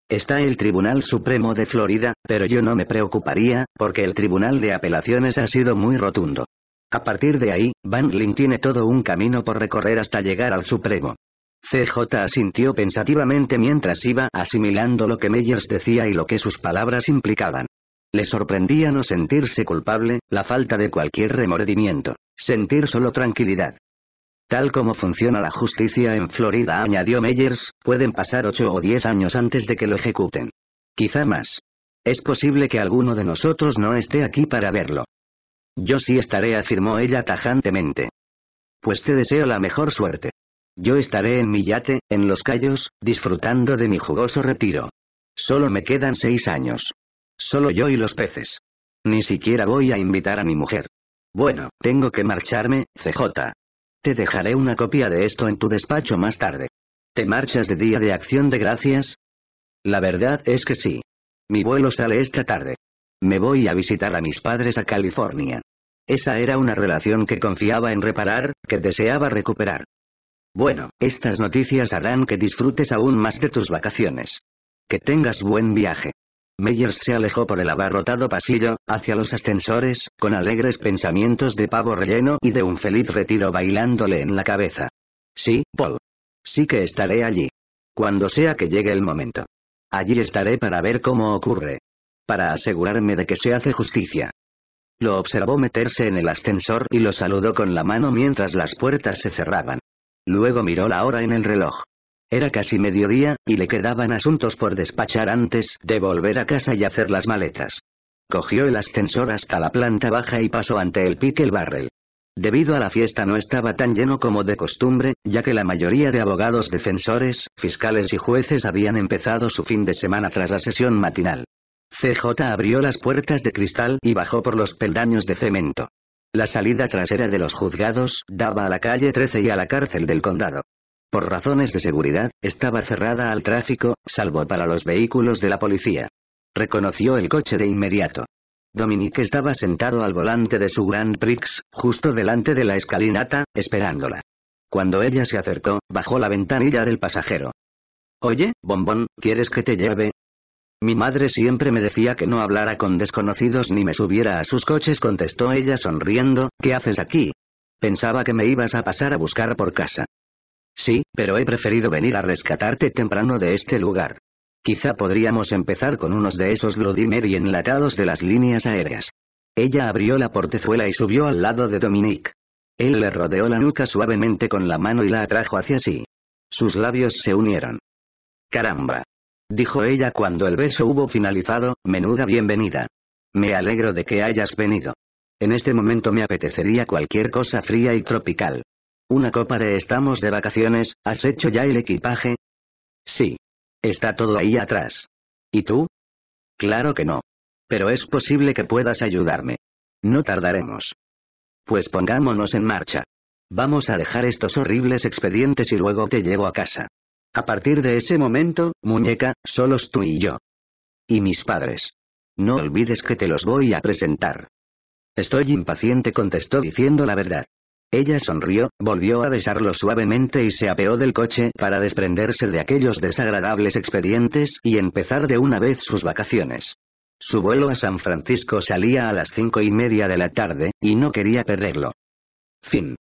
Está el Tribunal Supremo de Florida, pero yo no me preocuparía, porque el Tribunal de Apelaciones ha sido muy rotundo. A partir de ahí, Bandling tiene todo un camino por recorrer hasta llegar al Supremo. CJ asintió pensativamente mientras iba asimilando lo que Meyers decía y lo que sus palabras implicaban. Le sorprendía no sentirse culpable, la falta de cualquier remordimiento, sentir solo tranquilidad. Tal como funciona la justicia en Florida, añadió Meyers, pueden pasar ocho o diez años antes de que lo ejecuten. Quizá más. Es posible que alguno de nosotros no esté aquí para verlo. Yo sí estaré, afirmó ella tajantemente. Pues te deseo la mejor suerte. Yo estaré en mi yate, en Los Cayos, disfrutando de mi jugoso retiro. Solo me quedan seis años. Solo yo y los peces. Ni siquiera voy a invitar a mi mujer. Bueno, tengo que marcharme, CJ. Te dejaré una copia de esto en tu despacho más tarde. ¿Te marchas de día de acción de gracias? La verdad es que sí. Mi vuelo sale esta tarde. Me voy a visitar a mis padres a California. Esa era una relación que confiaba en reparar, que deseaba recuperar. Bueno, estas noticias harán que disfrutes aún más de tus vacaciones. Que tengas buen viaje. Meyers se alejó por el abarrotado pasillo, hacia los ascensores, con alegres pensamientos de pavo relleno y de un feliz retiro bailándole en la cabeza. Sí, Paul. Sí que estaré allí. Cuando sea que llegue el momento. Allí estaré para ver cómo ocurre. Para asegurarme de que se hace justicia. Lo observó meterse en el ascensor y lo saludó con la mano mientras las puertas se cerraban. Luego miró la hora en el reloj. Era casi mediodía, y le quedaban asuntos por despachar antes de volver a casa y hacer las maletas. Cogió el ascensor hasta la planta baja y pasó ante el Pickle Barrel. Debido a la fiesta no estaba tan lleno como de costumbre, ya que la mayoría de abogados defensores, fiscales y jueces habían empezado su fin de semana tras la sesión matinal. CJ abrió las puertas de cristal y bajó por los peldaños de cemento. La salida trasera de los juzgados daba a la calle 13 y a la cárcel del condado. Por razones de seguridad, estaba cerrada al tráfico, salvo para los vehículos de la policía. Reconoció el coche de inmediato. Dominique estaba sentado al volante de su Grand Prix, justo delante de la escalinata, esperándola. Cuando ella se acercó, bajó la ventanilla del pasajero. Oye, bombón, ¿quieres que te lleve? Mi madre siempre me decía que no hablara con desconocidos ni me subiera a sus coches, contestó ella sonriendo, ¿qué haces aquí? Pensaba que me ibas a pasar a buscar por casa. Sí, pero he preferido venir a rescatarte temprano de este lugar. Quizá podríamos empezar con unos de esos Glodimer y enlatados de las líneas aéreas. Ella abrió la portezuela y subió al lado de Dominique. Él le rodeó la nuca suavemente con la mano y la atrajo hacia sí. Sus labios se unieron. Caramba. Dijo ella cuando el beso hubo finalizado, menuda bienvenida. Me alegro de que hayas venido. En este momento me apetecería cualquier cosa fría y tropical. Una copa de estamos de vacaciones, ¿has hecho ya el equipaje? Sí. Está todo ahí atrás. ¿Y tú? Claro que no. Pero es posible que puedas ayudarme. No tardaremos. Pues pongámonos en marcha. Vamos a dejar estos horribles expedientes y luego te llevo a casa. A partir de ese momento, muñeca, solos tú y yo. Y mis padres. No olvides que te los voy a presentar. Estoy impaciente, contestó diciendo la verdad. Ella sonrió, volvió a besarlo suavemente y se apeó del coche para desprenderse de aquellos desagradables expedientes y empezar de una vez sus vacaciones. Su vuelo a San Francisco salía a las cinco y media de la tarde, y no quería perderlo. Fin.